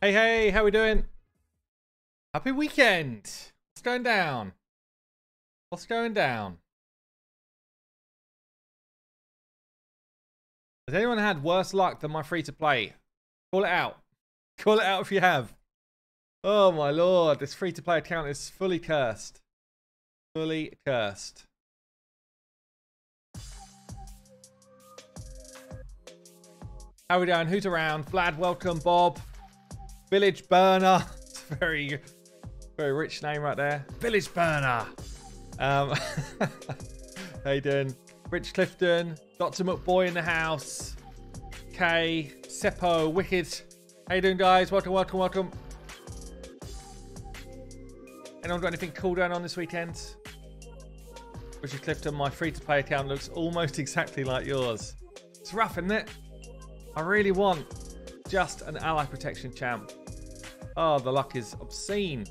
Hey, hey, how we doing? Happy weekend. What's going down? What's going down? Has anyone had worse luck than my free to play? Call it out. Call it out if you have. Oh my lord, this free to play account is fully cursed. Fully cursed. How we doing? Who's around? Vlad, welcome. Bob. Village Burner. It's very, very rich name right there. Village Burner. Um, how you doing? Rich Clifton. Dr. McBoy in the house. Kay. Seppo. Wicked. How you doing, guys? Welcome, welcome, welcome. Anyone got anything cool going on this weekend? Richard Clifton, my free-to-play account looks almost exactly like yours. It's rough, isn't it? I really want just an ally protection champ. Oh, the luck is obscene.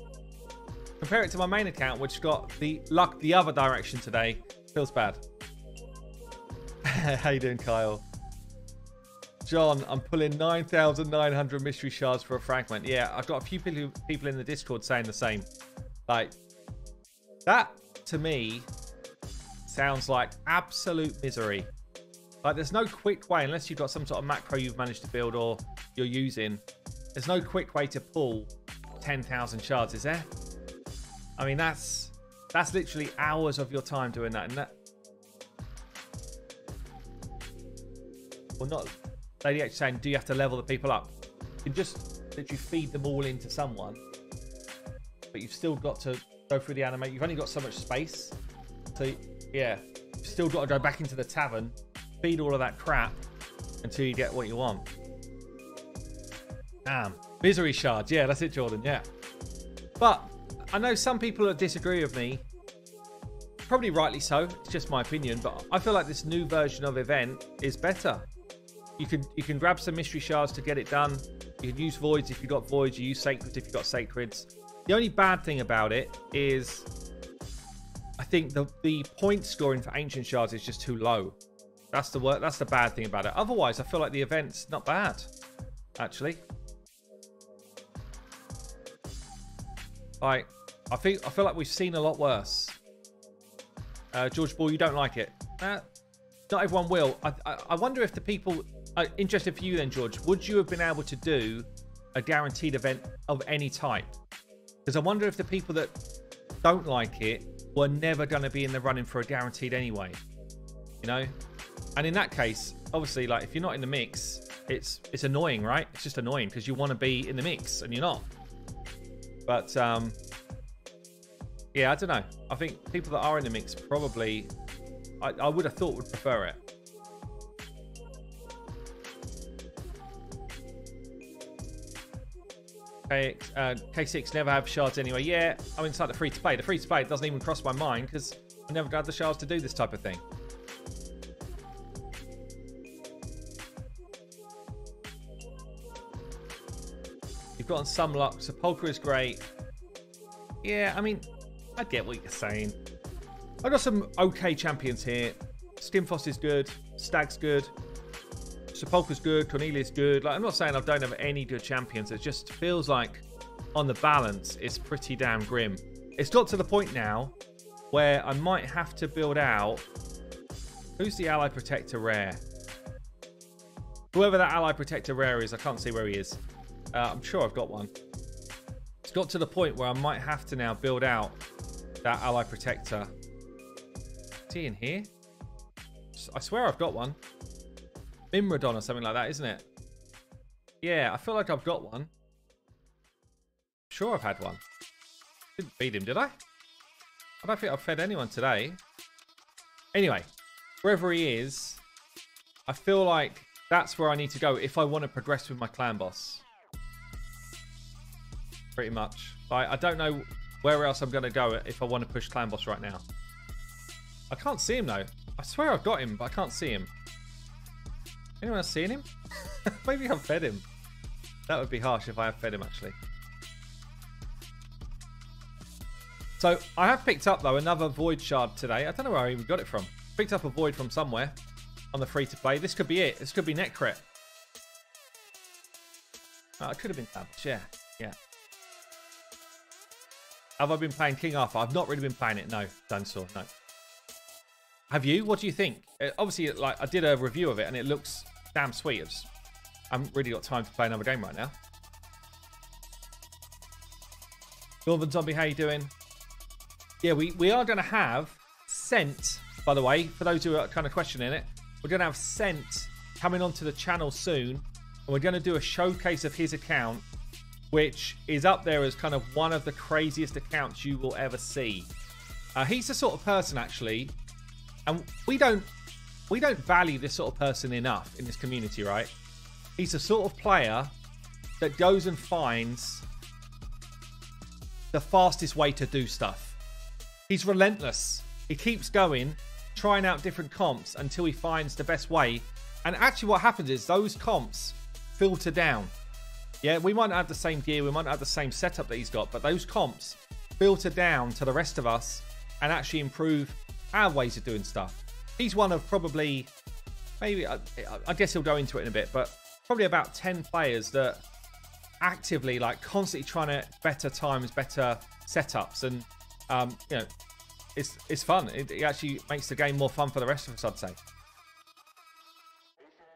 Compare it to my main account, which got the luck the other direction today. Feels bad. How you doing, Kyle? John, I'm pulling 9,900 mystery shards for a fragment. Yeah, I've got a few people in the Discord saying the same. Like, that to me sounds like absolute misery. Like, there's no quick way, unless you've got some sort of macro you've managed to build or you're using, there's no quick way to pull 10,000 shards, is there? I mean, that's that's literally hours of your time doing that. And that. Well, not. Lady H saying, do you have to level the people up? You can just literally feed them all into someone, but you've still got to go through the animate. You've only got so much space. So, yeah, you've still got to go back into the tavern, feed all of that crap until you get what you want. Damn. Misery shards. Yeah, that's it, Jordan. Yeah. But I know some people disagree with me. Probably rightly so. It's just my opinion. But I feel like this new version of event is better. You can you can grab some mystery shards to get it done. You can use voids if you've got voids. You use sacreds if you've got sacreds. The only bad thing about it is I think the the point scoring for ancient shards is just too low. That's the work. That's the bad thing about it. Otherwise, I feel like the event's not bad, actually. Like, I think I feel like we've seen a lot worse. Uh, George Ball, you don't like it. Uh, not everyone will. I, I, I wonder if the people uh, interested for you then, George. Would you have been able to do a guaranteed event of any type? Because I wonder if the people that don't like it were never going to be in the running for a guaranteed anyway. You know, and in that case, obviously, like if you're not in the mix, it's it's annoying, right? It's just annoying because you want to be in the mix and you're not. But um, yeah, I don't know. I think people that are in the mix probably, I, I would have thought would prefer it. Uh, K6 never have shards anyway. Yeah, I mean, it's like the free to play. The free to play doesn't even cross my mind because I never got the shards to do this type of thing. Gotten some luck. Sepulchre is great. Yeah, I mean, I get what you're saying. I've got some okay champions here. Stimfoss is good. Stag's good. Sepulchre's good. Cornelius good. Like, I'm not saying I don't have any good champions. It just feels like, on the balance, it's pretty damn grim. It's got to the point now where I might have to build out... Who's the Ally Protector rare? Whoever that Ally Protector rare is, I can't see where he is. Uh, I'm sure I've got one. It's got to the point where I might have to now build out that ally protector. Is he in here? I swear I've got one. Mimrodon or something like that, isn't it? Yeah, I feel like I've got one. Sure I've had one. Didn't feed him, did I? I don't think I've fed anyone today. Anyway, wherever he is, I feel like that's where I need to go if I want to progress with my clan boss pretty much. I, I don't know where else I'm going to go if I want to push Clan Boss right now. I can't see him though. I swear I've got him, but I can't see him. Anyone else seen him? Maybe I've fed him. That would be harsh if I have fed him actually. So I have picked up though another Void Shard today. I don't know where I even got it from. Picked up a Void from somewhere on the free to play. This could be it. This could be Necret. Oh, it could have been Savage, yeah. Yeah. Have I been playing King Arthur? I've not really been playing it, no. Dinosaur, no. Have you? What do you think? Uh, obviously, like I did a review of it and it looks damn sweet. It's, I haven't really got time to play another game right now. Northern Zombie, how you doing? Yeah, we, we are going to have Sent, by the way, for those who are kind of questioning it. We're going to have Sent coming onto the channel soon. And we're going to do a showcase of his account, which is up there as kind of one of the craziest accounts you will ever see. Uh, he's the sort of person, actually, and we don't we don't value this sort of person enough in this community, right? He's the sort of player that goes and finds the fastest way to do stuff. He's relentless. He keeps going, trying out different comps until he finds the best way. And actually, what happens is those comps filter down. Yeah, we might not have the same gear, we might not have the same setup that he's got, but those comps filter down to the rest of us and actually improve our ways of doing stuff. He's one of probably, maybe, I, I guess he'll go into it in a bit, but probably about 10 players that actively, like, constantly trying to better times, better setups. And, um, you know, it's, it's fun. It, it actually makes the game more fun for the rest of us, I'd say.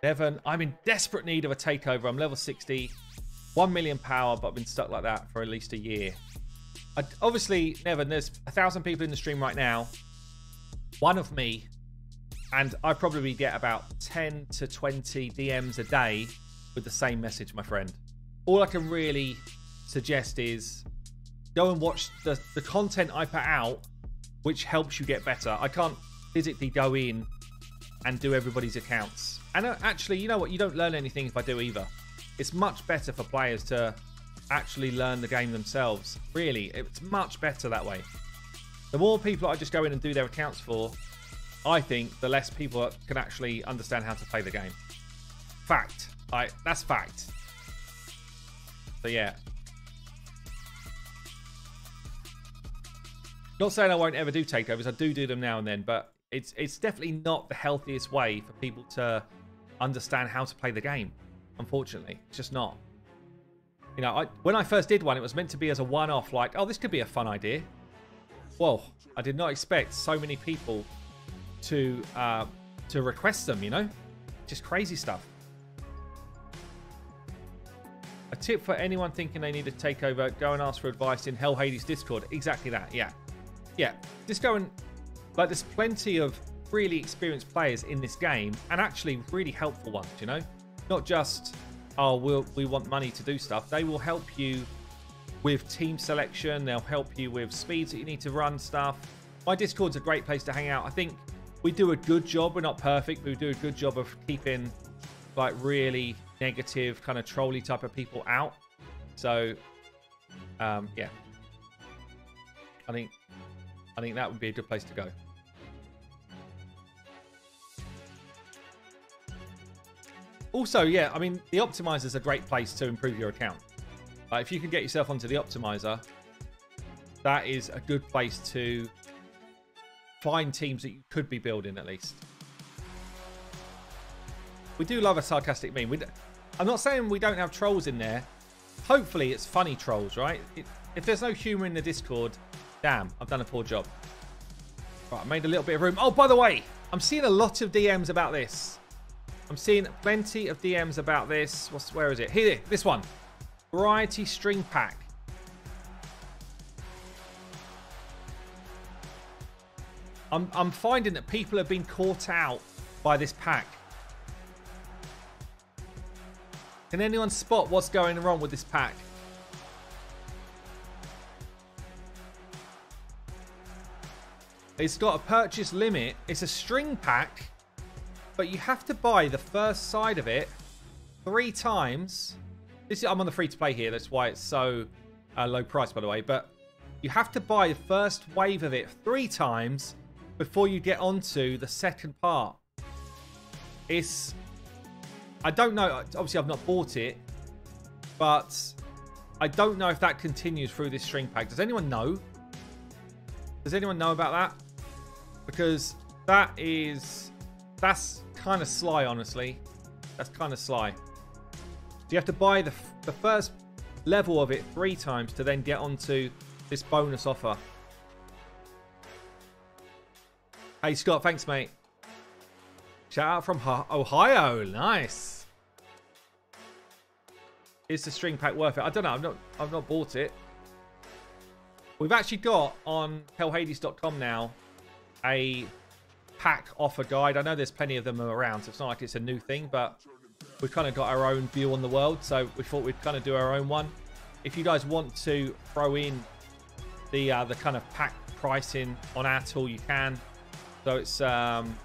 Devon, I'm in desperate need of a takeover. I'm level 60, 1 million power, but I've been stuck like that for at least a year. I, obviously, Nevin, there's a thousand people in the stream right now one of me, and I probably get about 10 to 20 DMs a day with the same message, my friend. All I can really suggest is go and watch the, the content I put out, which helps you get better. I can't physically go in and do everybody's accounts. And uh, actually, you know what? You don't learn anything if I do either. It's much better for players to actually learn the game themselves. Really, it's much better that way. The more people I just go in and do their accounts for, I think the less people can actually understand how to play the game. Fact. I, that's fact. So yeah. Not saying I won't ever do takeovers. I do do them now and then, but it's it's definitely not the healthiest way for people to understand how to play the game. Unfortunately, it's just not. You know, I, when I first did one, it was meant to be as a one-off, like, oh, this could be a fun idea. Well, I did not expect so many people to uh, to request them, you know? Just crazy stuff. A tip for anyone thinking they need a takeover, go and ask for advice in Hell Hades Discord. Exactly that, yeah. Yeah, just go and... Like, there's plenty of really experienced players in this game, and actually really helpful ones, you know? Not just, oh, we'll, we want money to do stuff. They will help you with team selection. They'll help you with speeds that you need to run stuff. My Discord's a great place to hang out. I think we do a good job. We're not perfect, but we do a good job of keeping like really negative, kind of trolly type of people out. So, um, yeah, I think I think that would be a good place to go. Also, yeah, I mean, the optimizer is a great place to improve your account. If you can get yourself onto the optimizer, that is a good place to find teams that you could be building at least. We do love a sarcastic meme. I'm not saying we don't have trolls in there. Hopefully it's funny trolls, right? It, if there's no humour in the Discord, damn, I've done a poor job. Right, I made a little bit of room. Oh, by the way, I'm seeing a lot of DMs about this. I'm seeing plenty of DMs about this. What's, where is it? Here, this one. Variety string pack. I'm, I'm finding that people have been caught out by this pack. Can anyone spot what's going wrong with this pack? It's got a purchase limit. It's a string pack, but you have to buy the first side of it three times this is, I'm on the free to play here. That's why it's so uh, low price, by the way. But you have to buy the first wave of it three times before you get onto the second part. It's... I don't know. Obviously, I've not bought it. But I don't know if that continues through this string pack. Does anyone know? Does anyone know about that? Because that is... That's kind of sly, honestly. That's kind of sly you have to buy the the first level of it three times to then get onto this bonus offer. Hey, Scott, thanks, mate. Shout out from Ohio. Nice. Is the string pack worth it? I don't know. I've not, I've not bought it. We've actually got on hellhades.com now a pack offer guide. I know there's plenty of them around, so it's not like it's a new thing, but we've kind of got our own view on the world, so we thought we'd kind of do our own one. If you guys want to throw in the uh, the kind of pack pricing on our tool, you can. So it's um,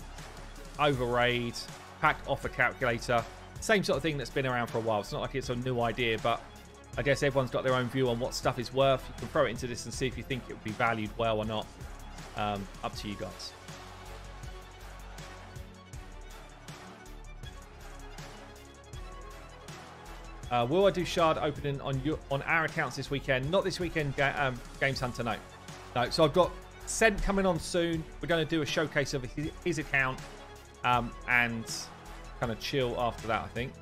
over raid, pack offer calculator, same sort of thing that's been around for a while. It's not like it's a new idea, but I guess everyone's got their own view on what stuff is worth. You can throw it into this and see if you think it would be valued well or not. Um, up to you guys. Uh, will I do shard opening on your, on our accounts this weekend? Not this weekend, ga um, Games Hunter, no. No, so I've got Sent coming on soon. We're going to do a showcase of his, his account um, and kind of chill after that, I think.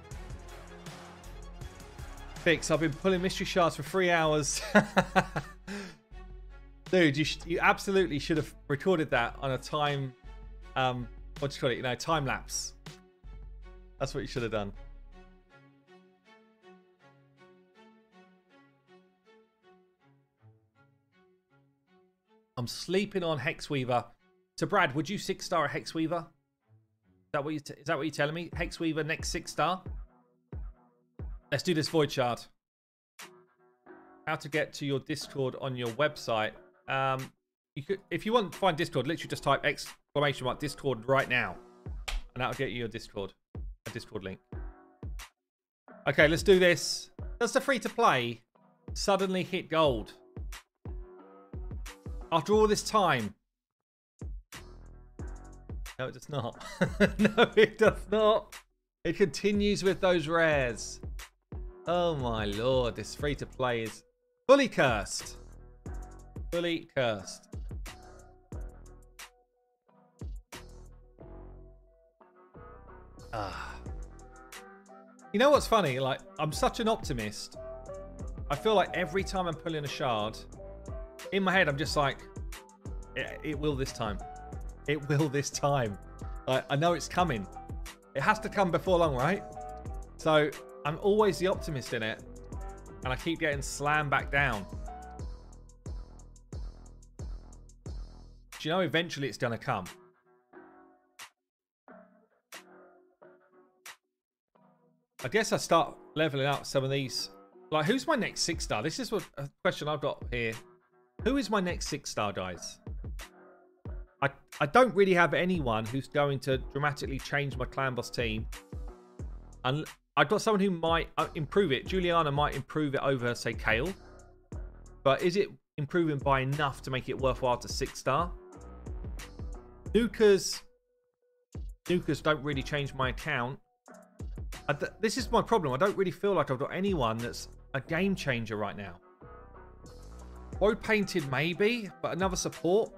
Fix, I've been pulling mystery shards for three hours. Dude, you, you absolutely should have recorded that on a time, um, what do you call it, you know, time lapse. That's what you should have done. I'm sleeping on Hexweaver. So, Brad, would you six star a Hexweaver? Is that what you is that what you're telling me? Hexweaver next six star. Let's do this void shard. How to get to your Discord on your website? Um, you could, if you want to find Discord, literally just type exclamation mark Discord right now, and that'll get you your Discord, a Discord link. Okay, let's do this. Does the free to play suddenly hit gold? After all this time. No, it does not. no, it does not. It continues with those rares. Oh my lord, this free to play is fully cursed. Fully cursed. Ah. You know what's funny? Like, I'm such an optimist. I feel like every time I'm pulling a shard, in my head, I'm just like, it, it will this time. It will this time. I, I know it's coming. It has to come before long, right? So I'm always the optimist in it. And I keep getting slammed back down. Do you know eventually it's to come? I guess I start leveling up some of these. Like, who's my next six star? This is what a question I've got here. Who is my next six star, guys? I, I don't really have anyone who's going to dramatically change my clan boss team. And I've got someone who might uh, improve it. Juliana might improve it over, say, Kael. But is it improving by enough to make it worthwhile to six star? Nukas, Nukas don't really change my account. this is my problem. I don't really feel like I've got anyone that's a game changer right now. Woad-Painted, maybe, but another support,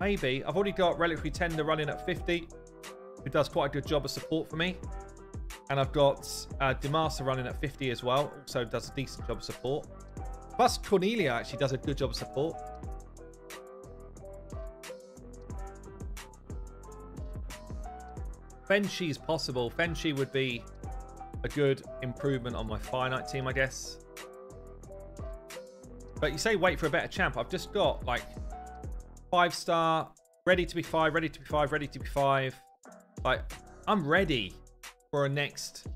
maybe. I've already got Reliquary Tender running at 50, who does quite a good job of support for me. And I've got uh, Demaster running at 50 as well, also does a decent job of support. Plus, Cornelia actually does a good job of support. Fenshi is possible. Fenshi would be a good improvement on my finite team, I guess. But you say wait for a better champ. I've just got like five star, ready to be five, ready to be five, ready to be five. Like I'm ready for a next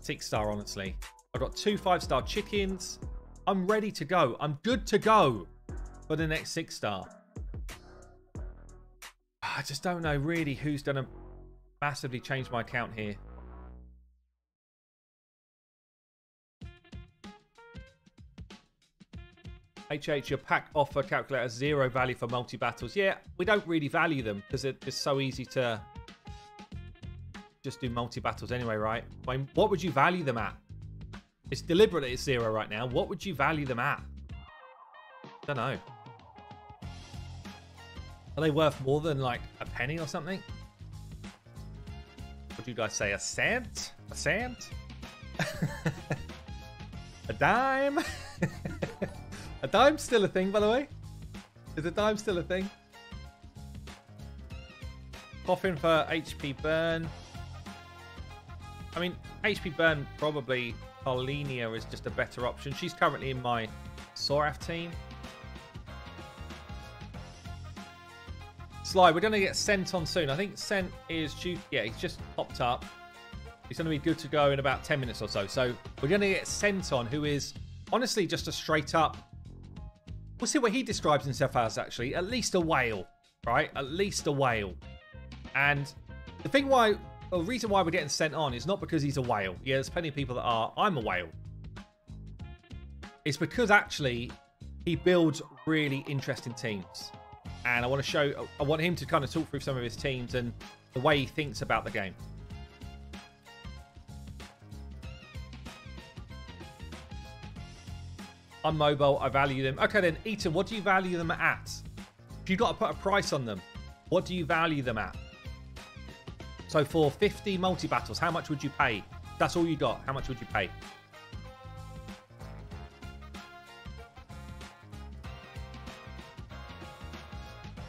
six star, honestly. I've got two five star chickens. I'm ready to go. I'm good to go for the next six star. I just don't know really who's going to massively change my account here. HH, your pack offer calculator zero value for multi battles. Yeah, we don't really value them because it's so easy to just do multi battles anyway, right? Mean, what would you value them at? It's deliberately it's zero right now. What would you value them at? Don't know. Are they worth more than like a penny or something? What do you guys say? A cent? A cent? A dime? a dime still a thing, by the way? Is a dime still a thing? Coffin for HP burn. I mean, HP burn probably Carlinia is just a better option. She's currently in my Soraf team. Sly, we're going to get sent on soon. I think sent is due. Yeah, he's just popped up. He's going to be good to go in about 10 minutes or so. So we're going to get sent on, who is honestly just a straight up. We'll see what he describes himself as actually. At least a whale, right? At least a whale. And the thing why, the reason why we're getting sent on is not because he's a whale. Yeah, there's plenty of people that are. I'm a whale. It's because actually he builds really interesting teams and I want to show, I want him to kind of talk through some of his teams and the way he thinks about the game. On mobile, I value them. Okay, then, Eaton, what do you value them at? If you've got to put a price on them, what do you value them at? So for 50 multi-battles, how much would you pay? That's all you got. How much would you pay?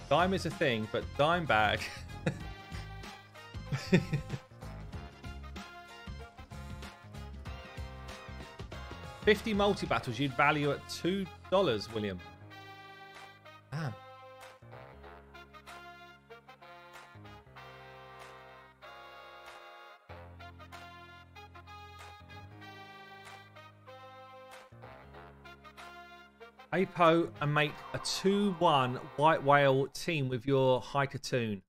Dime is a thing, but dime bag. Fifty multi battles you'd value at two dollars, William. Damn. Apo and make a 2-1 White Whale team with your High Khatun.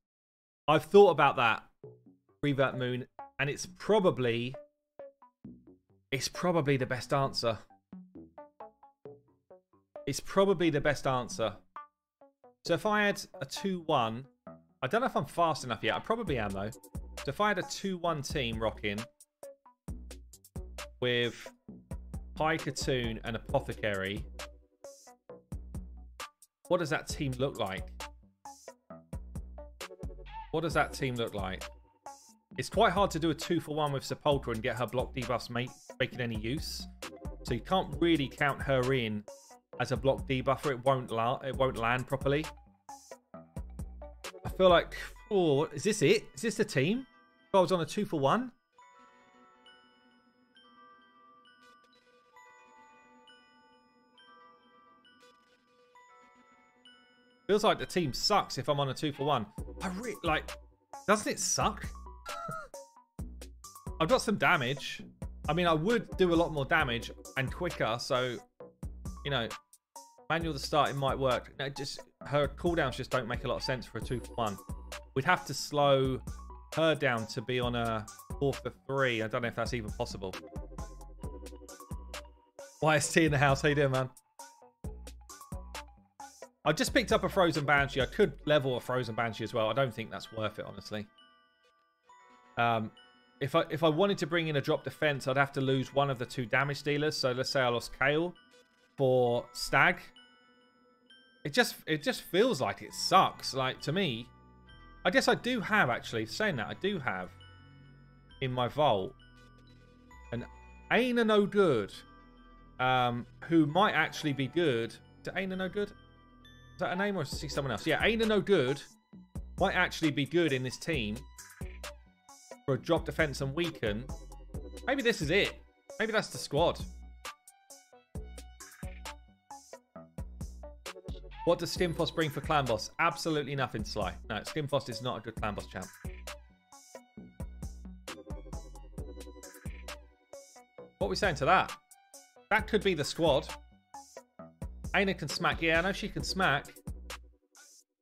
I've thought about that, Revert Moon, and it's probably it's probably the best answer. It's probably the best answer. So if I had a 2-1, I don't know if I'm fast enough yet. I probably am though. So if I had a 2-1 team rocking with High Khatun and Apothecary, what does that team look like? What does that team look like? It's quite hard to do a two for one with Sepulchre and get her block debuffs make, making any use. So you can't really count her in as a block debuffer. It won't it won't land properly. I feel like, oh, is this it? Is this the team? If I was on a two for one. Feels like the team sucks if I'm on a two for one. I really like. Doesn't it suck? I've got some damage. I mean, I would do a lot more damage and quicker. So, you know, manual the start it might work. No, just her cooldowns just don't make a lot of sense for a two for one. We'd have to slow her down to be on a four for three. I don't know if that's even possible. YST in the house. How you doing, man? I just picked up a Frozen Banshee. I could level a Frozen Banshee as well. I don't think that's worth it, honestly. Um, if I if I wanted to bring in a drop defense, I'd have to lose one of the two damage dealers. So let's say I lost Kael for Stag. It just it just feels like it sucks. Like to me, I guess I do have actually saying that I do have in my vault an Aina no good, um, who might actually be good. To Aina no good? Is that a name or is it someone else? Yeah, Aina no good might actually be good in this team for a drop defense and weaken. Maybe this is it. Maybe that's the squad. What does Stimfoss bring for Clan Boss? Absolutely nothing, Sly. No, Stimfoss is not a good Clan Boss champ. What are we saying to that? That could be the squad. Aina can smack. Yeah, I know she can smack.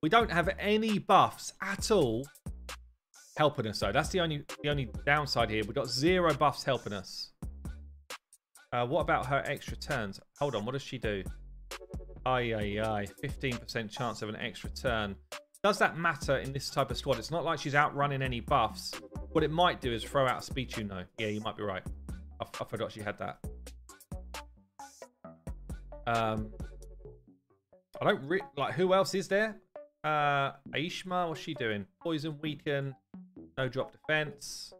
We don't have any buffs at all helping us, though. That's the only the only downside here. We've got zero buffs helping us. Uh, what about her extra turns? Hold on, what does she do? Aye, aye, aye. 15% chance of an extra turn. Does that matter in this type of squad? It's not like she's outrunning any buffs. What it might do is throw out a speed tune, though. Yeah, you might be right. I, I forgot she had that. Um, I don't like who else is there? Uh Aishma, what's she doing? Poison weaken, no drop defense.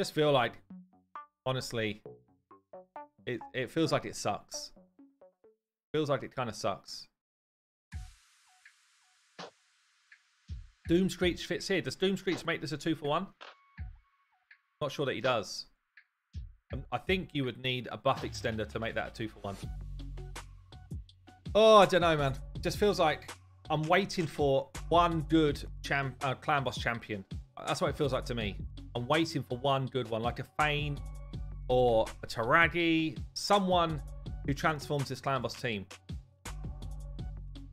Just feel like honestly It it feels like it sucks. Feels like it kind of sucks. Doom Screech fits here. Does Doom Screech make this a two for one? Not sure that he does. Um, I think you would need a buff extender to make that a two for one. Oh, I don't know, man. Just feels like I'm waiting for one good champ, uh, clan boss champion. That's what it feels like to me. I'm waiting for one good one, like a Fane or a Taragi, someone who transforms this clan boss team.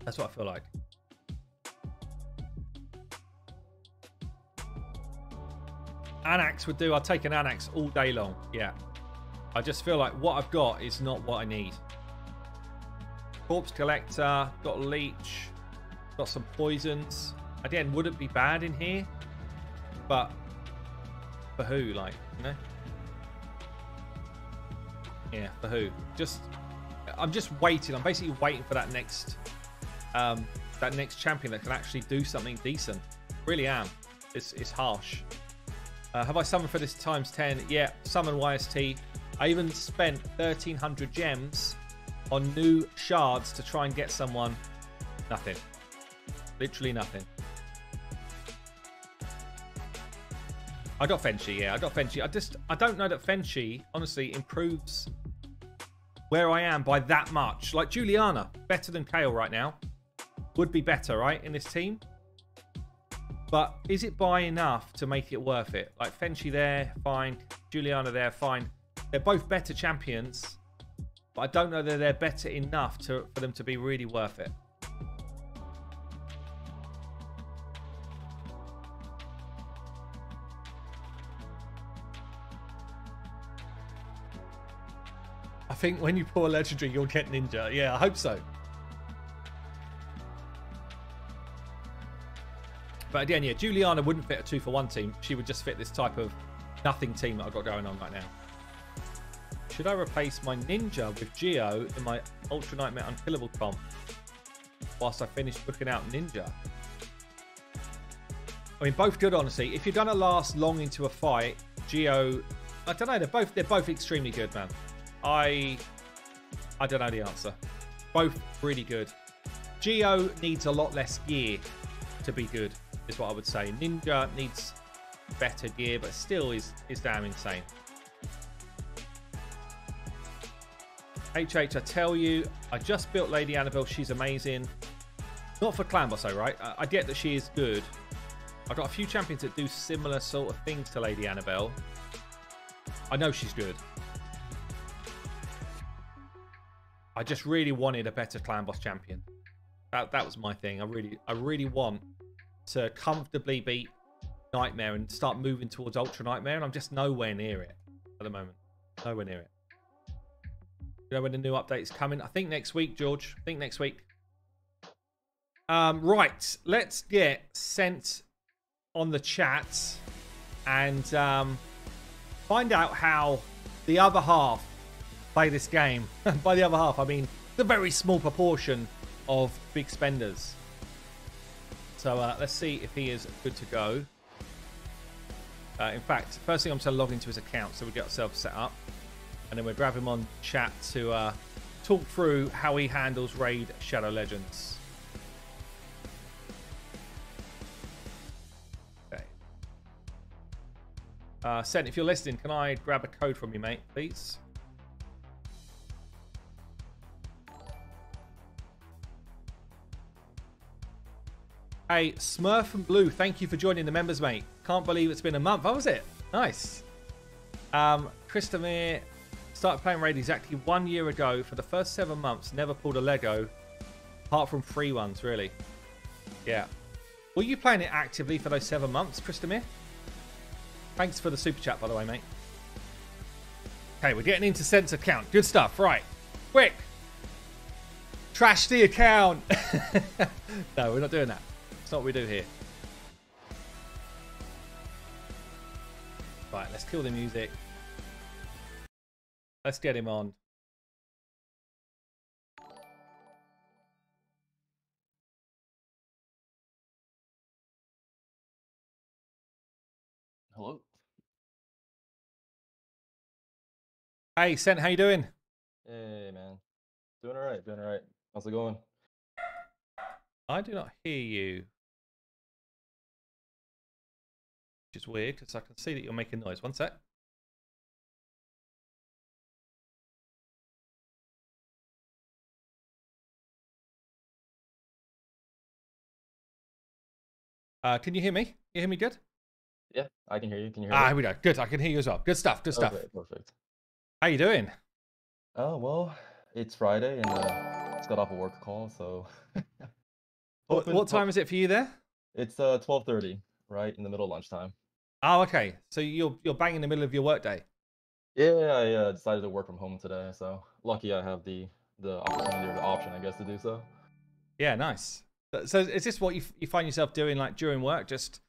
That's what I feel like. Anax would do. I'd take an Anax all day long. Yeah. I just feel like what I've got is not what I need. Corpse Collector, got Leech, got some poisons. Again, wouldn't be bad in here, but for who, like, you know? Yeah, for who? Just, I'm just waiting. I'm basically waiting for that next, um, that next champion that can actually do something decent. Really am. It's, it's harsh. Uh, have I summoned for this times 10? Yeah, summon YST. I even spent 1300 gems on new shards to try and get someone. Nothing. Literally nothing. I got Fenchi, yeah, I got Fenchi. I just, I don't know that Fenchi, honestly, improves where I am by that much. Like Juliana, better than Kael right now. Would be better, right, in this team. But is it by enough to make it worth it? Like Fenchi there, fine. Juliana there, fine. They're both better champions, but I don't know that they're better enough to, for them to be really worth it. Think when you pull legendary, you'll get ninja. Yeah, I hope so. But again, yeah, Juliana wouldn't fit a two for one team. She would just fit this type of nothing team that I've got going on right now. Should I replace my ninja with Geo in my Ultra Nightmare Unkillable comp whilst I finish booking out ninja? I mean, both good, honestly. If you're gonna last long into a fight, Geo, I don't know. They're both they're both extremely good, man. I I don't know the answer. Both really good. Geo needs a lot less gear to be good is what I would say. Ninja needs better gear, but still is, is damn insane. HH, I tell you, I just built Lady Annabelle. She's amazing. Not for clan boss though, right? I, I get that she is good. I've got a few champions that do similar sort of things to Lady Annabelle. I know she's good. I just really wanted a better clan boss champion. That that was my thing. I really I really want to comfortably beat Nightmare and start moving towards Ultra Nightmare, and I'm just nowhere near it at the moment. Nowhere near it. You know when the new update's coming? I think next week, George. I think next week. Um, right, let's get sent on the chat and um, find out how the other half play this game. By the other half, I mean the very small proportion of big spenders. So uh, let's see if he is good to go. Uh, in fact, first thing I'm going to log into his account so we get ourselves set up. And then we'll grab him on chat to uh, talk through how he handles Raid Shadow Legends. Okay. Uh, Sen, if you're listening, can I grab a code from you, mate, please? Hey, Smurf and Blue, thank you for joining the members, mate. Can't believe it's been a month. How was it? Nice. Um, Christomir started playing Raid exactly one year ago. For the first seven months, never pulled a Lego, apart from free ones, really. Yeah. Were you playing it actively for those seven months, Christomir? Thanks for the super chat, by the way, mate. Okay, we're getting into Sense account. Good stuff. Right. Quick. Trash the account. no, we're not doing that not what we do here. Right, let's kill the music. Let's get him on. Hello. Hey, Sent, how you doing? Hey man, doing all right, doing all right. How's it going? I do not hear you. Which is weird because I can see that you're making noise. One sec. Uh, can you hear me? You hear me good? Yeah, I can hear you. Can you hear Ah, me? here we go. Good. I can hear you as well. Good stuff. Good stuff. Okay, perfect. How you doing? Oh well, it's Friday and uh, just got off a work call, so. What, what time is it for you there? It's uh twelve thirty, right in the middle of lunchtime. Oh, okay. So you're you're bang in the middle of your workday. Yeah, I uh, decided to work from home today, so lucky I have the the opportunity or the option, I guess, to do so. Yeah, nice. So- is this what you f- you find yourself doing like during work? Just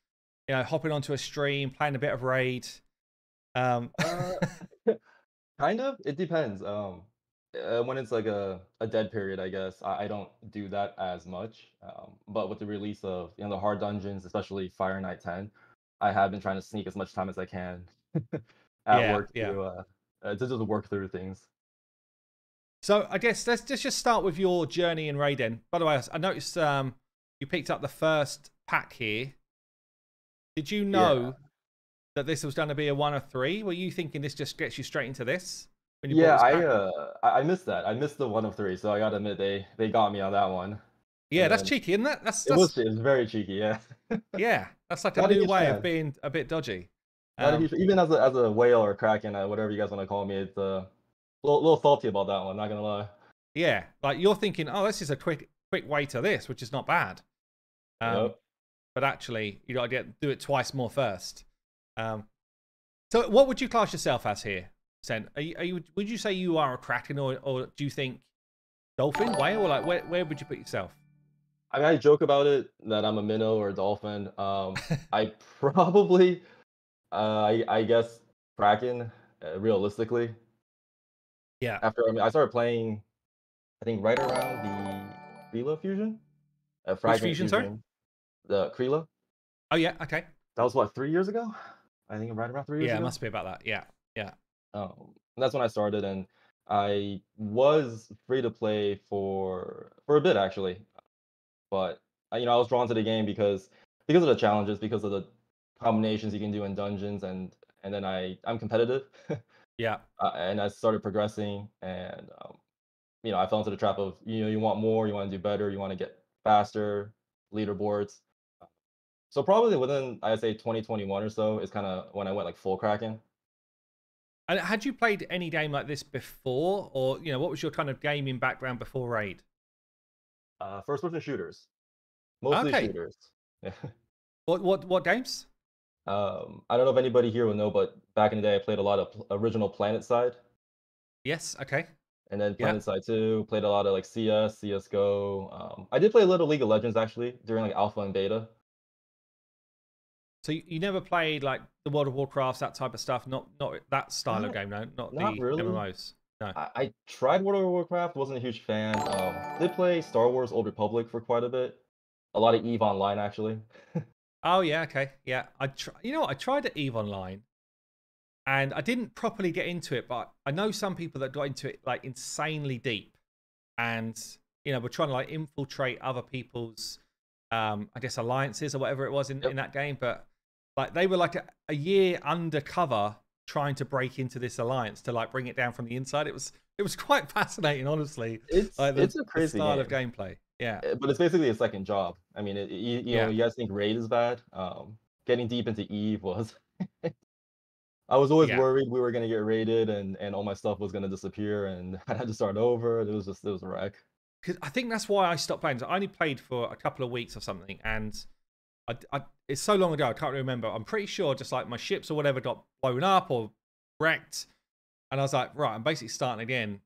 you know, hopping onto a stream, playing a bit of raid. Um, Uh, kind of. It depends. Um, uh, when it's like a, a dead period, I guess I, I don't do that as much. Um, but with the release of you know the hard dungeons, especially Fire Knight 10, I have been trying to sneak as much time as I can at Yeah, work yeah. to uh, uh, to just work through things. so I guess let's, let's just start with your journey in raid. Then, by the way, I noticed um, you picked up the first pack here. Did you know that this was going to be a one of three? Were you thinking this just gets you straight into this? When you Yeah, this I uh I, I missed that. I missed the one of three, so I gotta admit they they got me on that one. Yeah, that's cheeky, isn't it? That's, It was it was very cheeky, yeah. yeah, that's like a new way of being a bit dodgy. Um, huge- even as a as a whale or a kraken, uh, whatever you guys want to call me, it's uh, a little, little salty about that one. Not gonna lie. Yeah, like you're thinking, oh, this is a quick quick way to this, which is not bad. Um, Yep. But actually, you got to get do it twice more first. Um, so, what would you class yourself as here, Sen? Are you, are you would you say you are a kraken, or or do you think dolphin, whale, or like where where would you put yourself? I mean, I joke about it that I'm a minnow or a dolphin. Um, I probably, uh, I, I guess kraken. Uh, realistically, Yeah. after I mean, I started playing, I think right around the Kreela fusion. Uh, Fragment fusion, sorry? The Kreela. Oh yeah. Okay. That was what three years ago. I think right around three years Yeah, it must be about that. Yeah. Yeah. Um, that's when I started, and I was free to play for for a bit actually, but uh, you know I was drawn to the game because because of the challenges, because of the combinations you can do in dungeons, and and then I I'm competitive, Yeah. uh, and I started progressing, and um, you know I fell into the trap of you know you want more, you want to do better, you want to get faster, leaderboards. So probably within I'd say 2021 or so is kind of when I went like full kraken. And had you played any game like this before, or you know, what was your kind of gaming background before raid? Uh, first person shooters, mostly Okay. shooters. What what what games? Um, I don't know if anybody here will know, but back in the day, I played a lot of original PlanetSide, Yes. Okay. and then Yeah. PlanetSide Two. Played a lot of like CS, CS:GO. Um, I did play a little League of Legends actually during like alpha and beta. So you, you never played like the World of Warcrafts, that type of stuff, not not that style of game, no, not, not the really. MMOs. I, I tried World of Warcraft, wasn't a huge fan. Um, did play Star Wars: Old Republic for quite a bit. A lot of Eve Online actually. Oh yeah, okay, yeah. I tr- you know what? I tried at Eve Online, and I didn't properly get into it, but I know some people that got into it like insanely deep, and you know, were trying to like infiltrate other people's, um, I guess alliances or whatever it was in, Yep. in that game. But like they were like a, a year undercover trying to break into this alliance to like bring it down from the inside. It was it was quite fascinating, honestly. It's Like the, it's a crazy style game. of gameplay. Yeah. Uh, but it's basically a second job. I mean, it, you, you Yeah. know, you guys think raid is bad. Um, getting deep into Eve was. I was always Yeah. worried we were gonna get raided and and all my stuff was gonna disappear and I had to start over. It was just it was a wreck. because I think that's why I stopped playing. So I only played for a couple of weeks or something, and I, I, it's so long ago I can't remember. I'm pretty sure just like my ships or whatever got blown up or wrecked, and I was like, right, I'm basically starting again.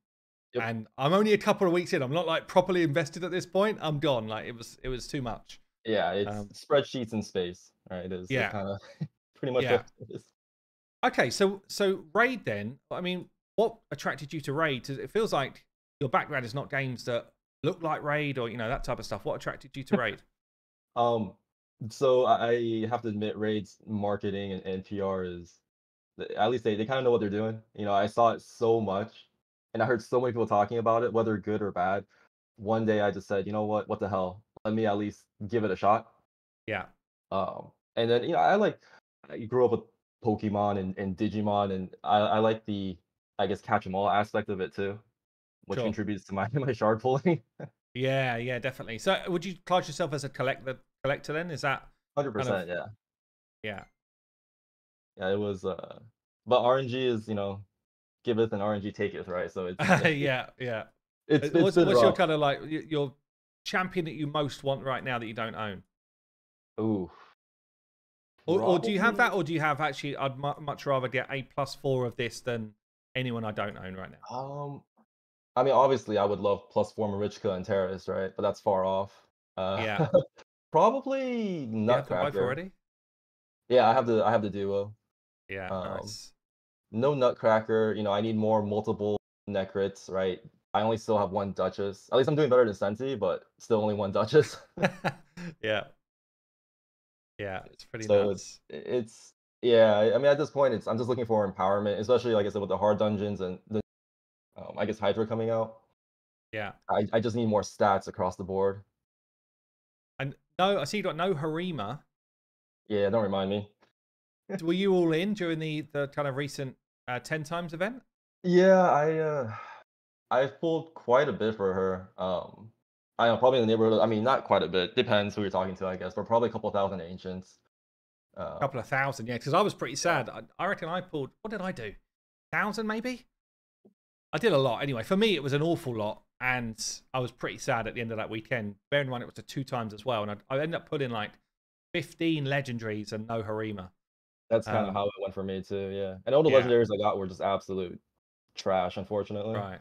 Yep. And I'm only a couple of weeks in. I'm not like properly invested at this point. I'm gone. Like it was, it was too much. Yeah, it's Um, spreadsheets in space, right? It is Yeah. kind of pretty much Yeah. it is. Okay, so so raid then. I mean, what attracted you to raid? It feels like your background is not games that look like raid or you know that type of stuff. What attracted you to raid? Um, so I have to admit, Raid's marketing and, and PR is, at least they, they kind of know what they're doing. You know, I saw it so much and I heard so many people talking about it, whether good or bad. One day I just said, you know what, what the hell? Let me at least give it a shot. Yeah. Um, and then you know I like I grew up with Pokemon and, and Digimon, and I, I like the I guess catch 'em all aspect of it too, which Sure. contributes to my my shard pulling. Yeah, yeah, definitely. So, would you class yourself as a collector? Collector then? Is that Hundred percent, yeah, yeah? yeah. It was, uh, but RNG is you know, giveth and RNG taketh, right? So it's yeah, yeah. it's, Uh, it's what's what's your kind of like your champion that you most want right now that you don't own? Ooh. Or, or do you have that, or do you have actually? I'd mu- much rather get a plus four of this than anyone I don't own right now. Um, I mean, obviously, I would love plus four Marichka and Taras, right? But that's far off. Uh, Yeah. probably You have them Nutcracker. already? Yeah, I have the I have the duo. Yeah, Um, nice. No Nutcracker. You know, I need more multiple Necrits, right? I only still have one Duchess. At least I'm doing better than Senti, but still only one Duchess. yeah, yeah, it's pretty So nuts. it's yeah. I I mean, at this point, it's I'm just looking for empowerment, especially like I said with the hard dungeons and the um, I guess Hydra coming out. Yeah, I I just need more stats across the board. No, I see you got no Harima. Yeah, don't remind me. Were you all in during the the kind of recent uh, ten times event? Yeah, I uh I've pulled quite a bit for her. Um I know probably in the neighborhood I mean not quite a bit, depends who you're talking to, I guess, but probably a couple thousand ancients. A Uh, couple of thousand, yeah. Because I was pretty sad. I, I reckon I pulled. What did I do? Thousand, maybe. I did a lot anyway. For me, it was an awful lot, and I was pretty sad at the end of that weekend. Bearing in mind it was a two times as well, and I, I ended up putting like fifteen legendaries and no Harima. that's kind of um, how it went for me too, yeah. And all the yeah. legendaries I got were just absolute trash, unfortunately. Right.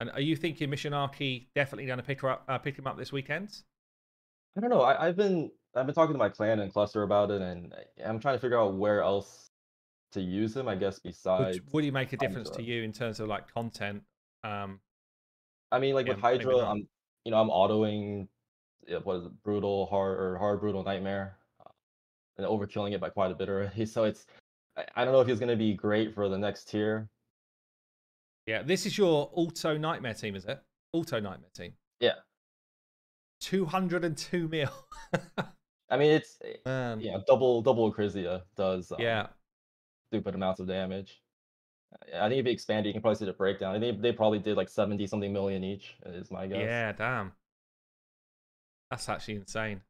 And are you thinking Missionarchy definitely going to pick her up, uh, pick him up this weekend? I don't know. I, I've been I've been talking to my clan and cluster about it, and I'm trying to figure out where else to use him. I guess besides, Would, would he make a difference to you in terms of like content? Um, I mean, like yeah, with Hydra. I'm you know I'm autoing what is it, brutal hard or hard brutal nightmare, uh, and overkilling it by quite a bit already. So it's I, I don't know if he's gonna be great for the next tier. yeah, this is your auto nightmare team, is it? Auto nightmare team. Yeah, Two hundred and two mil. I mean it's Man. yeah double double Acrizia does um, Yeah. stupid amounts of damage. Uh, I think if you expand it, you can probably see the breakdown. I think they probably did like seventy something million each. Is my guess. Yeah, damn. That's actually insane.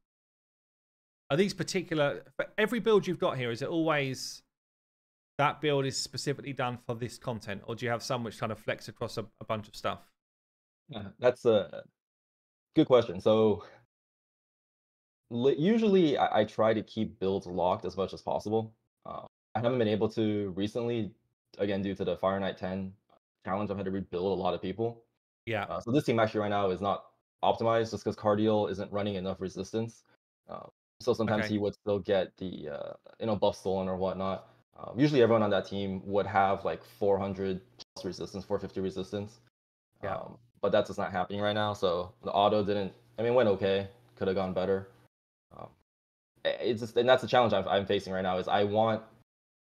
Are these particular for every build you've got here? Is it always that build is specifically done for this content, or do you have some which kind of flex across a, a bunch of stuff? Yeah, that's a good question. So usually I, I try to keep builds locked as much as possible. Uh, I haven't been able to recently, again due to the Fire Knight 10 challenge. I've had to rebuild a lot of people. Yeah, Uh, so this team actually right now is not optimized just because Cardiel isn't running enough resistance. Uh, so sometimes Okay. he would still get the uh, you know buff stolen or whatnot. Um, usually everyone on that team would have like 400 plus resistance, 450 resistance. Yeah. Um, but that's just not happening right now. So the auto didn't. I mean, went okay. Could have gone better. Um, it's just, and that's the challenge I'm, I'm facing right now. Is I want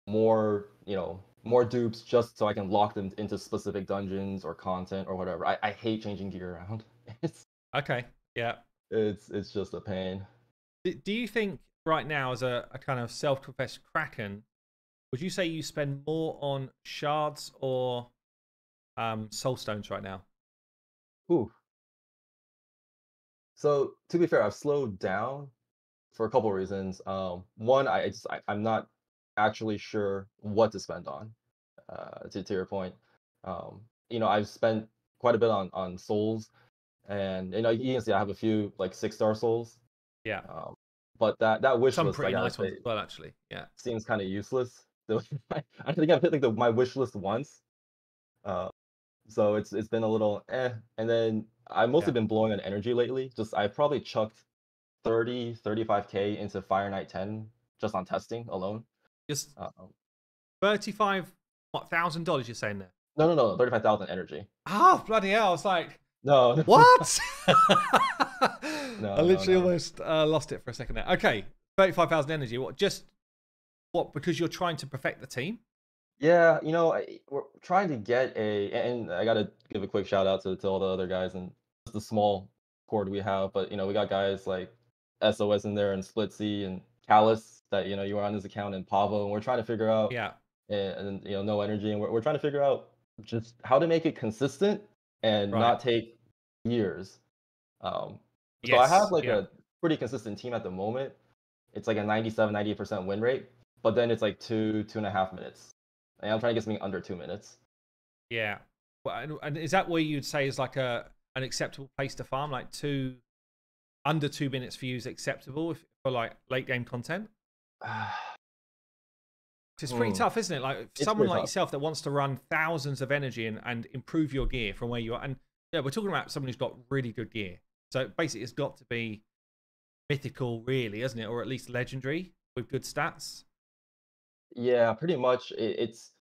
more, you know, more dupes just so I can lock them into specific dungeons or content or whatever. I, I hate changing gear around. It's okay, yeah. it's it's just a pain. Do, you think right now, as a, a kind of self-professed kraken, would you say you spend more on shards or um, soul stones right now? Ooh. So to be fair, I've slowed down for a couple of reasons. Um, one, I I just I, I'm not actually sure what to spend on. Uh, to to your point, um, you know, I've spent quite a bit on on souls, and you know, you can see I have a few like six star souls. Yeah, Um, but that that wish some list, I pretty nice ones as well, actually. Yeah, seems kind of useless. So I, I think I've hit like the, my wish list once. Uh, so it's it's been a little eh. And then I've mostly Yeah. been blowing on energy lately. Just I've probably chucked 30, 35k into Fire Knight 10 just on testing alone. Just thirty-five what thousand dollars you're saying there? no, no, no, 35,000 energy. Oh bloody hell! I was like, No, what? No, I literally no. almost uh, lost it for a second there. Okay, thirty-five thousand energy. What? Just what? Because you're trying to perfect the team. Yeah, you know, I, we're trying to get a, and I gotta give a quick shout out to, to all the other guys and just the small cord we have. But you know, we got guys like SOS in there and Splitsy and Callus that you know you were on his account and Pavo, and we're trying to figure out, Yeah. and, you know, no energy, and we're we're trying to figure out just how to make it consistent and Right. not take years. Um, so I have like yeah. a pretty consistent team at the moment. It's like a 97, 98% win rate, but then it's like two, two and a half minutes. And I'm trying to get something under two minutes. Yeah. Well, and, and is that where you'd say is like a an acceptable place to farm? Like two under two minutes for you is acceptable if, for like late game content? It's pretty Hmm. tough, isn't it? Like It's someone like tough. yourself that wants to run thousands of energy and, and improve your gear from where you are. And yeah, we're talking about someone who's got really good gear. So basically, it's got to be mythical, really, isn't it? Or at least legendary with good stats. Yeah, pretty much. It's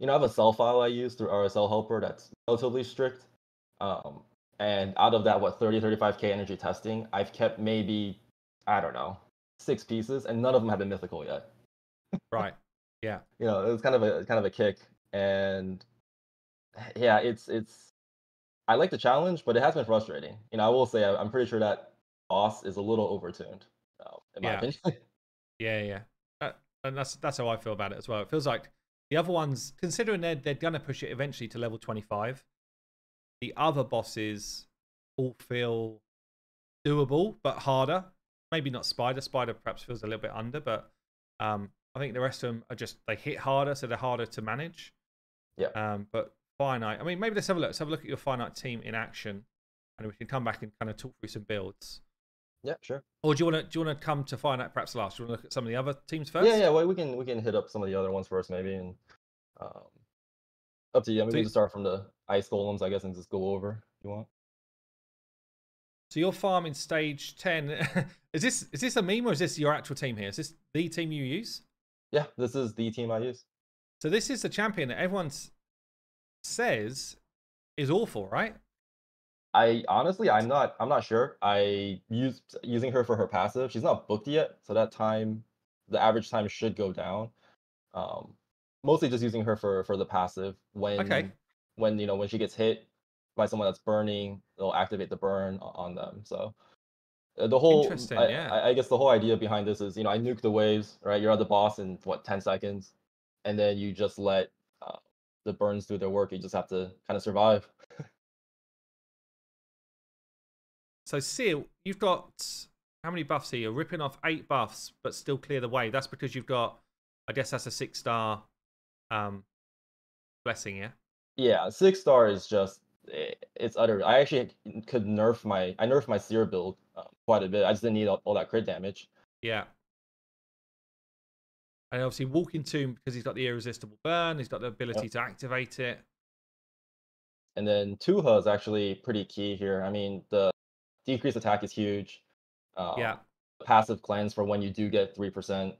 you know I have a sell file I use through RSL Helper that's relatively strict. Um, and out of that, what 30, 35k energy testing, I've kept maybe I don't know six pieces, and none of them have been mythical yet. Right. Yeah. You know, it was kind of a kind of a kick, and yeah, it's it's. I like the challenge, but it has been frustrating. You know, I will say I, I'm pretty sure that boss is a little overtuned, uh, in my Yeah. opinion. Yeah, yeah. Uh, and that's that's how I feel about it as well. It feels like the other ones, considering they're they're gonna push it eventually to level twenty five, the other bosses all feel doable but harder. Maybe not Spider. Spider perhaps feels a little bit under, but um, I think the rest of them are just they hit harder, so they're harder to manage. Yeah. Um, but Fire Knight. I mean, maybe let's have a look. Let's have a look at your Fire Knight team in action, and we can come back and kind of talk through some builds. yeah, sure. Or do you want to do you want to come to Fire Knight perhaps last? Do you want to look at some of the other teams first? Yeah, yeah. Well, we can we can hit up some of the other ones first, maybe, and um, up to you. I mean, So we can start from the ice golems, I guess, and just go over if you want. So you're farming stage ten. is this is this a meme or is this your actual team here? Is this the team you use? Yeah, this is the team I use. So this is the champion that everyone says is awful, right? I honestly, I'm not, I'm not sure. I used using her for her passive. She's not booked yet, so that time, the average time should go down. Um, mostly just using her for for the passive. When Okay. when you know when she gets hit by someone that's burning, it'll activate the burn on them. So uh, the whole, I, yeah. I, I guess the whole idea behind this is, you know, I nuke the waves, right? You're at the boss in what 10 seconds, and then you just let uh, the burns do their work. You just have to kind of survive. So Seal, you've got how many buffs here? You're ripping off eight buffs, but still clear the way. That's because you've got, I guess that's a six star um, blessing, yeah. Yeah, six star is just it's utter. I actually could nerf my I nerfed my seer build um, quite a bit. I just didn't need all, all that crit damage. Yeah. And obviously, Walking Tomb, because he's got the irresistible burn, he's got the ability to activate it. And then Tuha is actually pretty key here. I mean, the decreased attack is huge. Um, Yeah. Passive cleanse for when you do get three percent,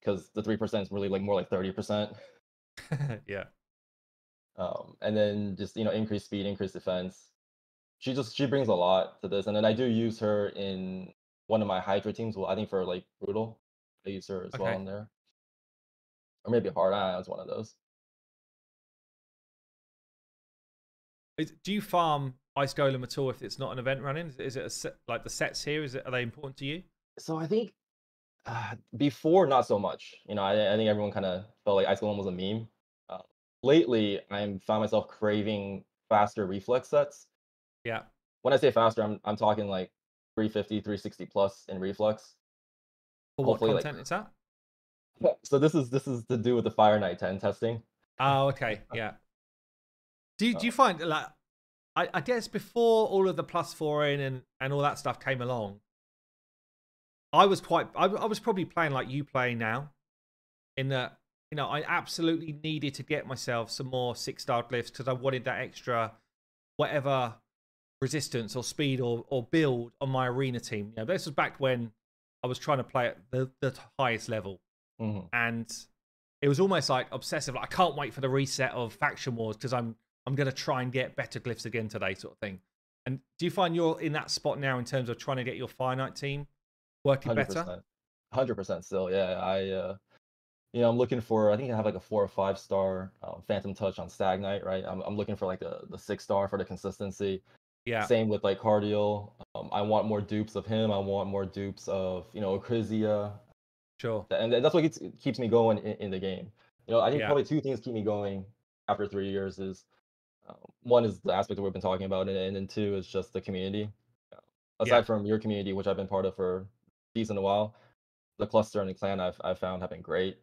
because the three percent is really like more like thirty percent. yeah. Um, and then just you know increase speed, increase defense. She just she brings a lot to this, and then I do use her in one of my Hydra teams. Well, I think for like brutal, I use her as well in there, or maybe hard. eye was one of those. Is, do you farm Ice Golem at all if it's not an event running? Is it a set, like the sets here? Is it are they important to you? So I think uh, before not so much. You know, I, I think everyone kind of felt like Ice Golem was a meme. Lately, I'm found myself craving faster reflex sets. Yeah. When I say faster, I'm I'm talking like 350, 360 plus in reflex. What Hopefully, like- is that? So this is this is to do with the Fire Knight 10 testing. Oh, okay. Yeah. Do you, do you find like I, I guess before all of the plus four in and, and all that stuff came along, I was quite I, I was probably playing like you play now, in that you know I absolutely needed to get myself some more six star glyphs because I wanted that extra whatever resistance or speed or, or build on my arena team. You know, this was back when I was trying to play at the, the highest level Mhm. and it was almost like obsessive. Like I can't wait for the reset of faction wars because I'm I'm gonna try and get better glyphs again today, sort of thing. And do you find you're in that spot now in terms of trying to get your Fire Knight team working Hundred better? percent, hundred percent. Still, yeah. I uh, you know, I'm looking for. I think I have like a four or five star um, Phantom Touch on Stag Knight, right? I'm I'm looking for like the the six star for the consistency. Yeah. Same with like Cardiel. Um, I want more dupes of him. I want more dupes of you know Acrizia, Sure. and that's what keeps keeps me going in, in the game. You know, I think Yeah. probably two things keep me going after three years is um, one is the aspect that we've been talking about, and, and then two is just the community. Uh, Aside Yeah. from your community, which I've been part of for a decent while, the cluster and the clan I've I've found have been great.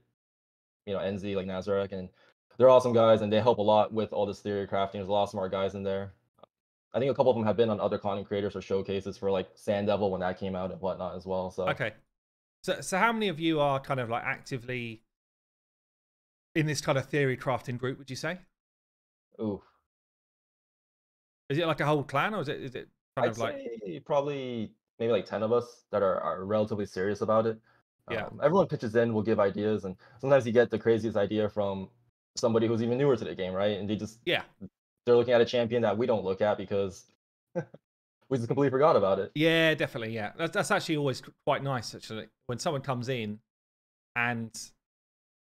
You know, NZ like Nazarek, and they're awesome guys, and they help a lot with all this theory crafting. There's a lot of smart guys in there. I think a couple of them have been on other content creators or showcases for like Sand Devil when that came out and whatnot as well. So Okay. So, so how many of you are kind of like actively in this kind of theory crafting group? Would you say? ooh, Is it like a whole clan, or is it is it kind I'd of like probably maybe like 10 of us that are, are relatively serious about it. Yeah. Um, everyone pitches in, will give ideas, and sometimes you get the craziest idea from somebody who's even newer to the game, right? And they just yeah, they're looking at a champion that we don't look at because we just completely forgot about it. yeah, definitely, yeah. That's that's actually always quite nice, actually, when someone comes in and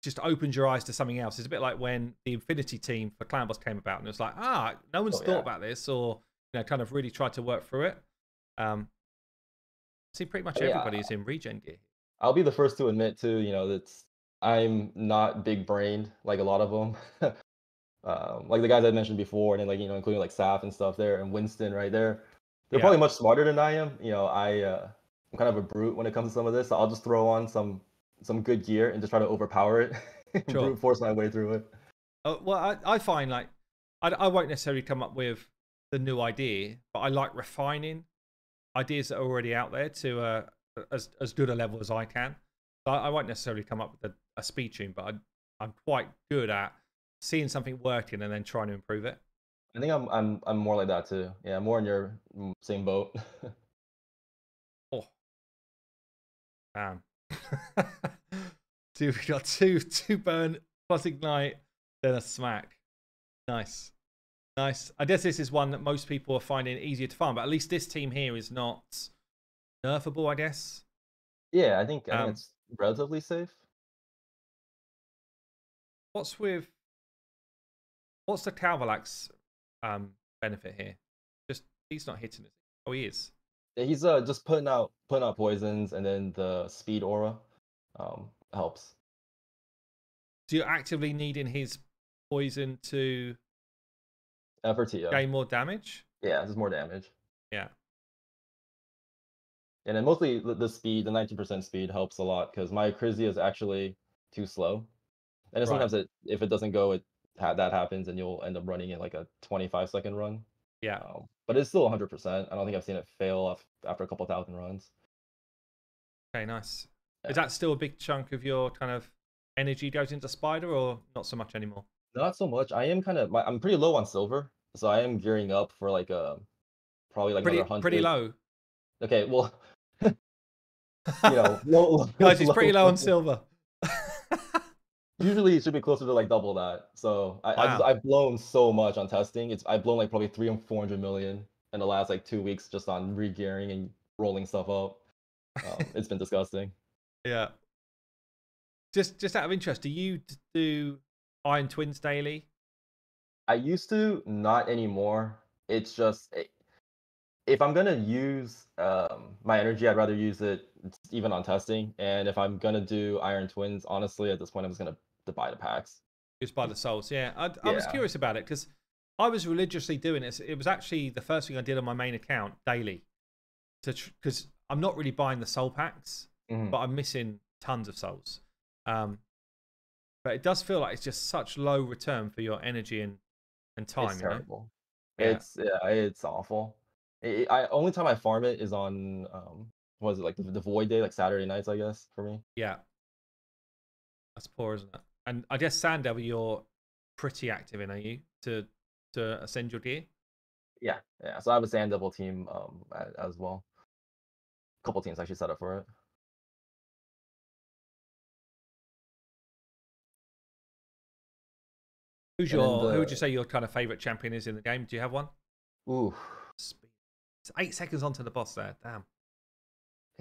just opens your eyes to something else. It's a bit like when the Infinity team for Clan Boss came about, and it's like, ah, no one's Oh, thought yeah. about this, or you know, kind of really tried to work through it. Um, see, pretty much yeah. everybody's in regen gear. I'll be the first to admit too, you know, that's I'm not big brained like a lot of them. um, like the guys I mentioned before, and then like you know, including like Saf and stuff there, and Winston right there. They're Yeah. probably much smarter than I am. You know, I uh, I'm kind of a brute when it comes to some of this. So I'll just throw on some some good gear and just try to overpower it, and Sure. brute force my way through it. Uh, well, I, I find like I, I won't necessarily come up with the new idea, but I like refining ideas that are already out there to uh, as as good a level as I can. So I, I won't necessarily come up with a, a speed tune, but I, I'm quite good at seeing something working and then trying to improve it. I think I'm I'm I'm more like that too. Yeah, more in your same boat. Oh, damn! Dude, we got two two burn plus ignite, then a smack. Nice, nice. I guess this is one that most people are finding easier to farm, but at least this team here is not nerfable. I guess. yeah, I think I Um, think it's relatively safe. What's with what's the Kalvalax um benefit here? Just he's not hitting it. Oh, he is. Yeah, he's uh just putting out putting out poisons, and then the speed aura um helps. So you're actively needing his poison to for Tia. gain more damage. Yeah, just more damage. Yeah. And then mostly the, the speed, the 19% speed helps a lot because my Crizia is actually too slow. And Right. sometimes it, if it doesn't go, it ha- that happens and you'll end up running it like a 25 second run. Yeah. Um, but it's still 100%. I don't think I've seen it fail af- after a couple thousand runs. Okay, nice. Yeah. Is that still a big chunk of your kind of energy goes into Spider, or not so much anymore? Not so much. I am kind of, I'm pretty low on silver. So I am gearing up for like a, probably like pretty another 100. pretty low, Okay, well, you know, low, guys. He's pretty low on silver. Usually it should be closer to like double that. So I, I just, Wow. I've blown so much on testing. It's I've blown like probably three and four hundred million in the last like two weeks just on re-gearing and rolling stuff up. Um, it's been disgusting. yeah. Just just out of interest, do you do Iron Twins daily? I used to, not anymore. It's just eh, if I'm gonna use um, my energy, I'd rather use it even on testing. And if I'm gonna do Iron Twins, honestly, at this point, I'm just gonna to buy the packs. Just buy the souls, yeah. I, I was curious about it because I was religiously doing this. It was actually the first thing I did on my main account daily, to because I'm not really buying the soul packs. Mhm. but I'm missing tons of souls. Um, but it does feel like it's just such low return for your energy and, and time. It's you know? terrible. Yeah. It's yeah, it's awful. I I only time I farm it is on um what is it like the, the void day, like Saturday nights, I guess, for me. Yeah, that's poor, isn't it? And I guess Sand you're pretty active in, are you? To to ascend your gear. Yeah, yeah. So I have a sand devil team um as well. A couple teams actually set up for it. Who's your? Who would you say your kind of favorite champion is in the game? Do you have one? Ooh. It's eight seconds onto the boss there. Damn.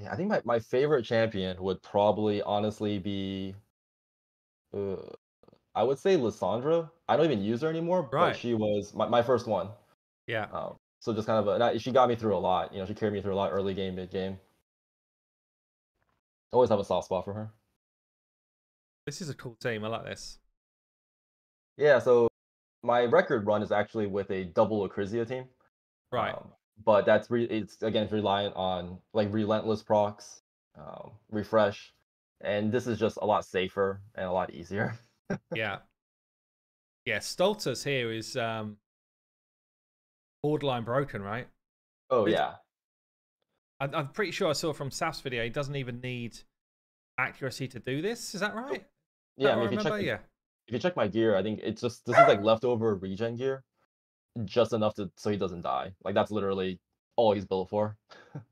Yeah, I think my, my favorite champion would probably honestly be Uh, I would say Lissandra. I don't even use her anymore, Right. but she was my, my first one. Yeah. Um, so just kind of a, she got me through a lot. You know, she carried me through a lot early game, mid game. Always have a soft spot for her. This is a cool team. I like this. Yeah, so my record run is actually with a double Acrizia team. Right. Um, but that's re- it's again reliant on like relentless procs, um, refresh, and this is just a lot safer and a lot easier. yeah. Yeah. Stoltz here is um, borderline broken, right? Oh It's- yeah, I, I'm pretty sure I saw from Saf's video he doesn't even need accuracy to do this. Is that right? Yeah. that I mean, if you check yeah. if you check my gear, I think it's just this is like leftover regen gear, just enough to so he doesn't die. Like that's literally all he's built for.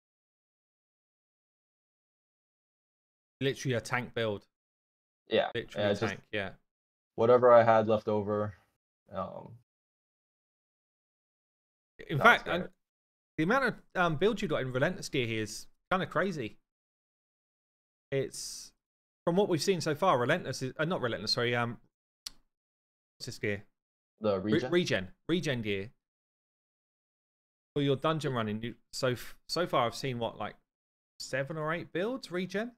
Literally a tank build. Yeah, Literally yeah, a tank. Yeah. whatever I had left over. Um, In fact, and the amount of um, builds you got in Relentless gear here is kind of crazy. It's from what we've seen so far. Relentless is uh, not Relentless. Sorry. Um, what's this gear? The Re- regen. regen. Regen gear. For your dungeon running, you, so so far I've seen what like seven or eight builds regen.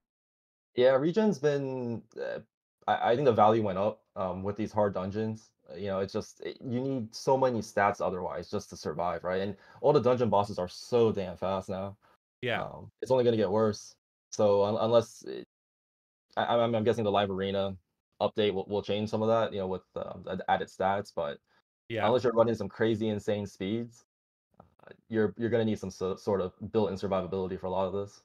Yeah, regen's been. Uh, I, I think the value went up um, with these hard dungeons. Uh, You know, it's just it- you need so many stats otherwise just to survive, right? And all the dungeon bosses are so damn fast now. Yeah. Um, it's only going to get worse. So un- unless it, I, I'm, I'm guessing the live arena update will, will change some of that, you know, with um, added stats. But yeah. unless you're running some crazy, insane speeds, uh, you're you're going to need some so, sort of built-in survivability for a lot of this.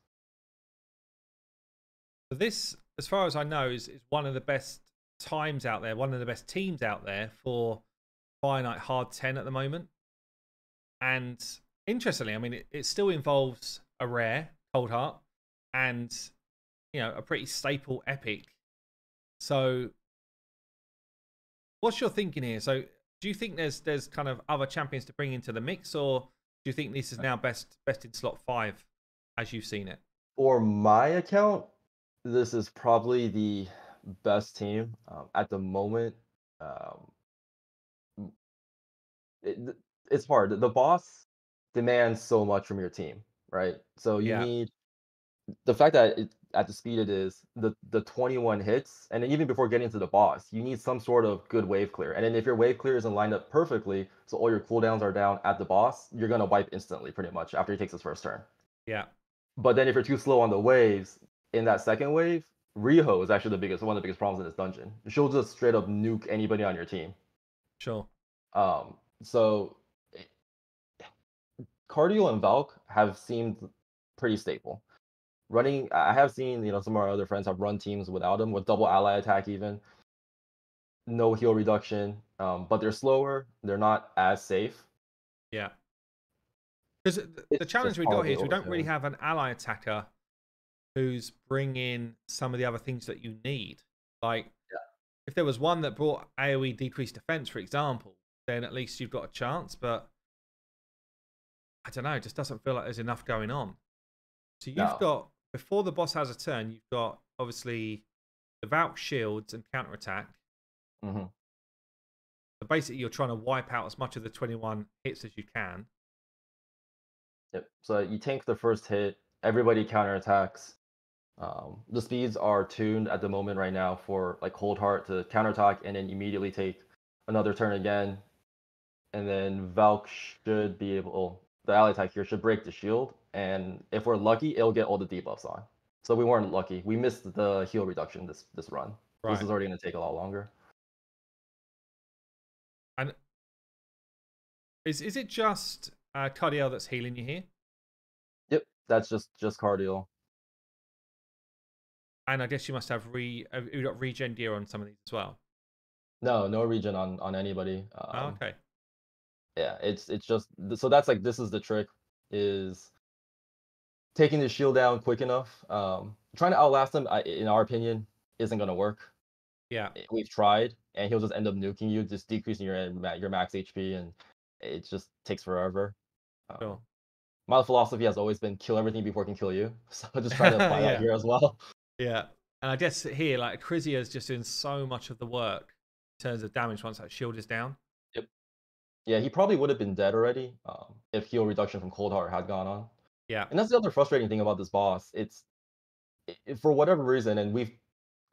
This, as far as I know, is, is one of the best times out there, one of the best teams out there for Fire Knight hard 10 at the moment. And interestingly, I mean, it, it still involves a rare, Cold Heart, and, you know, a pretty staple epic. So, what's your thinking here? So, do you think there's there's kind of other champions to bring into the mix, or do you think this is now best best in slot five, as you've seen it? For my account, this is probably the best team um, at the moment. Um, it, it's hard. The boss demands so much from your team, right? So you Yeah. need the fact that it, at the speed it is, the the 21 hits, and then even before getting to the boss, you need some sort of good wave clear. And then if your wave clear isn't lined up perfectly, so all your cooldowns are down at the boss, you're gonna wipe instantly, pretty much after he takes his first turn. Yeah, But then if you're too slow on the waves, in that second wave, Riho is actually the biggest one of the biggest problems in this dungeon. She'll just straight up nuke anybody on your team. sure. Um, so it- Cardio and Valk have seemed pretty stable. Running, I have seen you know some of our other friends have run teams without them with double ally attack even. No heal reduction, um, but they're slower. They're not as safe. Yeah. Because the, challenge we've got here is we don't really have an ally attacker who's bringing some of the other things that you need. Like, if there was one that brought AoE decreased defense, for example, then at least you've got a chance. But I don't know, it just doesn't feel like there's enough going on. So you've No. got, before the boss has a turn, you've got obviously the Valk shields and counterattack. hmm So basically, you're trying to wipe out as much of the 21 hits as you can. Yep. So you tank the first hit, everybody counterattacks. Um, the speeds are tuned at the moment right now for like Cold Heart to counterattack and then immediately take another turn again. And then Valk should be able, the ally attack here should break the shield. And if we're lucky, it'll get all the debuffs on. So we weren't lucky. We missed the heal reduction this this run. Right. This is already going to take a lot longer. And is is it just uh, Cardiel that's healing you here? Yep, that's just just cardio. And I guess you must have re uh, you got regen gear on some of these as well. No, no regen on on anybody. Um, oh, okay. yeah it's it's just so that's like this is the trick is taking the shield down quick enough um trying to outlast him I, in our opinion isn't going to work Yeah. We've tried and he'll just end up nuking you just decreasing your your max hp and it just takes forever um, Sure. my philosophy has always been kill everything before it can kill you so just try to apply Yeah. that here as well Yeah. And I guess here, like Crizia is just doing so much of the work in terms of damage once that shield is down. Yep. Yeah, he probably would have been dead already um, if heal reduction from Cold Heart had gone on. Yeah. And that's the other frustrating thing about this boss. It's i- for whatever reason, and we've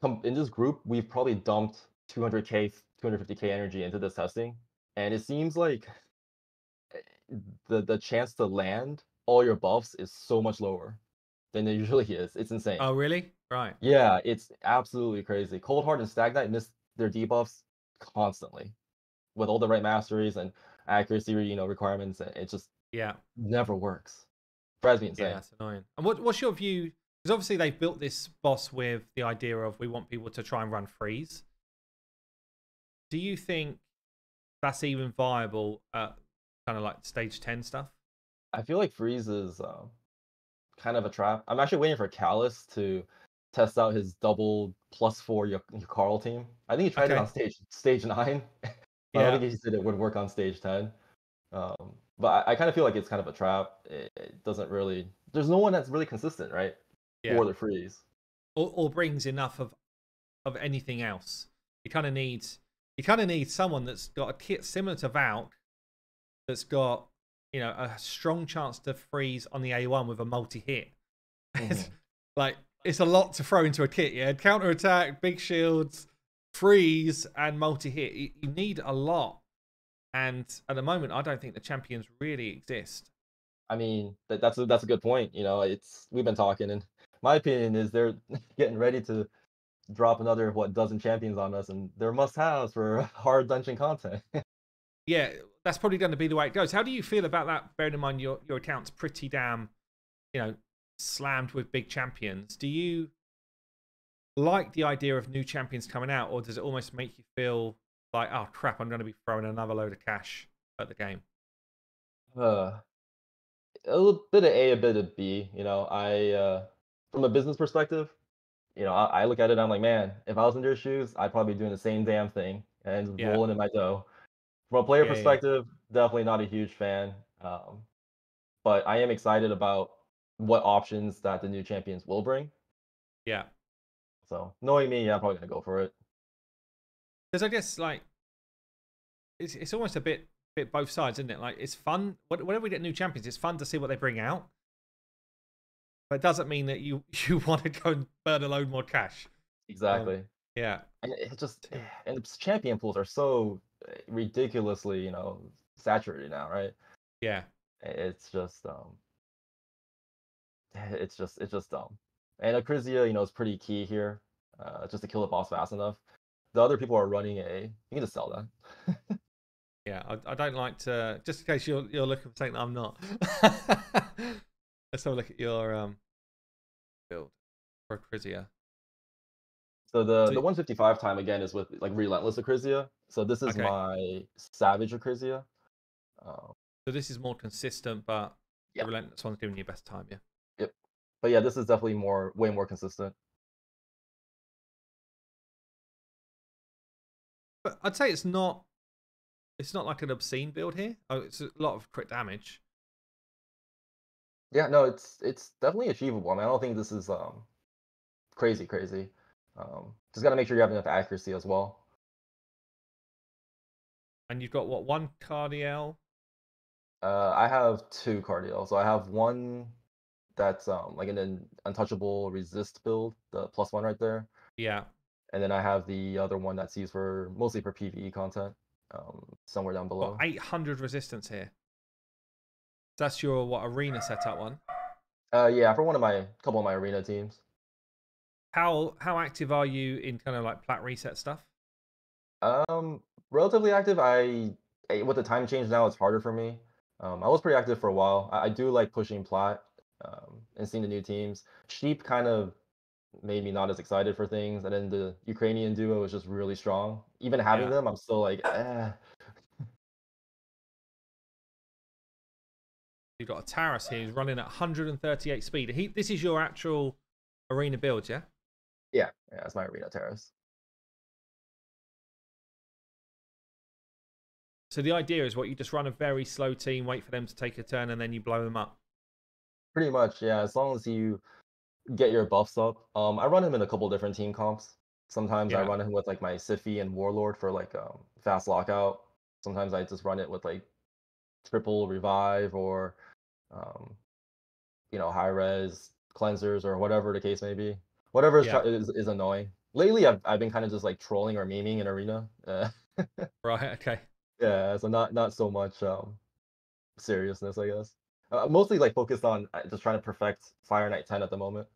come in this group, we've probably dumped 200k, 250k energy into this testing, and it seems like eh, the the chance to land all your buffs is so much lower than it usually is. It's insane. Oh, really? Right. Yeah, it's absolutely crazy. Cold Heart and Stag Knight miss their debuffs constantly with all the right masteries and accuracy, you know, requirements. It just Yeah. never works. Me insane. Yeah, that's annoying. And what, what's your view? Because obviously they've built this boss with the idea of we want people to try and run freeze. Do you think that's even viable at kind of like stage 10 stuff? I feel like Freeze is um, kind of a trap. I'm actually waiting for Callus to test out his double plus four Yak- Carl team. I think he tried it on stage stage nine. but I don't think he said it would work on stage ten. Um, but I, I kind of feel like it's kind of a trap. It, it doesn't really. There's no one that's really consistent, right? Yeah. For the freeze. Or, or brings enough of of anything else. You kind of need you kind of need someone that's got a kit similar to Valk, that's got you know a strong chance to freeze on the A1 with a multi hit. It's Mhm. like it's a lot to throw into a kit. Yeah, counter attack, big shields, freeze, and multi hit. You, you need a lot. And at the moment, I don't think the champions really exist. I mean, that, that's a, that's a good point. You know, it's we've been talking, and my opinion is they're getting ready to drop another what dozen champions on us, and they're must-haves for hard dungeon content. Yeah, that's probably going to be the way it goes. How do you feel about that? Bearing in mind your your account's pretty damn, you know, slammed with big champions. Do you like the idea of new champions coming out, or does it almost make you feel like, oh crap, I'm going to be throwing another load of cash at the game? uh, a little bit of A, a bit of B. You know, I uh, from a business perspective, you know, I, I look at it. I'm like, man, if I was in their shoes, I'd probably be doing the same damn thing and Yeah. rolling in my dough. From a player Yeah, yeah. perspective, definitely not a huge fan. Um, but I am excited about what options that the new champions will bring. Yeah. So knowing me, yeah, I'm probably gonna go for it. Because I guess like it's it's almost a bit bit both sides, isn't it? Like it's fun whenever we get new champions, it's fun to see what they bring out, but it doesn't mean that you you want to go and burn a load more cash. Exactly. Yeah, and it's just and the champion pools are so uh, ridiculously, you know, saturated now, right? yeah, It's just um it's just it's just dumb. And Acrizia, you know, is pretty key here. Uh just to kill the boss fast enough. The other people are running a you can just sell that. yeah. I, I don't like to just in case you're you're looking for something that I'm not. Let's have a look at your um build for Crizia. So the So the 155 time again is with like relentless Acrizia. So this is Okay. my savage Acrizia. Um, So this is more consistent, but Yeah. the relentless one's giving you best time. Yeah. Yep. But yeah, this is definitely more way more consistent. But I'd say it's not. It's not like an obscene build here. Oh, it's a lot of crit damage. Yeah, no, it's it's definitely achievable. I mean, I don't think this is um crazy, crazy. Um, just got to make sure you have enough accuracy as well. And you've got what one cardiel? Uh, I have two cardio, so I have one that's um like an untouchable resist build, the plus one right there, Yeah. And then I have the other one that's used for mostly for PVE content, um, somewhere down below. Got 800 resistance here. That's your what arena setup one. Uh, yeah, for one of my couple of my arena teams. How how active are you in kind of like plat reset stuff? Um, relatively active. I with the time change now, it's harder for me. Um, I was pretty active for a while. I, I do like pushing plat, um, and seeing the new teams. Sheep kind of made me not as excited for things, and then the Ukrainian duo was just really strong. Even having Yeah. them, I'm still like, eh. You've got a Taras here who's running at 138 speed. He, this is your actual arena build, yeah? Yeah, yeah, that's my arena Taras. So the idea is what you just run a very slow team, wait for them to take a turn, and then you blow them up. Pretty much, yeah. As long as you get your buffs up. Um, I run him in a couple different team comps. Sometimes I run him with like my Siphi and Warlord for like um, fast lockout. Sometimes I just run it with like triple revive or um, you know high res cleansers or whatever the case may be. Whatever is, Yeah. is, is annoying. Lately, I've I've been kind of just like trolling or memeing in arena. Uh, Right. Okay. yeah, so not not so much um seriousness, I guess. Uh, mostly like focused on uh, just trying to perfect Fire Knight 10 at the moment.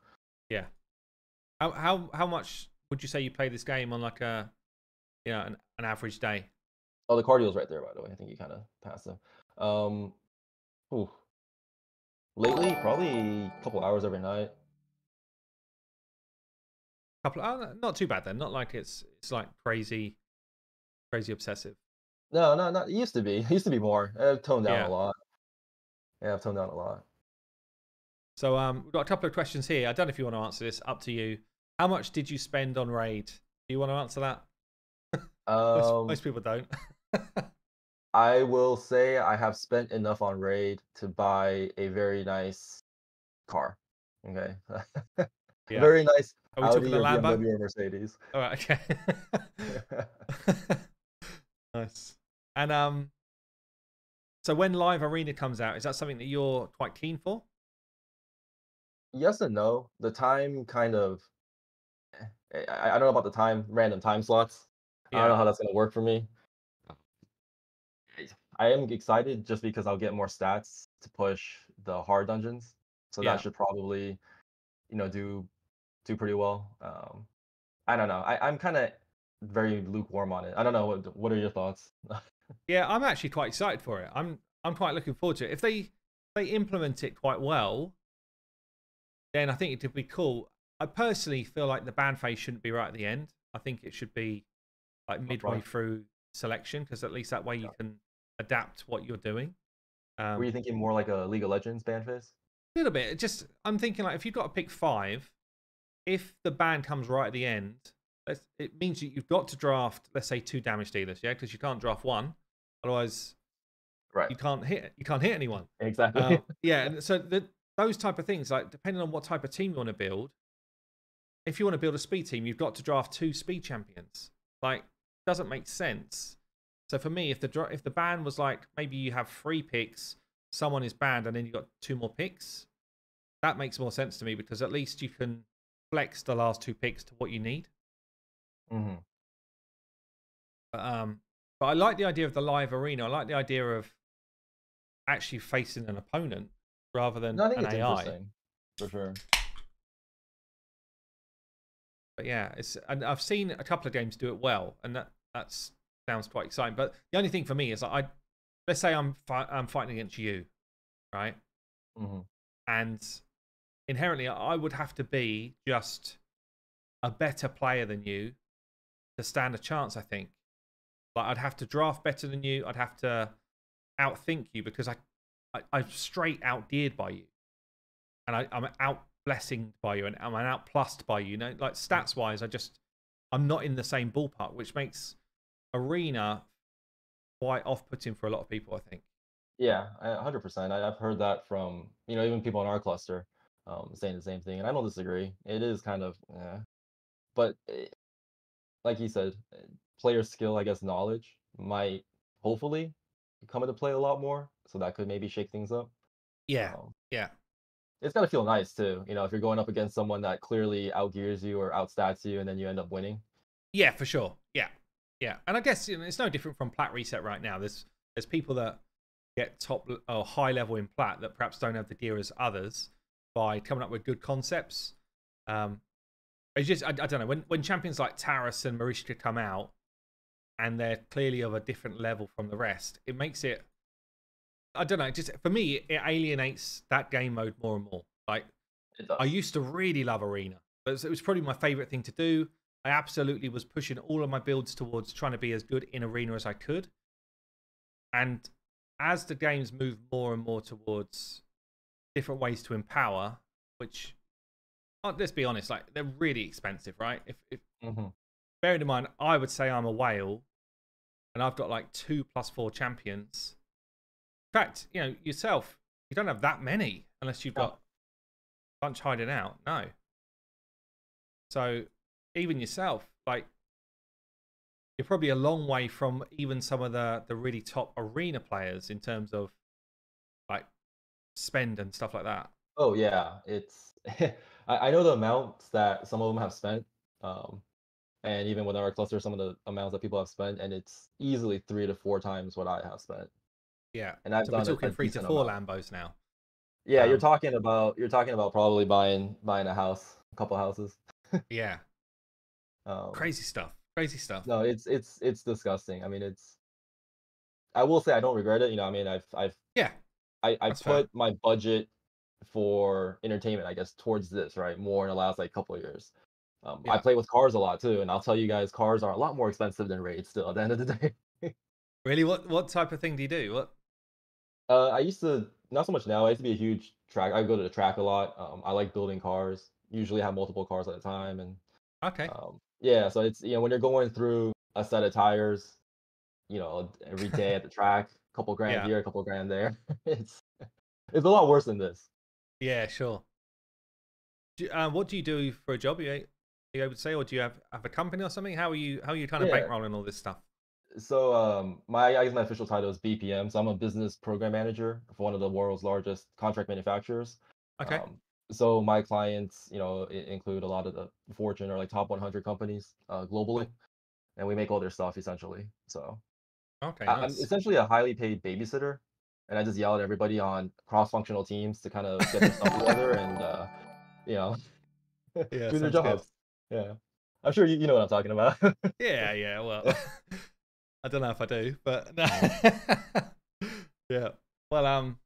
How how how much would you say you play this game on like a you know an, an average day? Oh, the cardio's right there, by the way. I think you kind of passed them. Um, ooh. Lately, probably a couple hours every night. Couple. Oh, not too bad then. Not like it's it's like crazy, crazy obsessive. No, no, not. It used to be. It used to be more. I've toned down Yeah. a lot. Yeah, I've toned down a lot. So um, we've got a couple of questions here. I don't know if you want to answer this. Up to you. How much did you spend on raid? Do you want to answer that? Most, Um, most people don't. I will say I have spent enough on raid to buy a very nice car. Okay, Yeah. very nice Are we talking Audi a or Lambo? BMW or Mercedes. All right. Okay. nice. And um, so when Live Arena comes out, is that something that you're quite keen for? Yes and no. The time kind of. eh, I, I don't know about the time, random time slots. I don't know how that's gonna work for me. I am excited just because I'll get more stats to push the hard dungeons, so Yeah. that should probably, you know, do do pretty well. Um, I don't know. I, I'm kind of very lukewarm on it. I don't know. What What are your thoughts? Yeah, I'm actually quite excited for it. I'm I'm quite looking forward to it. If they if they implement it quite well, then I think it would be cool. I personally feel like the ban phase shouldn't be right at the end. I think it should be like midway Okay. through selection because at least that way you can adapt what you're doing. Um, Were you thinking more like a League of Legends ban phase? A little bit. Just I'm thinking like if you've got to pick five, if the ban comes right at the end, it means that you've got to draft, let's say, two damage dealers, yeah, because you can't draft one, otherwise Right. you can't hit you can't hit anyone. Exactly. Um, yeah, and so the, those type of things, like depending on what type of team you want to build, if you want to build a speed team, you've got to draft two speed champions. Like, doesn't make sense. So for me, if the if the ban was like maybe you have three picks, someone is banned, and then you got two more picks, that makes more sense to me because at least you can flex the last two picks to what you need. hmm But, um, but I like the idea of the live arena. I like the idea of actually facing an opponent rather than No, I think an it's AI. interesting for sure. But yeah, it's and I've seen a couple of games do it well, and that that's sounds quite exciting. But the only thing for me is I, let's say I'm fi- I'm fighting against you, right? hmm And inherently, I would have to be just a better player than you to stand a chance. I think, like I'd have to draft better than you. I'd have to outthink you because I, I I'm straight outgeared by you, and I, I'm out blessing by you, and I'm out outplussed by you. You know, like stats wise, I just I'm not in the same ballpark, which makes arena quite off-putting for a lot of people. I think. Yeah, hundred percent. I- I've heard that from you know even people in our cluster um, saying the same thing, and I don't disagree. It is kind of, eh. but eh, like you said, eh, player skill, I guess, knowledge might hopefully come into play a lot more, so that could maybe shake things up. Yeah, Um, yeah, it's gotta feel nice too, you know, if you're going up against someone that clearly outgears you or outstats you, and then you end up winning. yeah, for sure. Yeah, yeah, and I guess you know, it's no different from plat reset right now. There's there's people that get top or high level in plat that perhaps don't have the gear as others by coming up with good concepts. Um, it's just I, I don't know when when champions like Taras and Marichka come out and they're clearly of a different level from the rest. It makes it I don't know. Just for me, it alienates that game mode more and more. Like I used to really love Arena. It was, it was probably my favorite thing to do. I absolutely was pushing all of my builds towards trying to be as good in Arena as I could. And as the games move more and more towards different ways to empower, which, oh, let's be honest, like they're really expensive, right? If, if Mhm. bearing in mind, I would say I'm a whale, and I've got like two plus four champions. In fact, you know yourself, you don't have that many unless you've got a bunch hiding out. No, So even yourself, like you're probably a long way from even some of the the really top arena players in terms of like spend and stuff like that. Oh yeah, it's I, I know the amounts that some of them have spent. Um, and even with our cluster, some of the amounts that people have spent, and it's easily three to four times what I have spent. Yeah, And I've so done we're talking three to four amount. Lambos now. Yeah, you're Um, talking about you're talking about probably buying buying a house, a couple houses. Yeah, Um, crazy stuff. Crazy stuff. No, it's it's it's disgusting. I mean, it's. I will say I don't regret it. You know, I mean, I've I've Yeah, I I That's fair. put my budget for entertainment, I guess, towards this right more in the last like couple of years. Um, I play with cars a lot too, and I'll tell you guys, cars are a lot more expensive than raids still. At the end of the day, really. What what type of thing do you do? What? Uh, I used to not so much now. I used to be a huge track. I go to the track a lot. Um, I like building cars. Usually have multiple cars at a time, and Okay. Um, yeah, so it's you know when you're going through a set of tires, you know every day at the track, a couple grand Yeah. here, a couple grand there. It's it's a lot worse than this. Yeah, sure. Do, uh, what do you do for a job? Are you, are you able to say, or do you have, have a company or something? How are you how are you kind of Yeah. bankrolling all this stuff? So um, my I guess my official title is BPM. So I'm a business program manager for one of the world's largest contract manufacturers. Okay. Um, so my clients, you know, include a lot of the Fortune or like top 100 companies uh, globally, and we make all their stuff essentially. So okay. I- I'm essentially a highly paid babysitter, and I just yell at everybody on cross-functional teams to kind of get their stuff together and uh, you know Yeah, do their sounds good. jobs. Yeah, I'm sure you, you know what I'm talking about. Yeah, yeah. Well, I don't know if I do, but yeah. Well, um,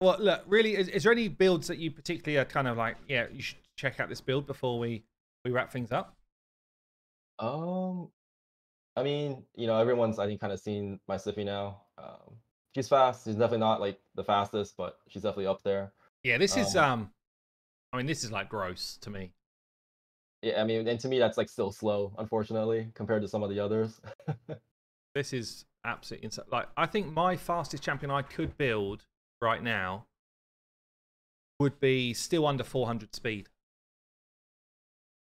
well, look, really, is, is there any builds that you particularly are kind of like, yeah, you should check out this build before we we wrap things up? um, I mean, you know, everyone's I think kind of seen my Siphi now. Um, she's fast. She's definitely not like the fastest, but she's definitely up there. Yeah, this is Um, um, I mean, this is like gross to me. Yeah, I mean, and to me that's like still slow, unfortunately, compared to some of the others. This is absolutely insane. Like, I think my fastest champion I could build right now would be still under 400 speed.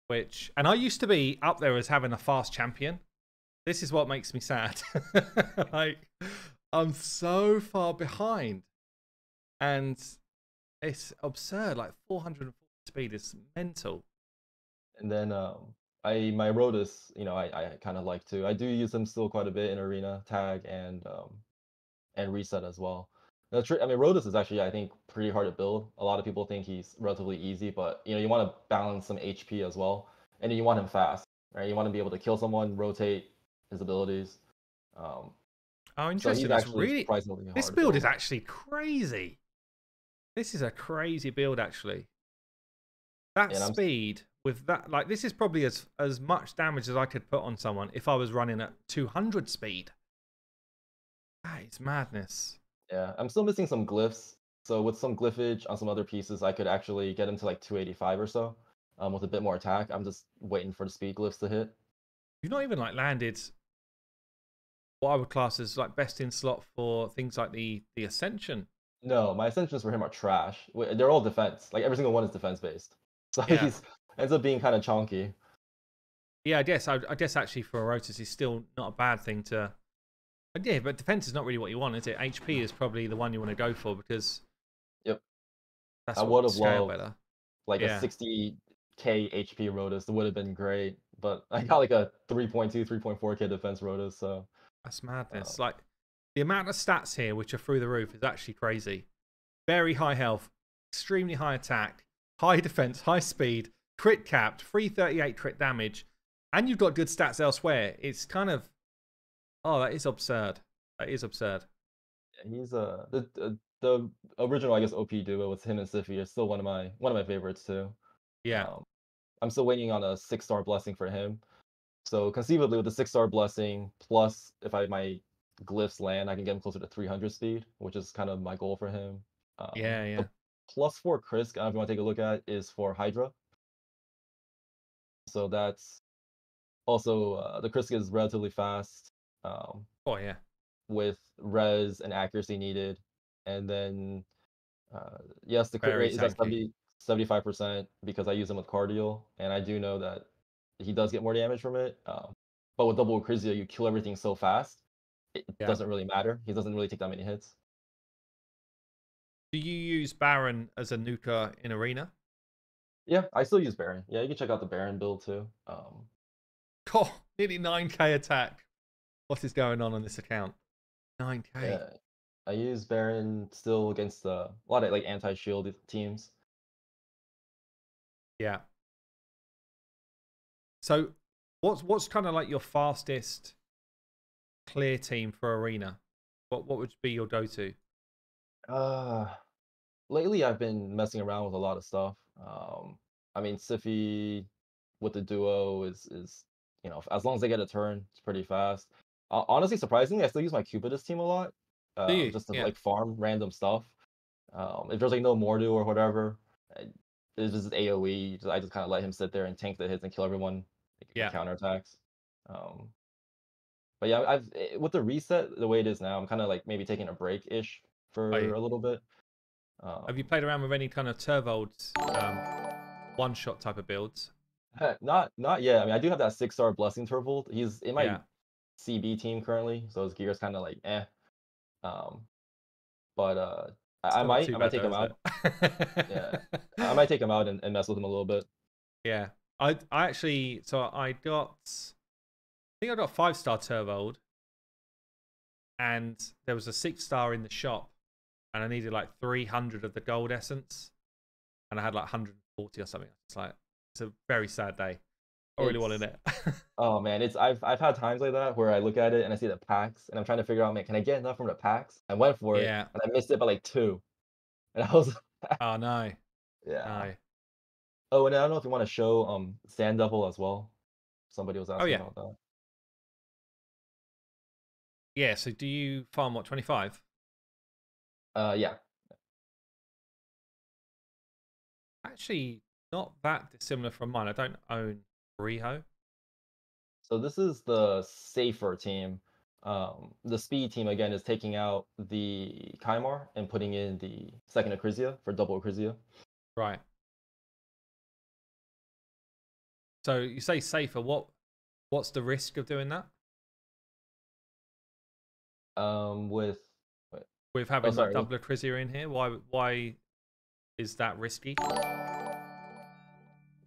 Which, and I used to be up there as having a fast champion. This is what makes me sad. like, I'm so far behind. And it's absurd. Like, 440 speed is mental. And then um, I my Rotos, you know, I, I kind of like to. I do use them still quite a bit in arena tag and um, and reset as well. The tri- I mean, Rotos is actually I think pretty hard to build. A lot of people think he's relatively easy, but you know you want to balance some HP as well, and then you want him fast, right? You want to be able to kill someone, rotate his abilities. Um, Oh, interesting. he's That's really. This to build is actually crazy. This is a crazy build, actually. That Yeah, and I'm s- speed with that, like, this is probably as as much damage as I could put on someone if I was running at 200 speed. That is madness. Yeah, I'm still missing some glyphs. So with some glyphage on some other pieces, I could actually get him to like 285 or so, um, with a bit more attack. I'm just waiting for the speed glyphs to hit. You've not even like landed what I would class as like best in slot for things like the the Ascension. No, my ascensions for him are trash. They're all defense. Like every single one is defense based. So Yeah. he's ends up being kind of chunky. Yeah, I guess I, I guess actually for Rotos is still not a bad thing to. Yeah, but defense is not really what you want, is it? HP is probably the one you want to go for because. Yep. That's I would have loved- better. Like Yeah. a 60k HP Rotos that would have been great, but I got like a 3.2, 3.4k defense Rotos. So That's madness. Wow. Like the amount of stats here, which are through the roof, is actually crazy. Very high health, extremely high attack, high defense, high speed, crit capped, 338 crit damage, and you've got good stats elsewhere. It's kind of, oh, that is absurd. That is absurd. yeah, he's uh the, the the original I guess OP duo with him and Siphi is still one of my one of my favorites too. Yeah. Um, I'm still waiting on a six star blessing for him. So conceivably, with the six star blessing plus if I my glyphs land, I can get him closer to 300 speed, which is kind of my goal for him. Um, yeah, yeah. plus four Krisk, I don't know if you want to take a look at, is for Hydra. So that's also uh, the Krisk is relatively fast um, Oh, yeah. with res and accuracy needed, and then uh, yes, the crit Very rate is at tanky. 70, 75% because I use him with Cardiel, and I do know that he does get more damage from it. Um, but with double Crizia, you kill everything so fast, it Yeah. doesn't really matter. He doesn't really take that many hits. Do you use Baron as a nuker in arena? Yeah, I still use Baron. Yeah, you can check out the Baron build too. Um, Oh, nearly 9k attack. What is going on on this account? 9k. yeah, I use Baron still against uh, a lot of like anti-shield teams. Yeah. So, what's what's kind of like your fastest clear team for arena? What what would be your go to? Uh, lately I've been messing around with a lot of stuff. Um, I mean, Siphi with the duo is is you know as long as they get a turn, it's pretty fast. Uh, honestly, surprisingly, I still use my Cupidus team a lot, uh, just to Yeah. like farm random stuff. Um, if there's like no Mordu or whatever, it's just AOE. I just kind of let him sit there and tank the hits and kill everyone. Like, Yeah. counterattacks. Um, but yeah, I've eh, with the reset the way it is now, I'm kind of like maybe taking a break ish for you? a little bit. Um, Have you played around with any kind of Turvold um, one shot type of builds? not not yet. I mean, I do have that six star blessing Turvold. He's in my Yeah. CB team currently, so his gear's kind of like eh. Um, but uh, I, I might I might take him out. Yeah. I might take him out and, and mess with him a little bit. Yeah, I I actually so I got I think I got five star Turvold, and there was a six star in the shop, and I needed like three hundred of the gold essence, and I had like hundred and forty or something. It's like it's a very sad day. I really wanted it. Oh man, it's I've I've had times like that where I look at it and I see the packs and I'm trying to figure out, man, can I get enough from the packs? I went for it yeah. and I missed it by like two, and I was Oh no. yeah. No. Oh, and I don't know if you want to show um Sand Devil as well. Somebody was asking Oh, yeah. about that. Yeah. So do you farm what twenty five? Uh, yeah. Actually, not that dissimilar from mine. I don't own Riho. So this is the safer team. Um, the speed team again is taking out the Kymar and putting in the second Acrizia for double Acrizia. Right. So you say safer. What what's the risk of doing that? Um, with With having Oh, sorry, like with- double Acrizia in here? Why why is that risky? I'm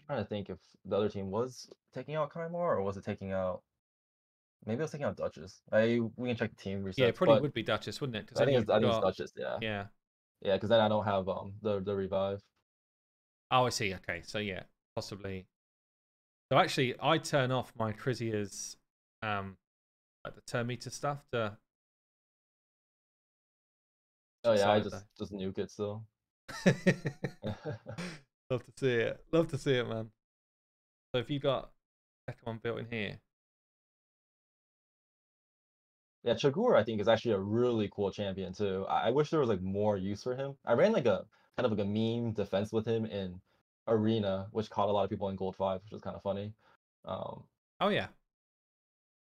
trying to think if the other team was taking out Kymar or was it taking out? Maybe it was taking out Duchess. I we can check the team resets. yeah, it probably would be Duchess, wouldn't it? Because I think it's I think it's Duchess. Yeah, Yeah. yeah, because then I don't have um the the revive. Oh, I see. Okay, so yeah, possibly. So actually, I turn off my Crizia's um like the turn meter stuff to. Oh yeah, I just just nuke it still. Love to see it. Love to see it, man. So if you got second one built in here, Yeah, Chagur I think is actually a really cool champion too. I, I wish there was like more use for him. I ran like a kind of like a meme defense with him in Arena, which caught a lot of people in Gold Five, which was kind of funny. Um, oh yeah,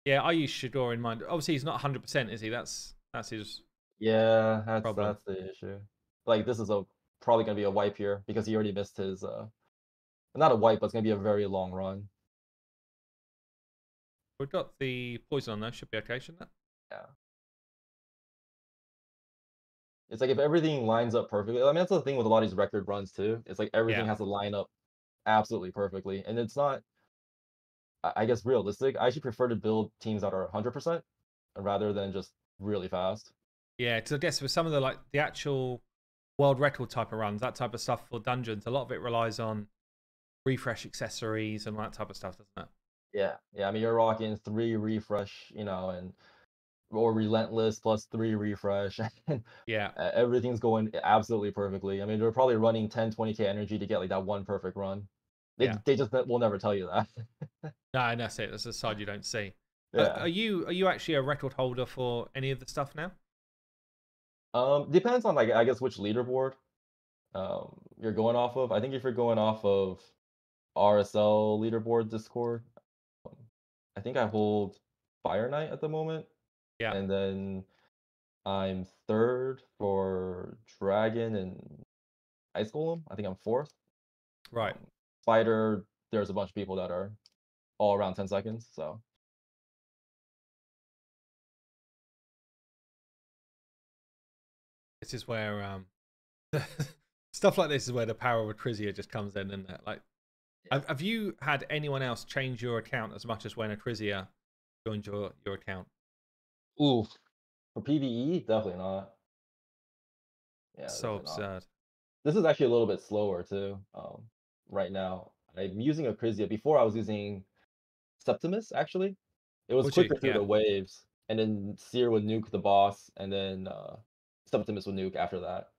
yeah, I use Shador in mind. Obviously, he's not 100, percent is he? That's that's his. Yeah, that's that's the issue. Like this is a probably gonna be a wipe here because he already missed his uh, not a wipe, but it's gonna be a very long run. We've got the poison on there. Should be okay, shouldn't it? Yeah. It's like if everything lines up perfectly. I mean, that's the thing with a lot of these record runs too. It's like everything Yeah. has to line up absolutely perfectly, and it's not. I I guess realistic. I actually prefer to build teams that are 100% rather than just really fast. Yeah, because I guess with some of the like the actual world record type of runs, that type of stuff for dungeons, a lot of it relies on refresh accessories and that type of stuff, doesn't it? Yeah, yeah. I mean, you're rocking three refresh, you know, and or relentless plus three refresh, and Yeah, uh, everything's going absolutely perfectly. I mean, they're probably running 10, 20k energy to get like that one perfect run. They Yeah. they just will never tell you that. no, and that's it. That's the side you don't see. Uh, yeah. are you are you actually a record holder for any of the stuff now? Um, depends on like I guess which leaderboard um you're going off of. I think if you're going off of RSL leaderboard Discord, um, I think I hold Fire Knight at the moment. Yeah. And then I'm third for Dragon and Ice Golem. I think I'm fourth. Right. Um, Spider, there's a bunch of people that are all around 10 seconds. So this is where um stuff like this is where the power of Acrizia just comes in, and like, Yeah. have, have you had anyone else change your account as much as when Acrizia joined your your account? ooh, for PVE, definitely not. Yeah, so definitely not. This is actually a little bit slower too. Um, right now, I'm using Acrizia. Before I was using Septimus. Actually, it was Would you? quicker through Yeah. the waves, and then Seer would nuke the boss, and then uh, Septimus would nuke after that.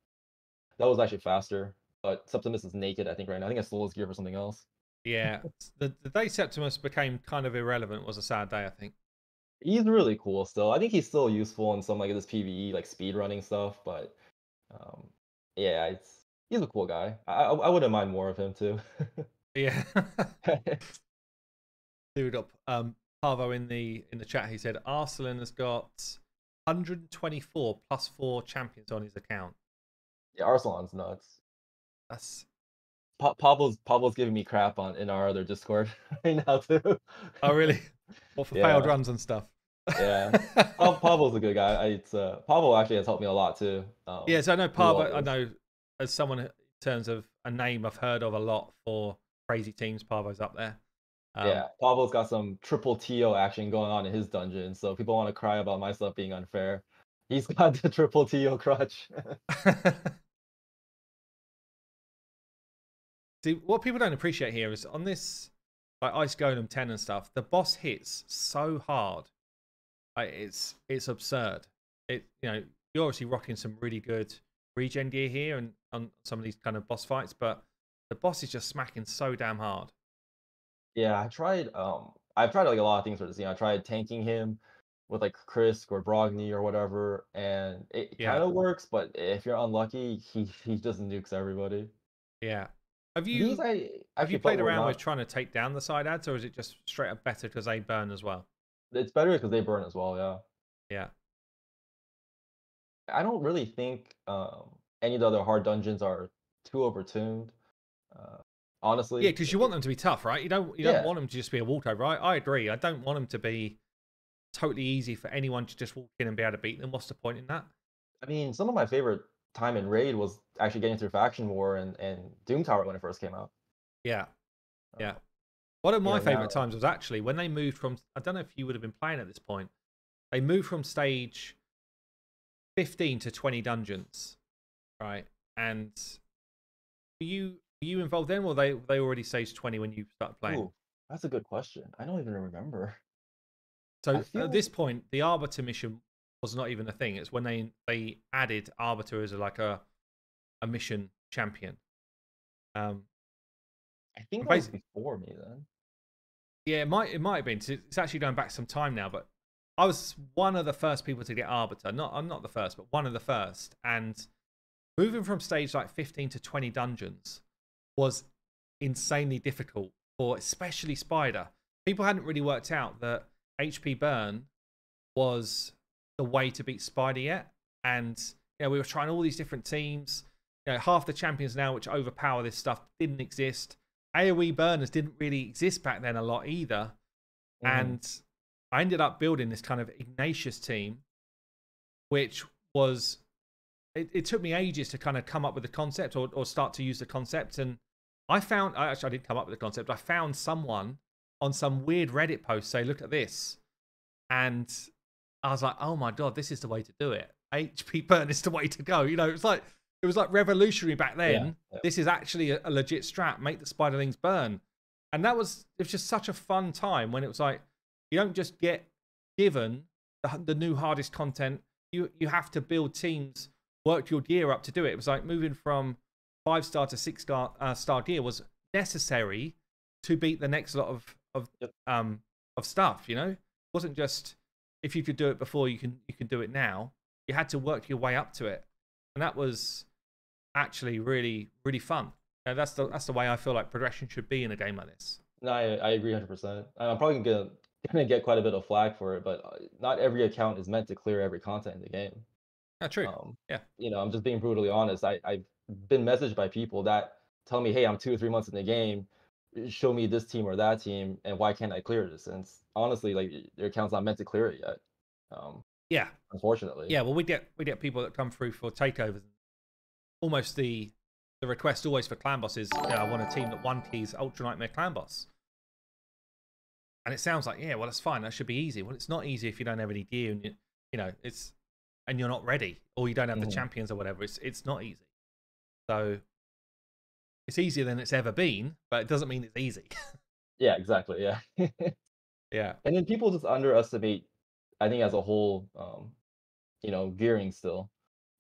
That was actually faster. But Septimus is naked, I think, right now. I think I stole his gear for something else. Yeah, the the day Septimus became kind of irrelevant was a sad day. I think. He's really cool still. I think he's still useful in some like this PVE like speed running stuff, but um, yeah, it's he's a cool guy. I I, I wouldn't mind more of him too. Yeah. Dude up um Parvo in the in the chat he said Arsenal has got 124 plus four champions on his account. yeah, Arsalan's nuts. That's Pa- Pablo's Pablo's giving me crap on in our other Discord right now too. oh really? What for failed runs and stuff? Yeah. Pa- Pablo's a good guy. I, it's uh, Pablo actually has helped me a lot too. Um, yeah, so I know Parvo. I know as someone in terms of a name I've heard of a lot for crazy teams. Parvo's up there. Um, yeah, Pablo's got some triple TO action going on in his dungeon, so people want to cry about my stuff being unfair. He's got the triple TO crutch. See, what people don't appreciate here is on this like Ice Golem 10 and stuff, the boss hits so hard. Like, it's it's absurd. It you know, you're obviously rocking some really good regen gear here and on some of these kind of boss fights, but the boss is just smacking so damn hard. Yeah, I tried. Um, I've tried like a lot of things for this. You know, I tried tanking him with like Krisk or Brogni or whatever, and it Yeah. kind of works. But if you're unlucky, he he just nukes everybody. Yeah. Have you These I have you played around with trying to take down the side ads or is it just straight up better because they burn as well? It's better because they burn as well. Yeah. Yeah. I don't really think um, any of the other hard dungeons are too overtuned. Uh, honestly, Yeah, because you want them to be tough, right? You don't you don't Yeah. want them to just be a walkover, right? I agree. I don't want them to be totally easy for anyone to just walk in and be able to beat them. What's the point in that? I mean, some of my favorite time in raid was actually getting through faction war and, and Doom Tower when it first came out. Yeah. Yeah. One of my know, favorite now- times was actually when they moved from I don't know if you would have been playing at this point. They moved from stage 15 to 20 dungeons. Right? And you you involved then or they they already stage 20 when you start playing? Ooh, that's a good question. I don't even remember. So at this point, the Arbiter mission was not even a thing. It's when they they added Arbiter as a, like a a mission champion. Um, I think that was before me then. yeah, it might it might have been. It's actually going back some time now, but I was one of the first people to get Arbiter. Not I'm not the first, but one of the first. And moving from stage like 15 to 20 dungeons was insanely difficult for especially Spider. People hadn't really worked out that HP burn was the way to beat Spider yet. And you know, we were trying all these different teams. You know, half the champions now which overpower this stuff didn't exist. AoE burners didn't really exist back then a lot either. Mhm. And I ended up building this kind of Ignatius team, which was it, it took me ages to kind of come up with the concept or, or start to use the concept. And I found I actually I didn't come up with the concept. I found someone on some weird Reddit post say, look at this. And I was like, oh my god, this is the way to do it. HP burn is the way to go. You know, it's like it was like revolutionary back then. yeah. This is actually a, a legit strat. Make the spiderlings burn. And that was it was just such a fun time when it was like you don't just get given the, the new hardest content. You you have to build teams, work your gear up to do it. It was like moving from five star to six star uh, star gear was necessary to beat the next lot of of Yep. um of stuff. You know, it wasn't just if you could do it before, you can you can do it now. You had to work your way up to it, and that was actually really really fun. And that's the that's the way I feel like progression should be in a game like this. No, I, I agree 100%. I'm probably gonna gonna get quite a bit of flag for it, but uh, not every account is meant to clear every content in the game. Yeah, true. Um, Yeah. You know, I'm just being brutally honest. I, I've been messaged by people that tell me, hey, I'm two or three months in the game. show me this team or that team, and why can't I clear this? And honestly, like your account's not meant to clear it yet. Um, yeah, unfortunately. Yeah, well, we get we get people that come through for takeovers. Almost the the request always for clan bosses. Yeah, I want a team that one keys Ultra Nightmare clan boss. And it sounds like yeah, well, that's fine. That should be easy. Well, it's not easy if you don't have any gear and you, you know it's and you're not ready or you don't have mm. the champions or whatever. It's it's not easy. So it's easier than it's ever been, but it doesn't mean it's easy. yeah, exactly. Yeah. yeah. And then people just underestimate, I think, as a whole, um, you know, gearing still.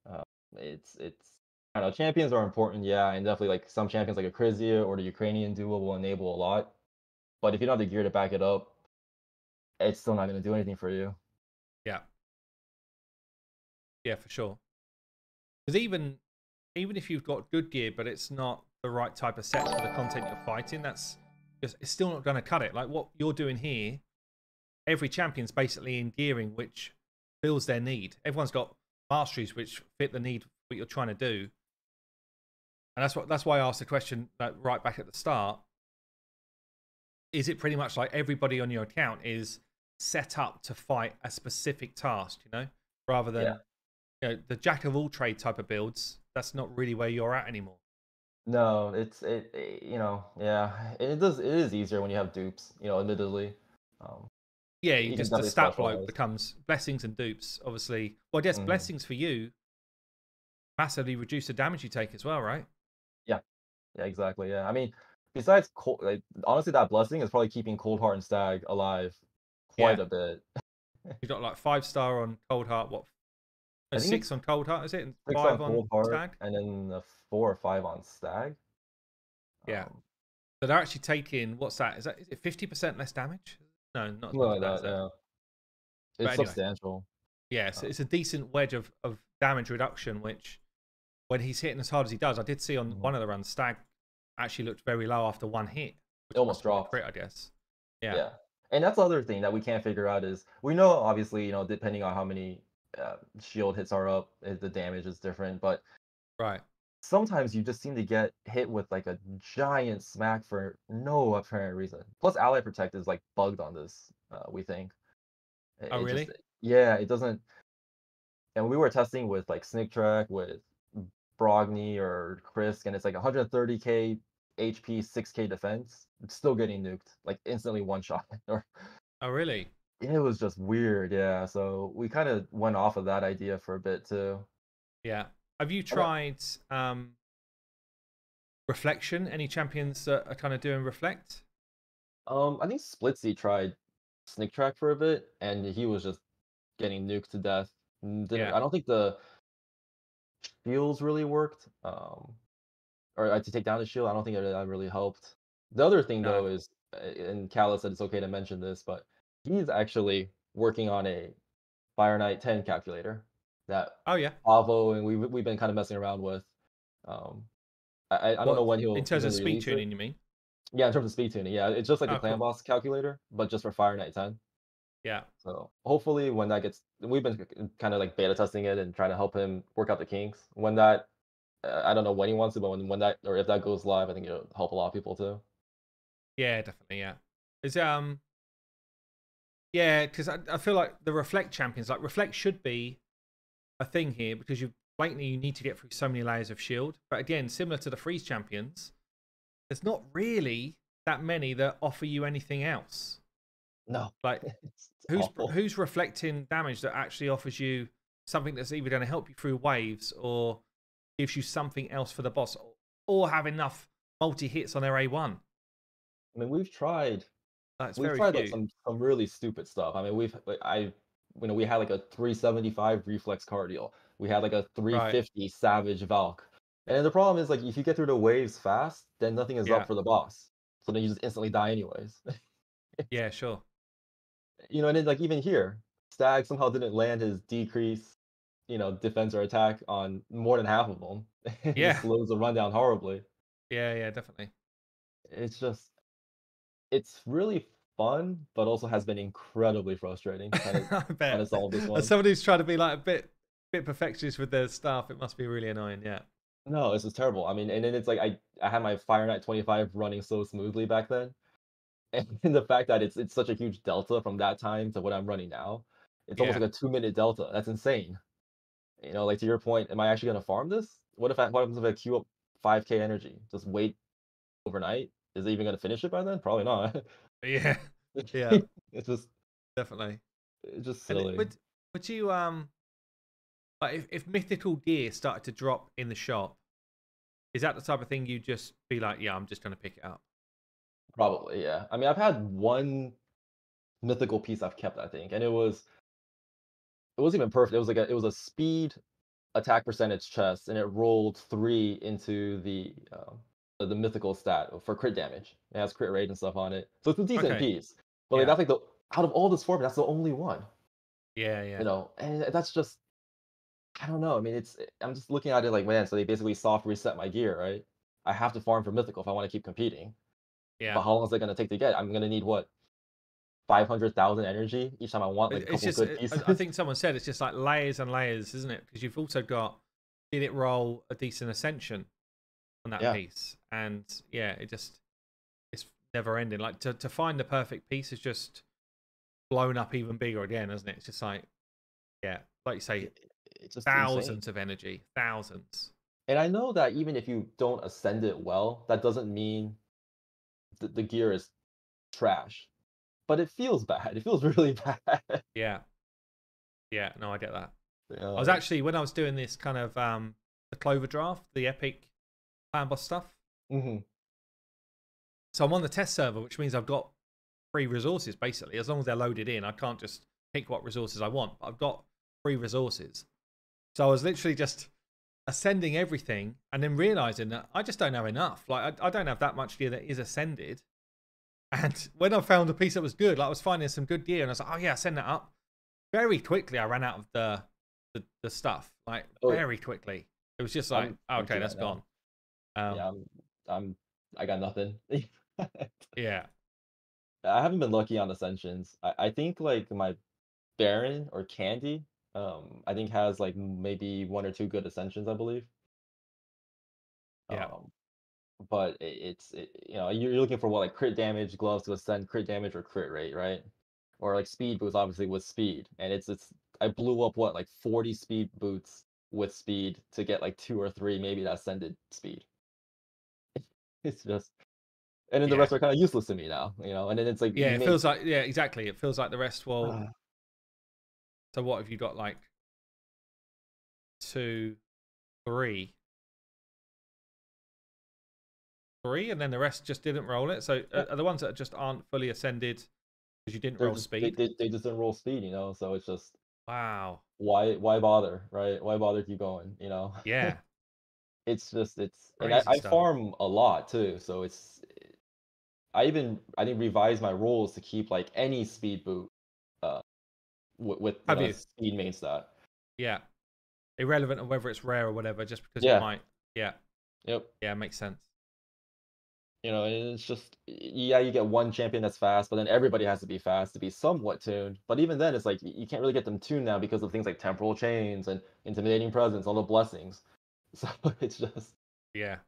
Uh, it's it's I don't know, champions are important, yeah, and definitely like some champions like a Krizia or the Ukrainian duo will enable a lot. But if you don't have the gear to back it up, it's still not going to do anything for you. Yeah. For sure. Because even even if you've got good gear, but it's not the right type of sets for the content you're fighting, that's just, it's still not going to cut it. Like what you're doing here, every champion's basically in gearing which fills their need. Everyone's got masteries which fit the need what you're trying to do. And that's what that's why I asked the question like, right back at the start. Is it pretty much like everybody on your account is set up to fight a specific task, you know, rather than yeah. You know, the jack of all trade type of builds? That's not really where you're at anymore. No, it's it, it you know, yeah. It does it is easier when you have dupes, you know, admittedly. Um, yeah, you, you just the stat block becomes blessings and dupes, obviously. Well I guess mm-hmm. blessings for you massively reduce the damage you take as well, right? Yeah. Yeah, exactly. Yeah. I mean, besides cold like honestly that blessing is probably keeping Cold Heart and Stag alive quite yeah. a bit. you got like five star on Cold Heart, what a six on Cold Heart, is it? And six five on, on Stag? and then the four or five on Stag. Yeah. Um, so they're actually taking what's that? Is that is it fifty percent less damage? No, not like that. Yeah. It's anyway, substantial. Yeah, so it's a decent wedge of, of damage reduction, which when he's hitting as hard as he does, I did see on mm-hmm. one of the runs, Stag actually looked very low after one hit. It almost dropped. Crit, I guess. Yeah. Yeah. And that's the other thing that we can't figure out is we know obviously, you know, depending on how many uh, shield hits are up, eh, the damage is different. But right, sometimes you just seem to get hit with like a giant smack for no apparent reason. Plus, ally protect is like bugged on this. Uh, we think. It, oh really? Just, yeah, it doesn't. And we were testing with like Snicktrack with Brogni or Krisk, and it's like 130k HP, 6k defense. It's still getting nuked, like instantly one shot. or oh really? It was just weird, yeah. So we kind of went off of that idea for a bit too. Yeah. Have you tried um, reflection? Any champions that are kind of doing reflect? Um, I think Splitzy tried Sneak Track for a bit, and he was just getting nuked to death. Didn't, yeah. I don't think the shields really worked. Um, or uh, to take down the shield, I don't think that really helped. The other thing no. though is, uh, and Calla said it's okay to mention this, but he's actually working on a Fire Knight 10 calculator that oh yeah Avo and we we've been kind of messing around with. Um, I, I don't well, know when he'll in terms of speed tuning. It. You mean? Yeah, in terms of speed tuning. Yeah, it's just like oh, a clan cool. boss calculator, but just for Fire Knight 10. Yeah. So hopefully when that gets, we've been kind of like beta testing it and trying to help him work out the kinks. When that, uh, I don't know when he wants to, but when when that or if that goes live, I think it'll help a lot of people too. Yeah, definitely. Yeah. Is um yeah, because I, I feel like the Reflect champions, like Reflect should be a thing here because you blatantly you need to get through so many layers of shield. But again, similar to the Freeze champions, there's not really that many that offer you anything else. No. Like who's awful. who's reflecting damage that actually offers you something that's either going to help you through waves or gives you something else for the boss or have enough multi hits on their A1. I mean, we've tried that's we've tried like, some some really stupid stuff. I mean, we've like, I you know we had like a 375 reflex Cardiel. We had like a 350 right. savage Valk. And the problem is like if you get through the waves fast, then nothing is yeah. up for the boss. So then you just instantly die anyways. yeah, sure. You know, and then like even here, Stag somehow didn't land his decrease, you know, defense or attack on more than half of them. Yeah. slows the rundown horribly. Yeah, yeah, definitely. It's just it's really fun, but also has been incredibly frustrating trying to, I bet. solve this one. As somebody who's trying to be like a bit bit perfectionist with their stuff, it must be really annoying. Yeah. No, this is terrible. I mean, and then it's like I I had my Fire Knight 25 running so smoothly back then, and the fact that it's it's such a huge delta from that time to what I'm running now, it's almost like a two minute delta. That's insane. You know, like to your point, am I actually gonna farm this? What if I what happens if I queue up 5k energy? Just wait overnight? Is it even gonna finish it by then? Probably not. Yeah. Yeah. it's just Definitely. it's just And it- silly. would would you um like if, if mythical gear started to drop in the shop, is that the type of thing you just be like, yeah, I'm just gonna pick it up? Probably, yeah. I mean, I've had one mythical piece I've kept, I think, and it was it wasn't even perfect. It was like a it was a speed attack percentage chest, and it rolled three into the um, the, mythical stat for crit damage. It has crit rate and stuff on it, so it's a decent Okay. piece. But like that's like the out of all this format, that's the only one. Yeah, yeah. You know, and that's just I don't know. I mean, it's I'm just looking at it like, man, so they basically soft reset my gear, right? I have to farm for mythical if I want to keep competing. yeah. But how long is it going to take to get? I'm going to need what? 500,000 energy each time I want like a it's couple just good pieces. I, I think someone said it's just like layers and layers, isn't it? Because you've also got did it roll a decent ascension on that Yeah. piece, and yeah, it just it's never ending. Like to to find the perfect piece is just blown up even bigger again, isn't it? It's just like yeah, like you say, it's just insane. thousands of energy, thousands. And I know that even if you don't ascend it well, that doesn't mean the, the gear is trash. But it feels bad. It feels really bad. Yeah, yeah. No, I get that. You I was actually when I was doing this kind of um the Clover draft, the epic clan boss stuff. Mhm. So I'm on the test server, which means I've got free resources basically. As long as they're loaded in, I can't just pick what resources I want. But I've got free resources. So I was literally just ascending everything and then realizing that I just don't have enough. Like I, I don't have that much gear that is ascended. And when I found a piece that was good, like I was finding some good gear, and I was like, "Oh yeah, send that up." Very quickly, I ran out of the the, the stuff. Like Oh. very quickly, it was just like, I'm- oh, I'm "Okay, that's that gone." Um, yeah, I'm, I'm I got nothing. yeah, I haven't been lucky on ascensions. I, I think like my Baron or Candy, um, I think has like maybe one or two good ascensions, I believe. Yeah. Um, but it, it's it, you know you're, you're looking for what like crit damage gloves to ascend crit damage or crit rate, right? Or like speed boots, obviously with speed, and it's it's I blew up what like 40 speed boots with speed to get like two or three maybe that ascended speed. It's just, and then the Yeah. rest are kind of useless to me now, you know. And then it's like yeah. It make- feels like yeah, exactly. It feels like the rest. Well, Ah. So what have you got like two, three, three, and then the rest just didn't roll it. So Yeah. the ones that just aren't fully ascended because you didn't they're roll just, they, speed? they, they just didn't roll speed, you know. So it's just Wow. why why bother, right? Why bother keep going, you know? Yeah. It's just it's and I, I farm a lot too, so it's I even I didn't revise my rules to keep like any speed boot uh with, speed main stat. Yeah. Irrelevant of whether it's rare or whatever, just because Yeah. it might. Yeah. Yep. Yeah. Makes sense. You know, and it's just yeah, you get one champion that's fast, but then everybody has to be fast to be somewhat tuned. But even then, it's like you can't really get them tuned now because of things like temporal chains and intimidating presence, all the blessings. So it's just Yeah.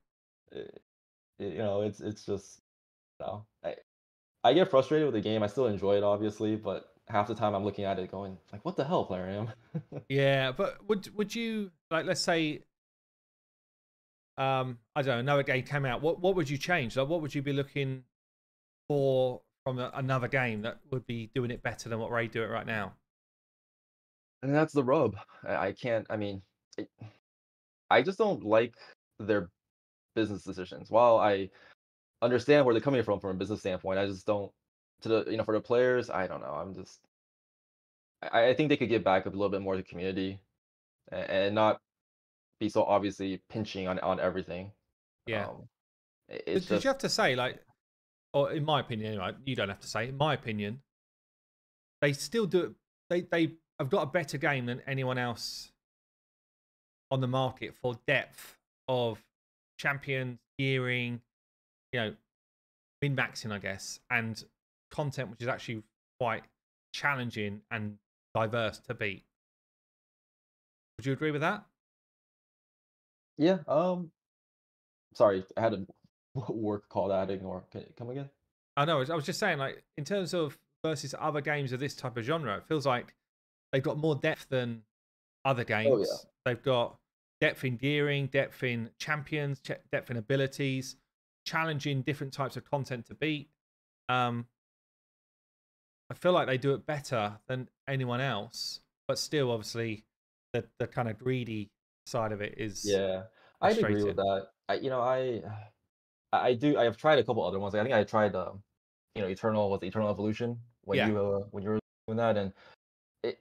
uh, you know, it's it's just you know, I I get frustrated with the game. I still enjoy it, obviously, but half the time I'm looking at it going like, "What the hell, Plarium?" Yeah, but would would you like let's say um I don't know, another game came out. What what would you change? Like what would you be looking for from a, another game that would be doing it better than what Ray do it right now? and that's the rub. I, I can't. I mean, it, I just don't like their business decisions. While I understand where they're coming from from a business standpoint, I just don't. To the you know, for the players, I don't know. I'm just. I, I think they could give back a little bit more to the community, and, and not be so obviously pinching on on everything. Yeah. Um, it's just you have to say like or in my opinion anyway, you don't have to say, in my opinion, they still do it they they have got a better game than anyone else on the market for depth of champions, gearing, you know, min maxing, I guess, and content which is actually quite challenging and diverse to beat. Would you agree with that? Yeah. Um. Sorry, I had a work call that I had to ignore. Can come again? I know. I was just saying, like in terms of versus other games of this type of genre, it feels like they've got more depth than other Oh games. yeah. They've got depth in gearing, depth in champions, depth in abilities, challenging different types of content to beat. Um, I feel like they do it better than anyone else, but still, obviously, the the kind of greedy side of it is Yeah. I'd agree with that. I you know I I I do I have tried a couple other ones. I think I tried um you know Eternal was Eternal Evolution when Yeah. you uh, when you were doing that and it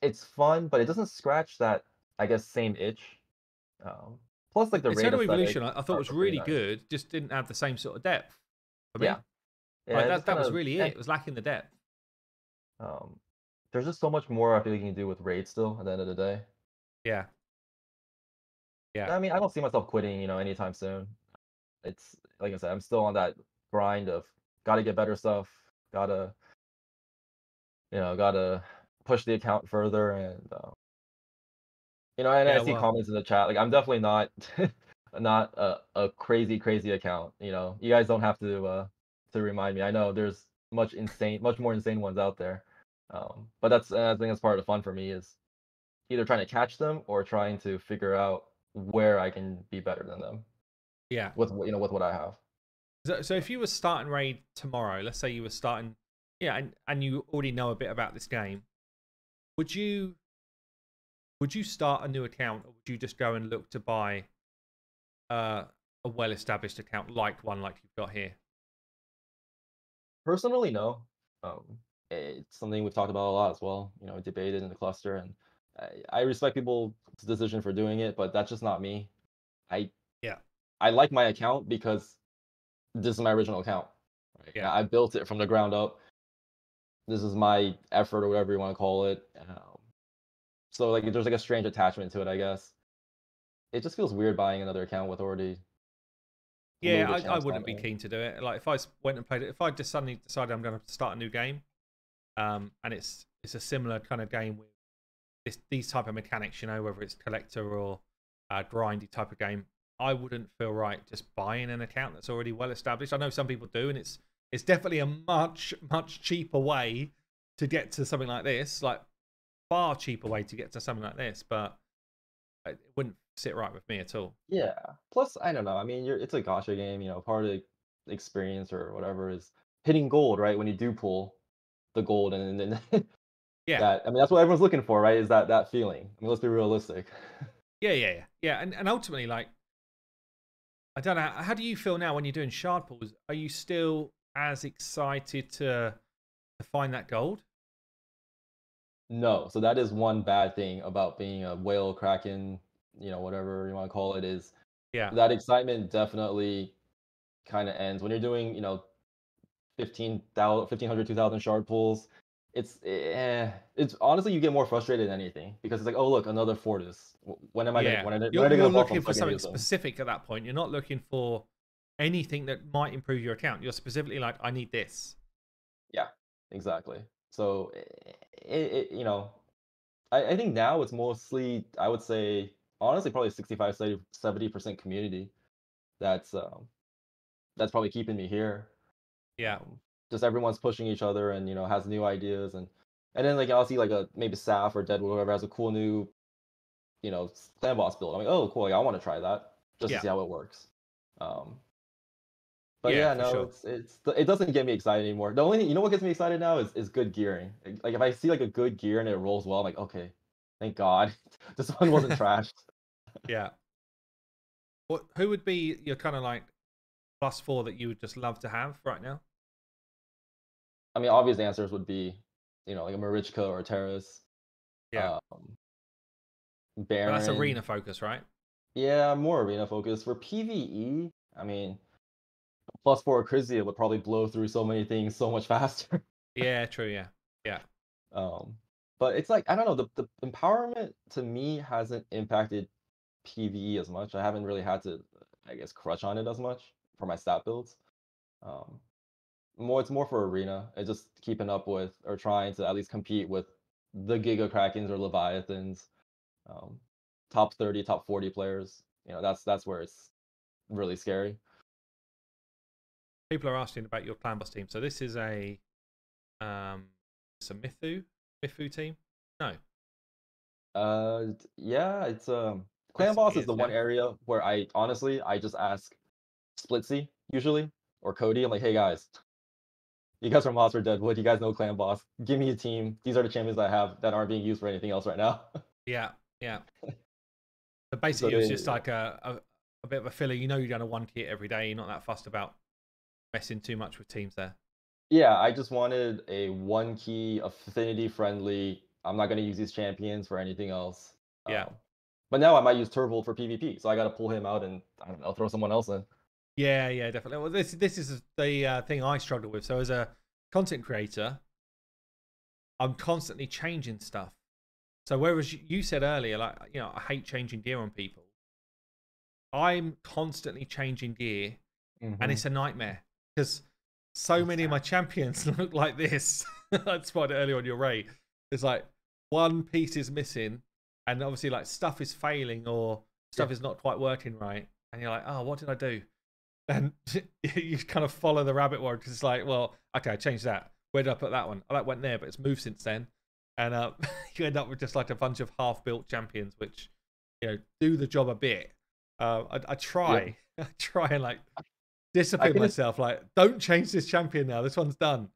it's fun, but it doesn't scratch that I guess same itch. Um, plus like the raid Eternal aesthetic Evolution, I, I thought was really nice. good, just didn't have the same sort of depth for me. Yeah. Yeah, Like that, that was kinda really it. It was lacking the depth. Um, there's just so much more I feel like you can do with raid still at the end of the day. Yeah. Yeah. I mean, I don't see myself quitting, you know, anytime soon. It's like I said, I'm still on that grind of gotta get better stuff, gotta, you know, gotta push the account further, and um, you know, and Yeah, I see well, comments in the chat. Like, I'm definitely not, not a, a crazy, crazy account. You know, you guys don't have to uh to remind me. I know there's much insane, much more insane ones out there. Um, but that's I think that's part of the fun for me is either trying to catch them or trying to figure out where I can be better than them yeah. with you know with what I have. So, so if you were starting raid tomorrow, let's say you were starting, yeah, and, and you already know a bit about this game, would you would you start a new account or would you just go and look to buy uh, a well established account like one like you've got here? Personally, no. Um, it's something we've talked about a lot as well. You know, debated in the cluster, and I, I respect people's decision for doing it, but that's just not me. I Yeah. I like my account because this is my original account. Right? Yeah. I built it from the ground up. This is my effort or whatever you want to call it. Um, so like, there's like a strange attachment to it, I guess. It just feels weird buying another account with already. Yeah, I, I wouldn't be keen to do it. Like if I went and played it, if I just suddenly decided I'm going to start a new game, um, and it's it's a similar kind of game with this these type of mechanics, you know, whether it's collector or uh, grindy type of game, I wouldn't feel right just buying an account that's already well established. I know some people do, and it's it's definitely a much much cheaper way to get to something like this, like far cheaper way to get to something like this, but it wouldn't sit right with me at all. Yeah. Plus, I don't know. I mean, you're it's a gotcha game. You know, part of the experience or whatever is hitting gold, right? When you do pull the gold, and then Yeah. that I mean, that's what everyone's looking for, right? Is that that feeling? I mean, let's be realistic. Yeah, yeah, yeah, yeah. And and ultimately, like, I don't know. How do you feel now when you're doing shard pulls? Are you still as excited to to find that gold? No, so that is one bad thing about being a whale kraken, you know, whatever you want to call it, is Yeah, that excitement definitely kind of ends when you're doing, you know, 15,000, 1500, 2000 shard pulls. It's eh, it's honestly you get more frustrated than anything because it's like, oh look, another Fortis. When am I yeah. gonna when are they, you're are they you're gonna looking for so I can something specific at that point. You're not looking for anything that might improve your account. You're specifically like, I need this. Yeah, exactly. So it, it you know, I, I think now it's mostly I would say honestly probably 65 70 percent community that's um that's probably keeping me here. Yeah, Um, just everyone's pushing each other and you know has new ideas and and then like I'll see like a maybe Saf or Deadwood or whoever has a cool new you know boss build. I'm like, oh cool, like, I want to try that just Yeah. to see how it works. Um, but Yeah, yeah, no, sure. it's it's it doesn't get me excited anymore. The only thing, you know what gets me excited now is is good gearing. Like if I see like a good gear and it rolls well, I'm like, okay, thank God, this one wasn't trashed. yeah. What? Who would be your kind of like plus four that you would just love to have right now? I mean, obvious answers would be, you know, like a Marichka or a Taras. Yeah, Um, but Baron. that's arena focus, right? Yeah, more arena focus. For PvE, I mean, plus four Acrizia would probably blow through so many things so much faster. Yeah, true. Yeah, yeah, Um, but it's like I don't know, the, the empowerment to me hasn't impacted PvE as much. I haven't really had to, I guess, crutch on it as much for my stat builds. Um, more it's more for arena. It's just keeping up with or trying to at least compete with the Giga Krakens or Leviathans, um, top 30, top 40 players. you know that's that's where it's really scary. People are asking about your clan boss team. So this is a um it's a Mythu Mythu team. No. Uh, yeah, it's um clan boss is the is, one area where I honestly I just ask Splitsy usually or Cody. I'm like, hey guys, you guys from Monster Deadwood, you guys know clan boss. Give me a team. These are the champions I have that aren't being used for anything else right now. Yeah, yeah. So basically, it was just like a, a a bit of a filler. You know, you're going to one kit every day. You're not that fussed about messing too much with teams there. yeah, I just wanted a one key affinity friendly. I'm not gonna use these champions for anything else. Yeah. Um, but now I might use Turvold for PvP, so I gotta pull him out and I don't know, throw someone else in. Yeah, yeah, definitely. Well, this this is the uh, thing I struggle with. So as a content creator, I'm constantly changing stuff. So whereas you- you said earlier, like you know, I hate changing gear on people. I'm constantly changing gear, Mm-hmm. and it's a nightmare because so many of my champions look like this. I spotted earlier on your raid. It's like one piece is missing, and obviously like stuff is failing or stuff is not quite working right, and you're like, oh, what did I do? And you kind of follow the rabbit warren because it's like, well, okay, I changed that. Where did I put that one? Oh, that went there, but it's moved since then. And uh, you end up with just like a bunch of half-built champions, which you know do the job a bit. Uh, I, I try, I try and like discipline myself. Like, don't change this champion now. This one's done.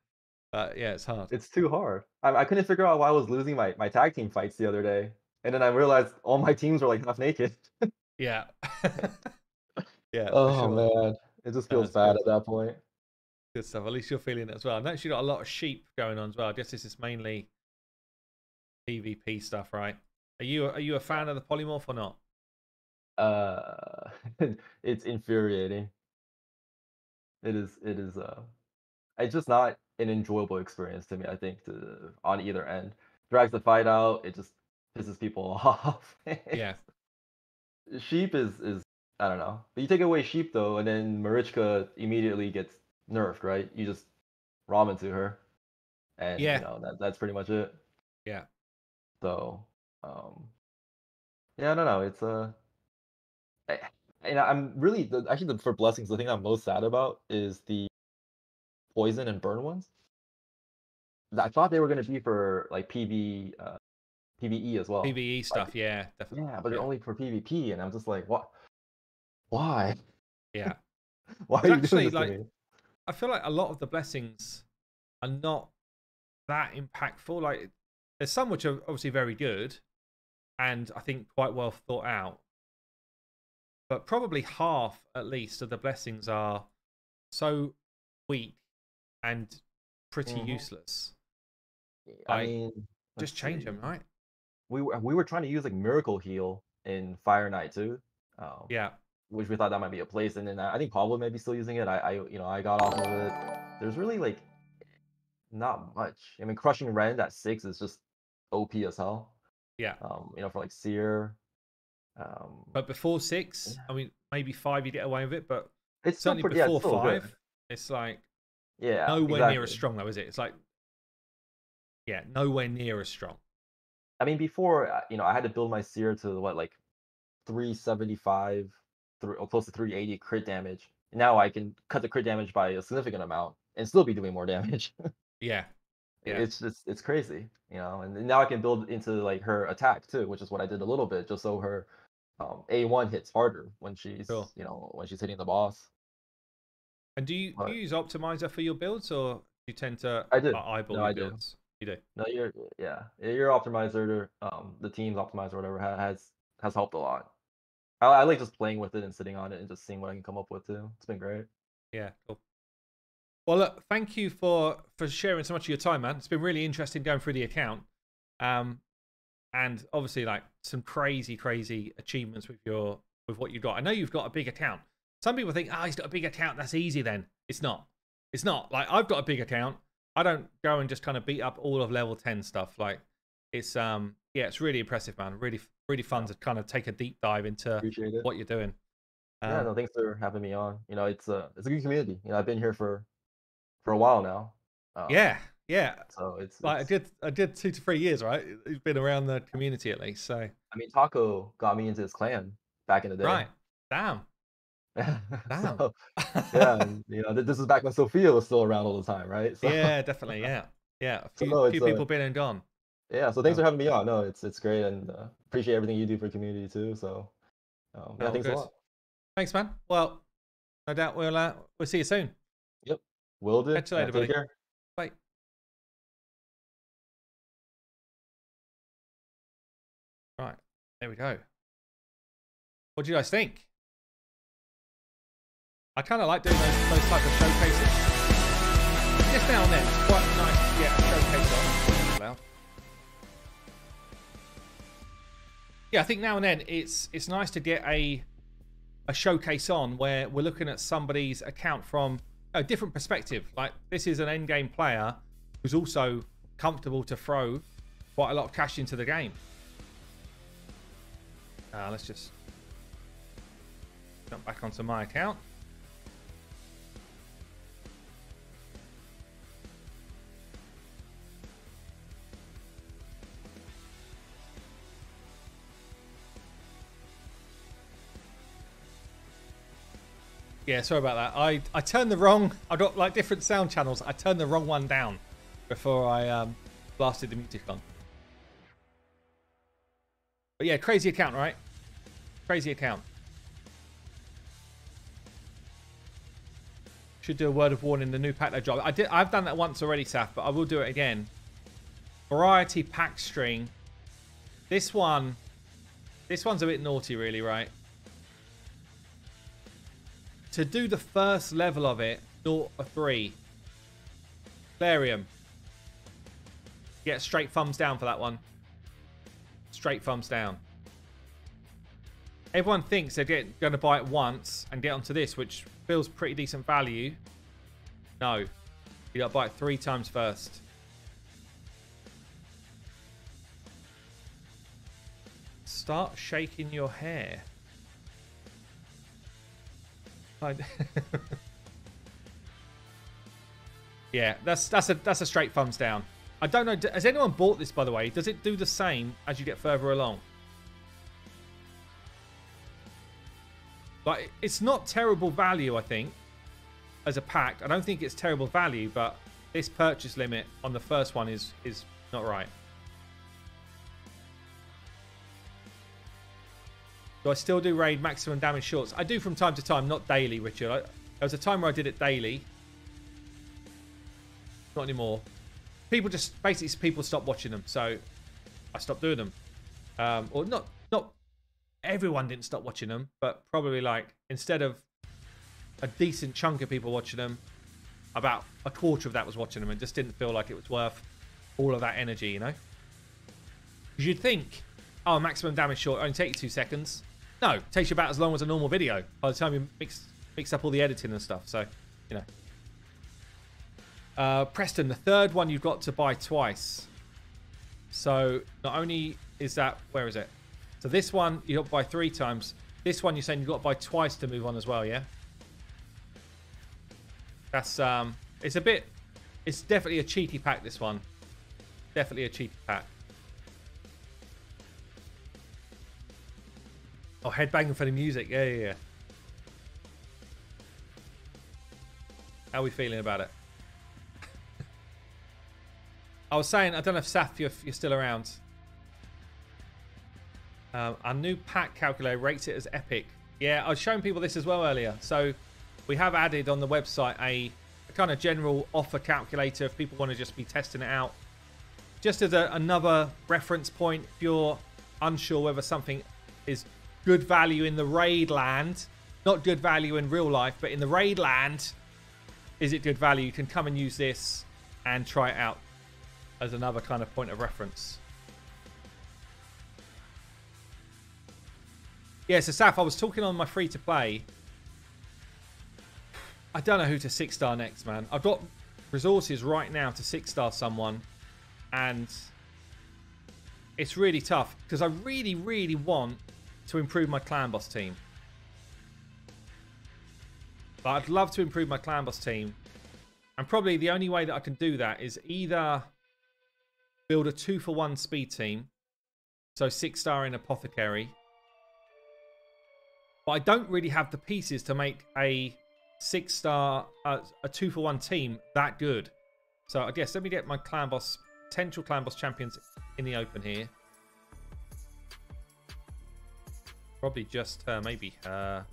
But yeah, it's hard. It's too hard. I, I couldn't figure out why I was losing my, my tag team fights the other day. And then I realized all my teams were like half naked. Yeah. yeah. Oh sure. man. It just feels bad good. at that point. Good stuff. At least you're feeling it as well. I've actually got a lot of sheep going on as well. I guess this is mainly PvP stuff, right? Are you are you a fan of the polymorph or not? Uh it's infuriating. It is it is uh it's just not an enjoyable experience to me, I think, to on either end. Drags the fight out, it just pisses people off. Yeah. Sheep is is I don't know. But you take away sheep though, and then Marichka immediately gets nerfed, right? You just ramen to her, and Yeah. you know that that's pretty much it. Yeah. So, um, yeah, I don't know. It's uh, I- and I'm really the, actually the, for blessings. The thing I'm most sad about is the poison and burn ones. I thought they were gonna be for like PV, uh, PVE as well. PvE stuff, yeah, definitely. Yeah, but they're only for PvP, and I'm just like, what? Why? Yeah. Why It's are you actually, doing this like, to? I feel like a lot of the blessings are not that impactful. Like there's some which are obviously very good and I think quite well thought out. But probably half at least of the blessings are so weak and pretty Mhm. useless. I like, mean, Just change them, right? We were we were trying to use like Miracle Heal in Fire Knight too. Um, Yeah. which we thought that might be a place, and then I think Pablo may be still using it. I, I you know I got off of it. There's really like not much. I mean, crushing rend at six is just OP as hell. Yeah. Um, you know, for like seer. Um, But before six, I mean, maybe five you get away with it, but it's certainly pretty, yeah, before good. five, it's like Yeah, nowhere near as strong, though, is it? It's like, yeah, nowhere near as strong. I mean, before uh, you know, I had to build my seer to what like 375, three, or close to 380 crit damage. Now I can cut the crit damage by a significant amount and still be doing more damage. Yeah. Yeah. It's just it's crazy, you know. And now I can build into like her attack too, which is what I did a little bit, just so her um, A1 hits harder when she's Sure. you know when she's hitting the boss. And do you, do you use Optimizer for your builds, or do you tend to I do. eyeball No, your I do. builds? You do. No, your yeah, your optimizer, um, the team's optimizer, whatever, has has helped a lot. I, I like just playing with it and sitting on it and just seeing what I can come up with too. It's been great. Yeah, cool. Well, look, thank you for for sharing so much of your time, man. It's been really interesting going through the account, um, and obviously like some crazy, crazy achievements with your with what you've got. I know you've got a big account. Some people think, oh, he's got a big account. That's easy. Then it's not. It's not. Like I've got a big account. I don't go and just kind of beat up all of level ten stuff. Like it's um yeah, it's really impressive, man. Really, really fun to kind of take a deep dive into what you're doing. yeah, Um, no, thanks for having me on. You know, it's a it's a good community. You know, I've been here for for a while now. Um, yeah, yeah. So it's, like I it's- did I did two to three years, right? He's been around the community at least. So I mean, Taco got me into his clan back in the day. right, Damn. Damn. so, yeah, you know, this is back when Sophia was still around all the time, right? So, yeah, definitely. Yeah. Yeah. A So few, no, it's, few people uh, been and gone. yeah. So thanks for having me on. No, it's it's great, and uh, appreciate everything you do for the community too. So, um, yeah, thanks good. a lot. Thanks, man. Well, no doubt we'll uh, we'll see you soon. Yep, will do. Catch you later, take buddy. care. Bye. There we go. What do you guys think? I kind of like doing those, those type of showcases. Just now and then, it's quite nice to get a showcase on. Yeah, I think now and then it's it's nice to get a a showcase on where we're looking at somebody's account from a different perspective. Like this is an end game player who's also comfortable to throw quite a lot of cash into the game. Uh, let's just jump back onto my account. Yeah, sorry about that. I, I turned the wrong. I got like different sound channels. I turned the wrong one down before I um, blasted the music on. But yeah, crazy account, right? Crazy account. Should do a word of warning. The new pack they dropped. I did. I've done that once already, Saf, but I will do it again. Variety pack string. This one. This one's a bit naughty, really, right? to do the first level of it, 0 or 3. Clarium. Get straight thumbs down for that one. Straight thumbs down. Everyone thinks they're going to buy it once and get onto this, which feels pretty decent value. No. You got to buy it three times first. Start shaking your hair. Yeah, that's that's a that's a straight thumbs down. I don't know. Has anyone bought this by the way? Does it do the same as you get further along? Like, it's not terrible value, I think, as a pack. I don't think it's terrible value, but this purchase limit on the first one is is not right. Do I still do raid maximum damage shorts? I do from time to time, not daily, Richard. I, there was a time where I did it daily. Not anymore. People just basically people stopped watching them, so I stopped doing them. Um, or not not everyone didn't stop watching them, but probably like instead of a decent chunk of people watching them, about a quarter of that was watching them and just didn't feel like it was worth all of that energy, you know? 'Cause you'd think, oh, maximum damage short only take you two seconds. No, takes you about as long as a normal video by the time you mix mix up all the editing and stuff. So, you know. Uh, Preston, the third one you've got to buy twice. So not only is that where is it? So this one you got to buy three times. This one you're saying you've got to buy twice to move on as well, yeah? That's um it's a bit it's definitely a cheaty pack this one. Definitely a cheaty pack. Oh, headbanging for the music. Yeah, yeah, yeah. How are we feeling about it? I was saying, I don't know if Saf, you're, you're still around. Um, our new pack calculator rates it as epic. Yeah, I was showing people this as well earlier. So we have added on the website a, a kind of general offer calculator if people want to just be testing it out. Just as a, another reference point, if you're unsure whether something is good value in the raid land, not good value in real life, but in the raid land, is it good value? You can come and use this and try it out as another kind of point of reference. Yeah, so Saf, I was talking on my free to play. I don't know who to six star next, man. I've got resources right now to six star someone, and it's really tough because I really, really want to improve my clan boss team. But I'd love to improve my clan boss team. And probably the only way that I can do that is either build a two for one speed team. So six star in apothecary. But I don't really have the pieces to make a six star, uh, a two for one team that good. So I guess let me get my clan boss, potential clan boss champions in the open here. Probably just her, maybe her.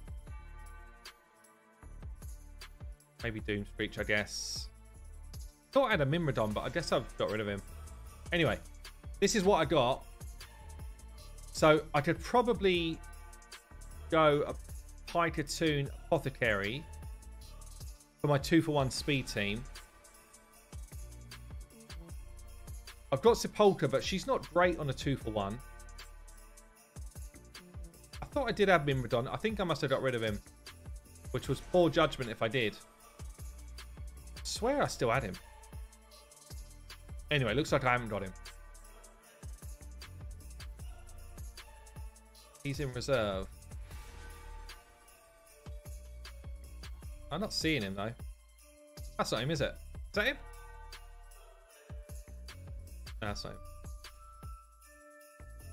Maybe Doomsbreach, I guess. Thought I had a Mimrodon, but I guess I've got rid of him. Anyway, this is what I got. So I could probably go a High Khatun Apothecary for my two for one speed team. I've got Sepulchre, but she's not great on a two for one. I thought I did have Mimrodon. I think I must have got rid of him, which was poor judgment if I did. I swear I still had him. Anyway, looks like I haven't got him. He's in reserve. I'm not seeing him though. That's not him, is it? Is that him? No, that's not him.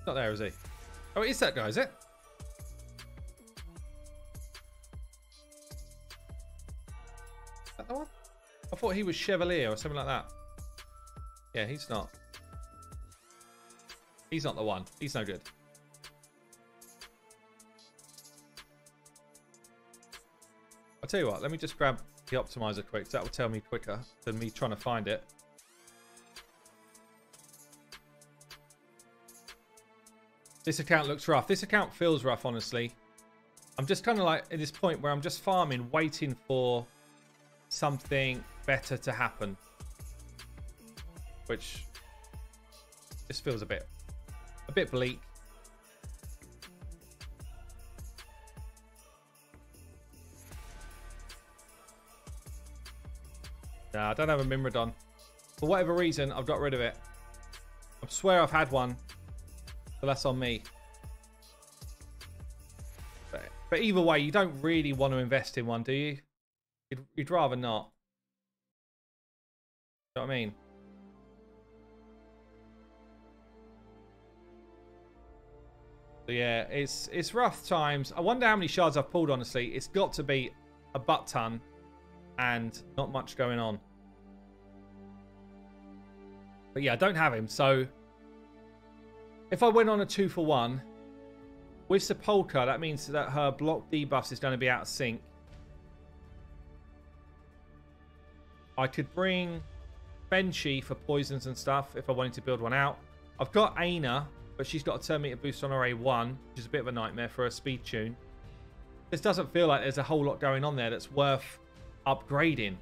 Not there, is he? Oh, it is that guy, is it? Is that the one? I thought he was Chevalier or something like that. Yeah, he's not. He's not the one. He's no good. I'll tell you what, let me just grab the optimizer quick. That will tell me quicker than me trying to find it. This account looks rough. This account feels rough, honestly. I'm just kind of like at this point where I'm just farming, waiting for something better to happen. Which just feels a bit, a bit bleak. Nah, I don't have a Mimrodon. For whatever reason, I've got rid of it. I swear I've had one. But that's on me. But, but either way, you don't really want to invest in one, do you? You'd, you'd rather not. You know what I mean? So yeah, it's it's rough times. I wonder how many shards I've pulled, honestly. It's got to be a butt ton and not much going on. But yeah, I don't have him, so if I went on a two for one with Sepulchre, that means that her block debuffs is going to be out of sync. I could bring Benchy for poisons and stuff if I wanted to build one out. I've got Aina, but she's got a turn meter boost on her A1, which is a bit of a nightmare for a speed tune. This doesn't feel like there's a whole lot going on there that's worth upgrading.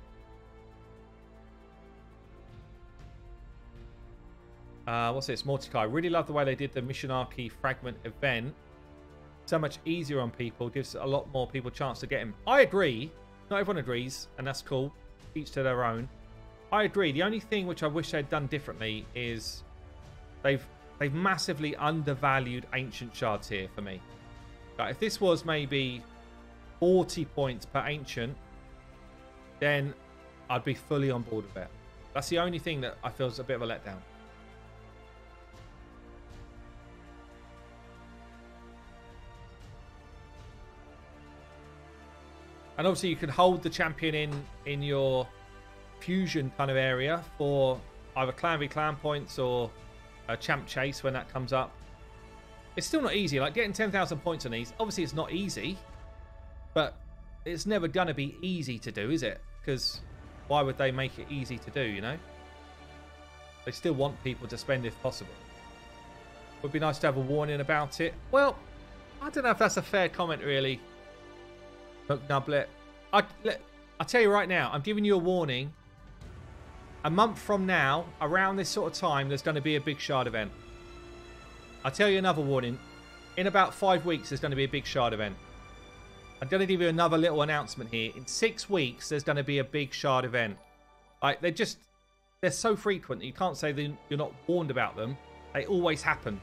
Uh, what's this? Mordecai. Really love the way they did the mission Missionarchy Fragment event. So much easier on people. Gives a lot more people a chance to get him. I agree. Not everyone agrees, and that's cool. Each to their own. I agree. The only thing which I wish they'd done differently is they've they've massively undervalued ancient shards here for me. Like if this was maybe 40 points per ancient, then I'd be fully on board with it. That's the only thing that I feel is a bit of a letdown. And obviously you can hold the champion in in your fusion kind of area for either clan v clan points or a champ chase when that comes up. It's still not easy. Like getting 10,000 points on these, obviously it's not easy, but it's never going to be easy to do, is it? Because why would they make it easy to do, you know? They still want people to spend if possible. Would be nice to have a warning about it. Well, I don't know if that's a fair comment, really. McNublet. I, I tell you right now, I'm giving you a warning. A month from now, around this sort of time, there's going to be a big shard event. I'll tell you another warning. In about five weeks, there's going to be a big shard event. I'm going to give you another little announcement here. In six weeks, there's going to be a big shard event. Like, they're just, they're so frequent. You can't say that you're not warned about them. They always happen.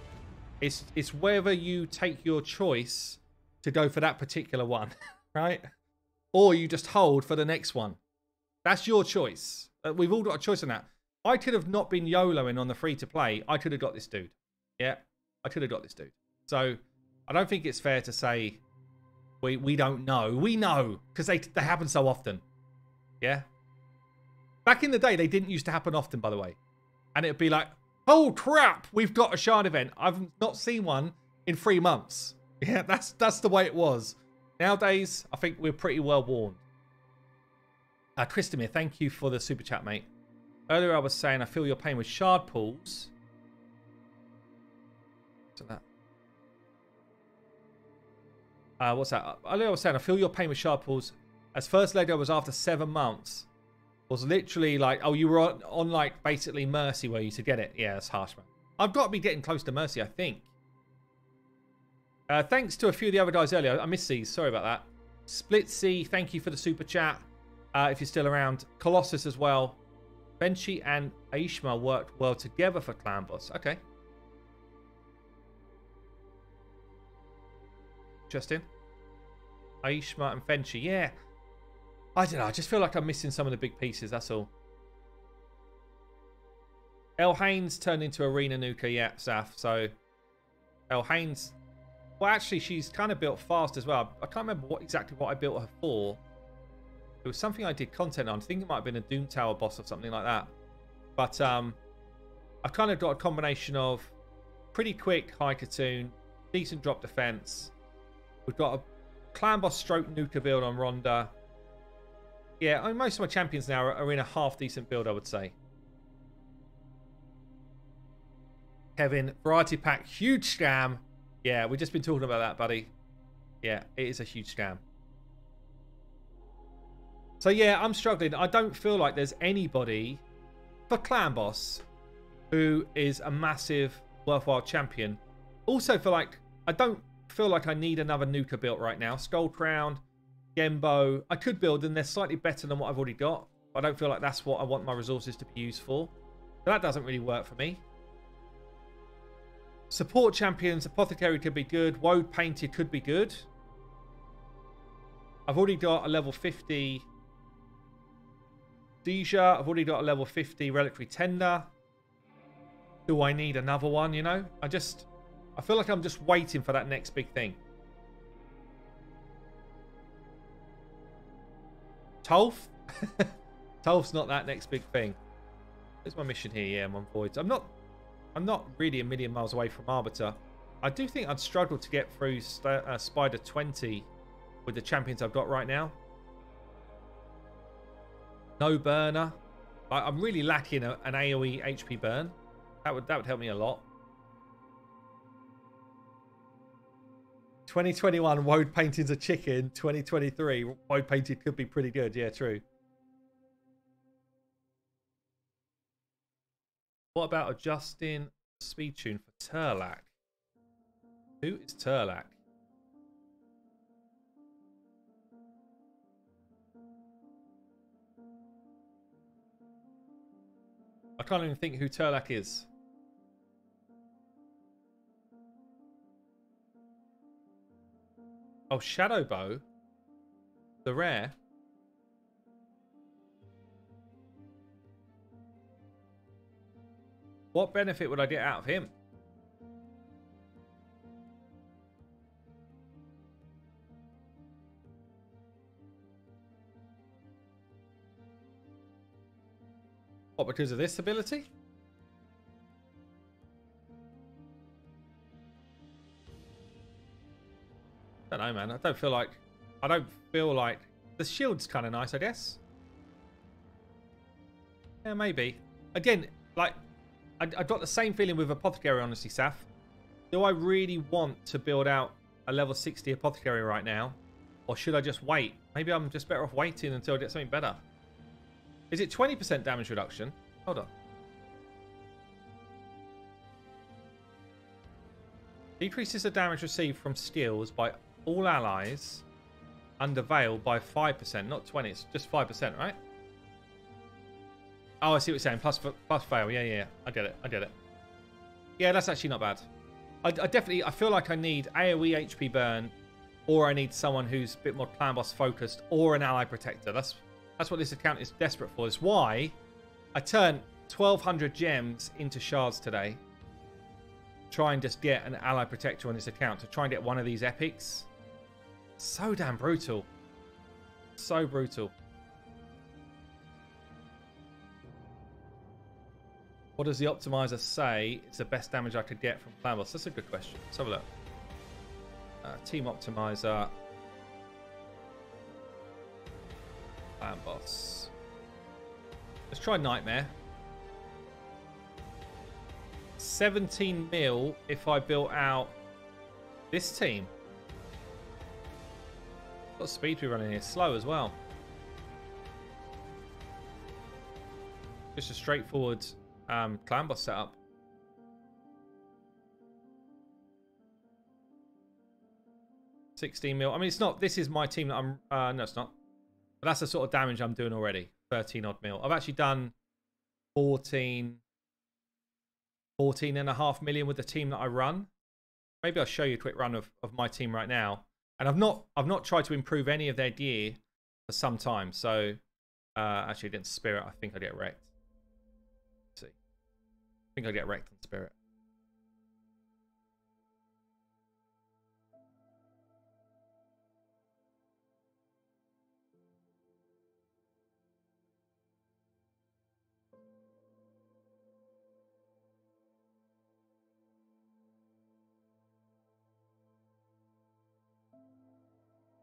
It's, it's whether you take your choice to go for that particular one. right? Or you just hold for the next one. That's your choice. Uh, we've all got a choice on that. I could have not been YOLOing on the free to play. I could have got this dude. Yeah, I could have got this dude. So I don't think it's fair to say We we don't know. We know because they they happen so often. Yeah. Back in the day, they didn't used to happen often, by the way, and it'd be like, oh crap, we've got a shard event. I've not seen one in three months. Yeah, that's that's the way it was. Nowadays, I think we're pretty well warned. Uh, Christomir, thank you for the super chat, mate. Earlier, I was saying I feel your pain with shard pools. What's that? Uh, what's that? Earlier, I was saying I feel your pain with shard pools. As first Lego was after seven months, was literally like, oh, you were on, on like basically Mercy where you to get it. Yeah, that's harsh, man. I've got to be getting close to Mercy, I think. Uh, thanks to a few of the other guys earlier. I missed these. Sorry about that. Splitsy, thank you for the super chat. Uh, if you're still around. Colossus as well. Benchy and Aishma worked well together for Clan Boss. Okay. Justin. Aishma and Benchy. Yeah. I don't know. I just feel like I'm missing some of the big pieces. That's all. Elhain's turned into Arena Nuka. Yeah, Saf. So Elhain's. Well, actually, she's kind of built fast as well. I can't remember what exactly what I built her for. It was something I did content on. I think it might have been a Doom Tower boss or something like that. But um, I've kind of got a combination of pretty quick High Khatun, decent drop defense. We've got a clan boss stroke Nuka build on Ronda. Yeah, I mean, most of my champions now are, are in a half decent build, I would say. Kevin, variety pack, huge scam. Yeah, we've just been talking about that, buddy. Yeah, it is a huge scam. So yeah, I'm struggling. I don't feel like there's anybody for Clan Boss who is a massive, worthwhile champion. Also for like I don't feel like I need another Nuka built right now. Skull Crown, Gembo. I could build them. They're slightly better than what I've already got. I don't feel like that's what I want my resources to be used for. That doesn't really work for me. Support champions, Apothecary could be good. Woad Painted could be good. I've already got a level 50 Deja, I've already got a level 50 Reliquary Tender. Do I need another one, you know? I just... I feel like I'm just waiting for that next big thing. Tolf? Tolf's not that next big thing. There's my mission here. Yeah, I'm on voids. I'm not... I'm not really a million miles away from Arbiter. I do think I'd struggle to get through uh, Spider 20 with the champions I've got right now. No burner. I, am really lacking a, an AoE HP burn. That would that would help me a lot. 2021 Woad painting's a chicken. 2023 Woad painted could be pretty good. Yeah, true. What about adjusting speed tune for Turlak? Who is Turlak? I can't even think who Turlak is. Oh, Shadow Bow. The rare. What benefit would I get out of him? What, because of this ability? I don't know, man. I don't feel like... I don't feel like... The shield's kind of nice, I guess. Yeah, maybe. Again, like... I, I got the same feeling with Apothecary, honestly, Saf. Do I really want to build out a level 60 Apothecary right now? Or should I just wait? Maybe I'm just better off waiting until I get something better. Is it 20% damage reduction? Hold on. Decreases the damage received from skills by all allies under Veil by 5%, not 20, it's just 5%, right? Oh, I see what you're saying. Plus, plus Veil. Yeah, yeah, yeah. I get it. I get it. Yeah, that's actually not bad. I, I definitely, I feel like I need AoE HP burn or I need someone who's a bit more clan boss focused or an ally protector. That's that's what this account is desperate for. Is why I turned 1,200 gems into shards today. Try and just get an ally protector on this account to try and get one of these epics. So damn brutal. So brutal. What does the optimizer say it's the best damage I could get from Clan Boss? That's a good question. Let's have a look. Uh, team optimizer. Clan Boss. Let's try Nightmare. 17 mil if I built out this team. What speed we running here? Slow as well. Just a straightforward um, clan boss setup. Sixteen mil. I mean, it's not. This is my team that I'm. Uh, no, it's not. But that's the sort of damage I'm doing already. Thirteen odd mil. I've actually done 14, 14 and a half million with the team that I run. Maybe I'll show you a quick run of, of my team right now. And I've not I've not tried to improve any of their gear for some time. So uh, actually against Spirit, I think I get wrecked See, I think I get wrecked on spirit.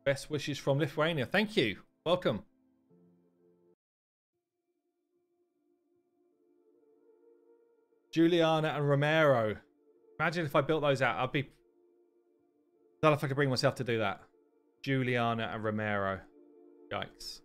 Best wishes from Lithuania. Thank you. Welcome. Juliana and Romero. Imagine if I built those out. I'd be... I don't know if I could bring myself to do that. Juliana and Romero. Yikes.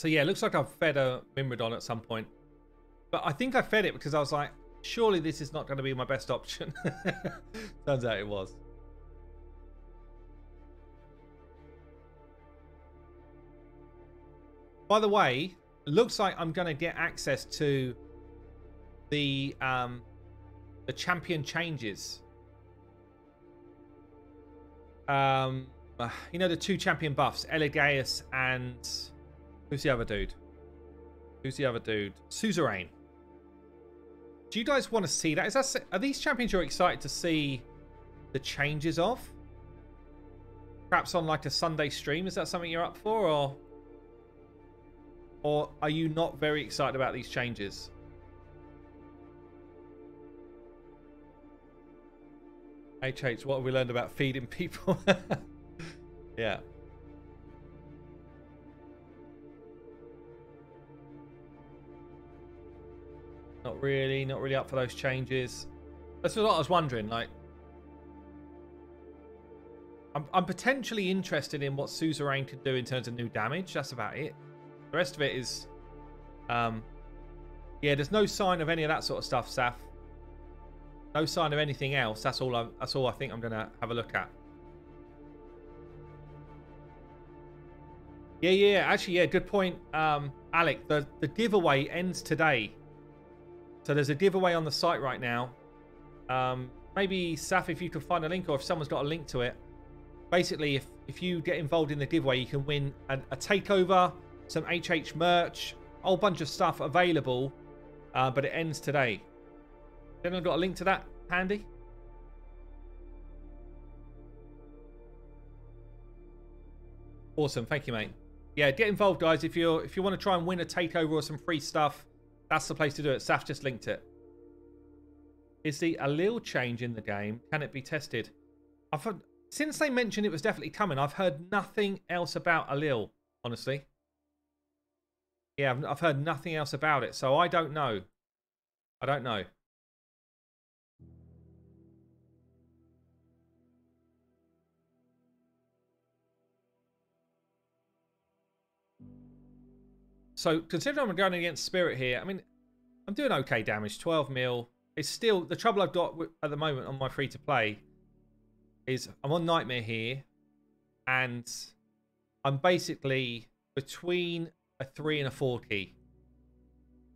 So yeah, it looks like I've fed a Mimrodon at some point. But I think I fed it because I was like, surely this is not going to be my best option. Turns out it was. By the way, looks like I'm going to get access to the um, the champion changes. Um, you know the two champion buffs, Eligeus and Who's the other dude? Who's the other dude? Suzerain. Do you guys want to see that? Is that are these champions you're excited to see the changes of? Perhaps on like a Sunday stream, is that something you're up for, or or are you not very excited about these changes? HH, what have we learned about feeding people? yeah. Not really, not really up for those changes. That's what I was wondering. Like, I'm, I'm potentially interested in what Suzerain could do in terms of new damage. That's about it. The rest of it is, um, yeah. There's no sign of any of that sort of stuff, Saf. No sign of anything else. That's all. I, that's all I think I'm gonna have a look at. Yeah, yeah. Actually, yeah. Good point, um, Alec. The the giveaway ends today. So there's a giveaway on the site right now. Um, maybe, Saf, if you can find a link or if someone's got a link to it. Basically, if, if you get involved in the giveaway, you can win a, takeover, some HH merch, a whole bunch of stuff available. Uh, but it ends today. Anyone got a link to that handy? Awesome, thank you, mate. Yeah, get involved, guys. If you if you want to try and win a takeover or some free stuff, that's the place to do it. Saf just linked it. Is the Allele change in the game? Can it be tested? I've heard, since they mentioned it was definitely coming, I've heard nothing else about Allele, honestly. Yeah, I've, I've heard nothing else about it, so I don't know. I don't know. So considering I'm going against Spirit here, I mean, I'm doing okay damage. 12 mil. It's still the trouble I've got at the moment on my free to play is I'm on Nightmare here, and I'm basically between a 3 and a 4 key.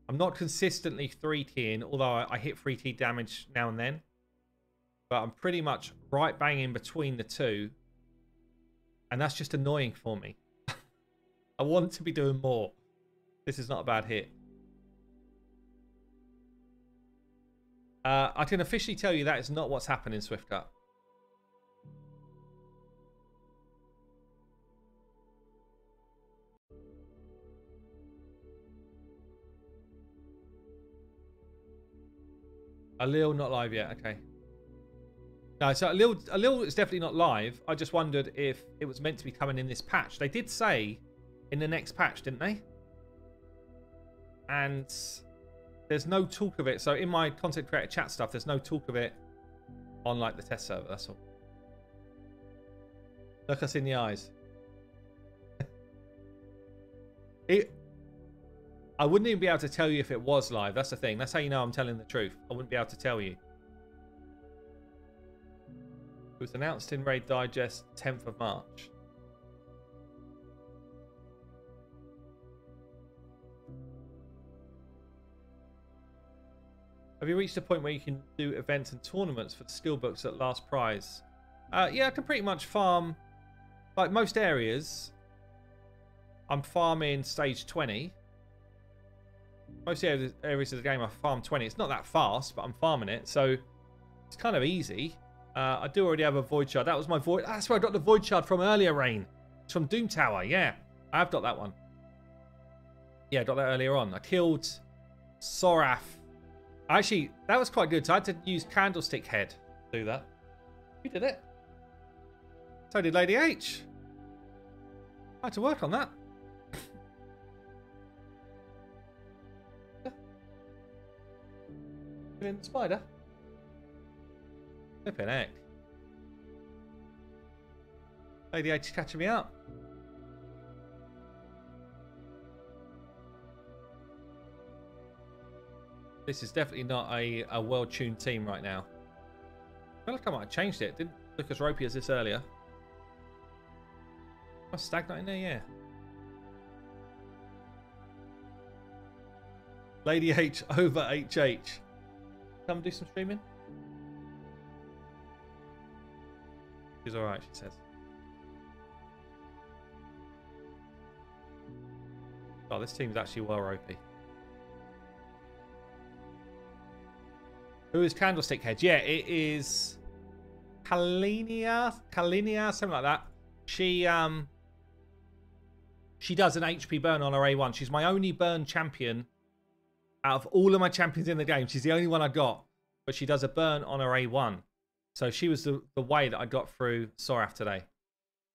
I'm not consistently 3 keying, although I, I hit 3 key damage now and then. But I'm pretty much right bang in between the two. And that's just annoying for me. I want to be doing more. This is not a bad hit. Uh, I can officially tell you that is not what's happened in Swift Cup. Alil not live yet. Okay. No, so Alil, Alil is definitely not live. I just wondered if it was meant to be coming in this patch. They did say in the next patch, didn't they? And there's no talk of it. So in my content creator chat stuff, there's no talk of it on like the test server. That's all. Look us in the eyes. it. I wouldn't even be able to tell you if it was live. That's the thing. That's how you know I'm telling the truth. I wouldn't be able to tell you. It was announced in Raid Digest 10th of March. Have you reached a point where you can do events and tournaments for the skill books at last prize? Uh, yeah, I can pretty much farm, like most areas, I'm farming stage 20. Most areas of the game I farm 20. It's not that fast, but I'm farming it, so it's kind of easy. Uh, I do already have a Void Shard. That was my Void... That's where I got the Void Shard from earlier, Rain. It's from Doom Tower, yeah. I have got that one. Yeah, I got that earlier on. I killed Sorath Actually, that was quite good. So I had to use Candlestick Head to do that. We did it. So did Lady H. I had to work on that. in the spider. Flipping heck. Lady H is catching me up. This is definitely not a, a well-tuned team right now. I feel like I might have changed it. Didn't look as ropey as this earlier. Was stagnant in there? Yeah. Lady H over HH. Come do some streaming. She's alright, she says. Oh, this team's actually well ropey. Who is Candlestick Head? Yeah, it is Kalinia, Kalinia, something like that. She um she does an HP burn on her A1. She's my only burn champion out of all of my champions in the game. She's the only one I got, but she does a burn on her A1. So she was the, the way that I got through Sorath today.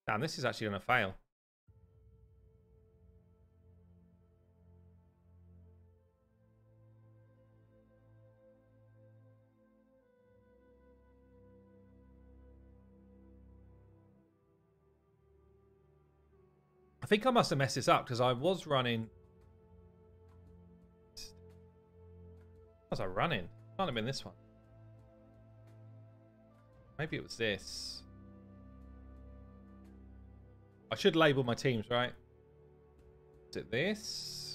Damn, this is actually going to fail. Think I must have messed this up because I was running. was I running? Can't have been this one. Maybe it was this. I should label my teams, right? Is it this?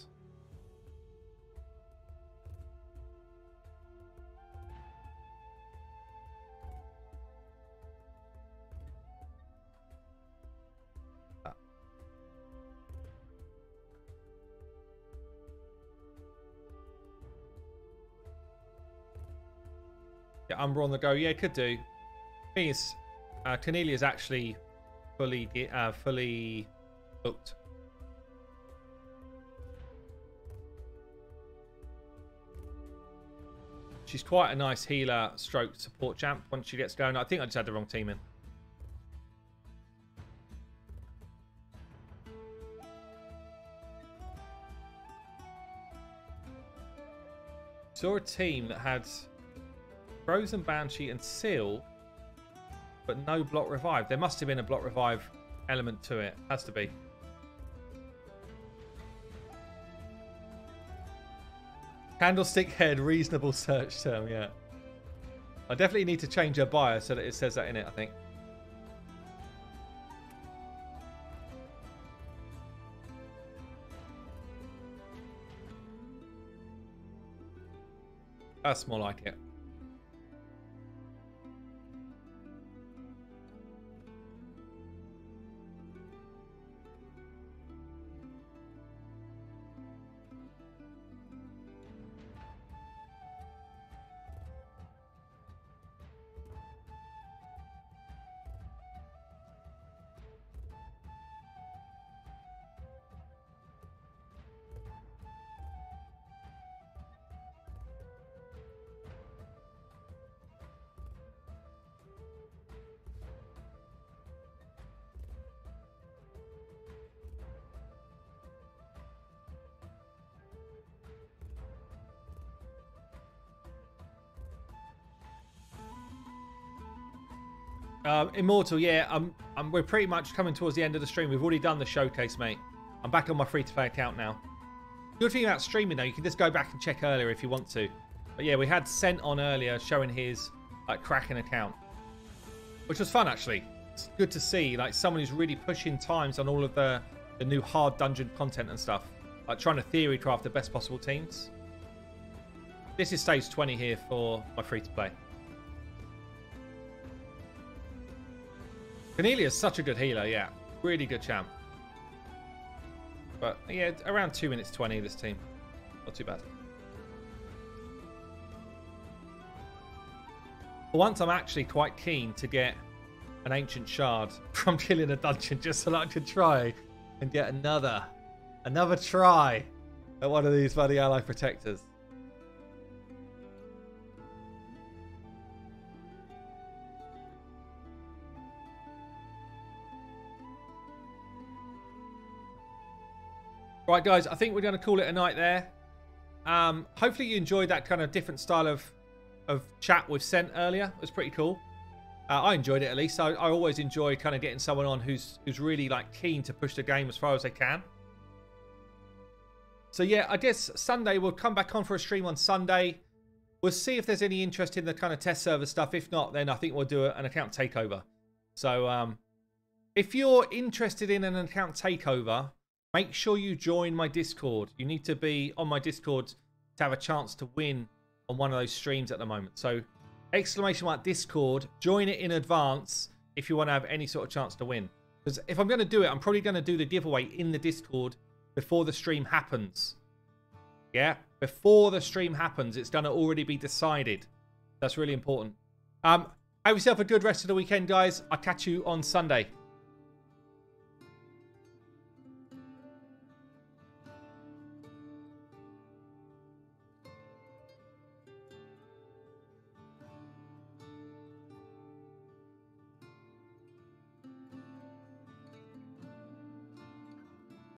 Get Umbra on the go. Yeah, could do. Thing is, uh, Cornelia is actually fully uh, fully booked. She's quite a nice healer stroke support champ once she gets going. I think I just had the wrong team in. Saw a team that had Frozen Banshee and Seal, but no block revive. There must have been a block revive element to it. Has to be. Candlestick head, reasonable search term, yeah. I definitely need to change her bio so that it says that in it, I think. That's more like it. Um, Immortal, yeah, I'm, I'm, we're pretty much coming towards the end of the stream. We've already done the showcase, mate. I'm back on my free-to-play account now. Good thing about streaming, though, you can just go back and check earlier if you want to. But yeah, we had Sent on earlier showing his like Kraken account, which was fun, actually. It's good to see, like, someone who's really pushing times on all of the, the new hard dungeon content and stuff. Like, trying to theory craft the best possible teams. This is stage 20 here for my free-to-play. Cornelius such a good healer, yeah. Really good champ. But yeah, around 2 minutes 20 this team. Not too bad. Once, I'm actually quite keen to get an ancient shard from killing a dungeon just so I can try and get another, another try at one of these bloody ally protectors. Right, guys, I think we're going to call it a night there. Um, hopefully you enjoyed that kind of different style of of chat we've sent earlier. It was pretty cool. Uh, I enjoyed it at least. I, I always enjoy kind of getting someone on who's who's really like keen to push the game as far as they can. So yeah, I guess Sunday we'll come back on for a stream on Sunday. We'll see if there's any interest in the kind of test server stuff. If not, then I think we'll do an account takeover. So um, if you're interested in an account takeover, Make sure you join my Discord. You need to be on my Discord to have a chance to win on one of those streams at the moment. So exclamation mark Discord, join it in advance if you want to have any sort of chance to win. Because if I'm going to do it, I'm probably going to do the giveaway in the Discord before the stream happens. Yeah, before the stream happens, it's going to already be decided. That's really important. Um, have yourself a good rest of the weekend, guys. I'll catch you on Sunday.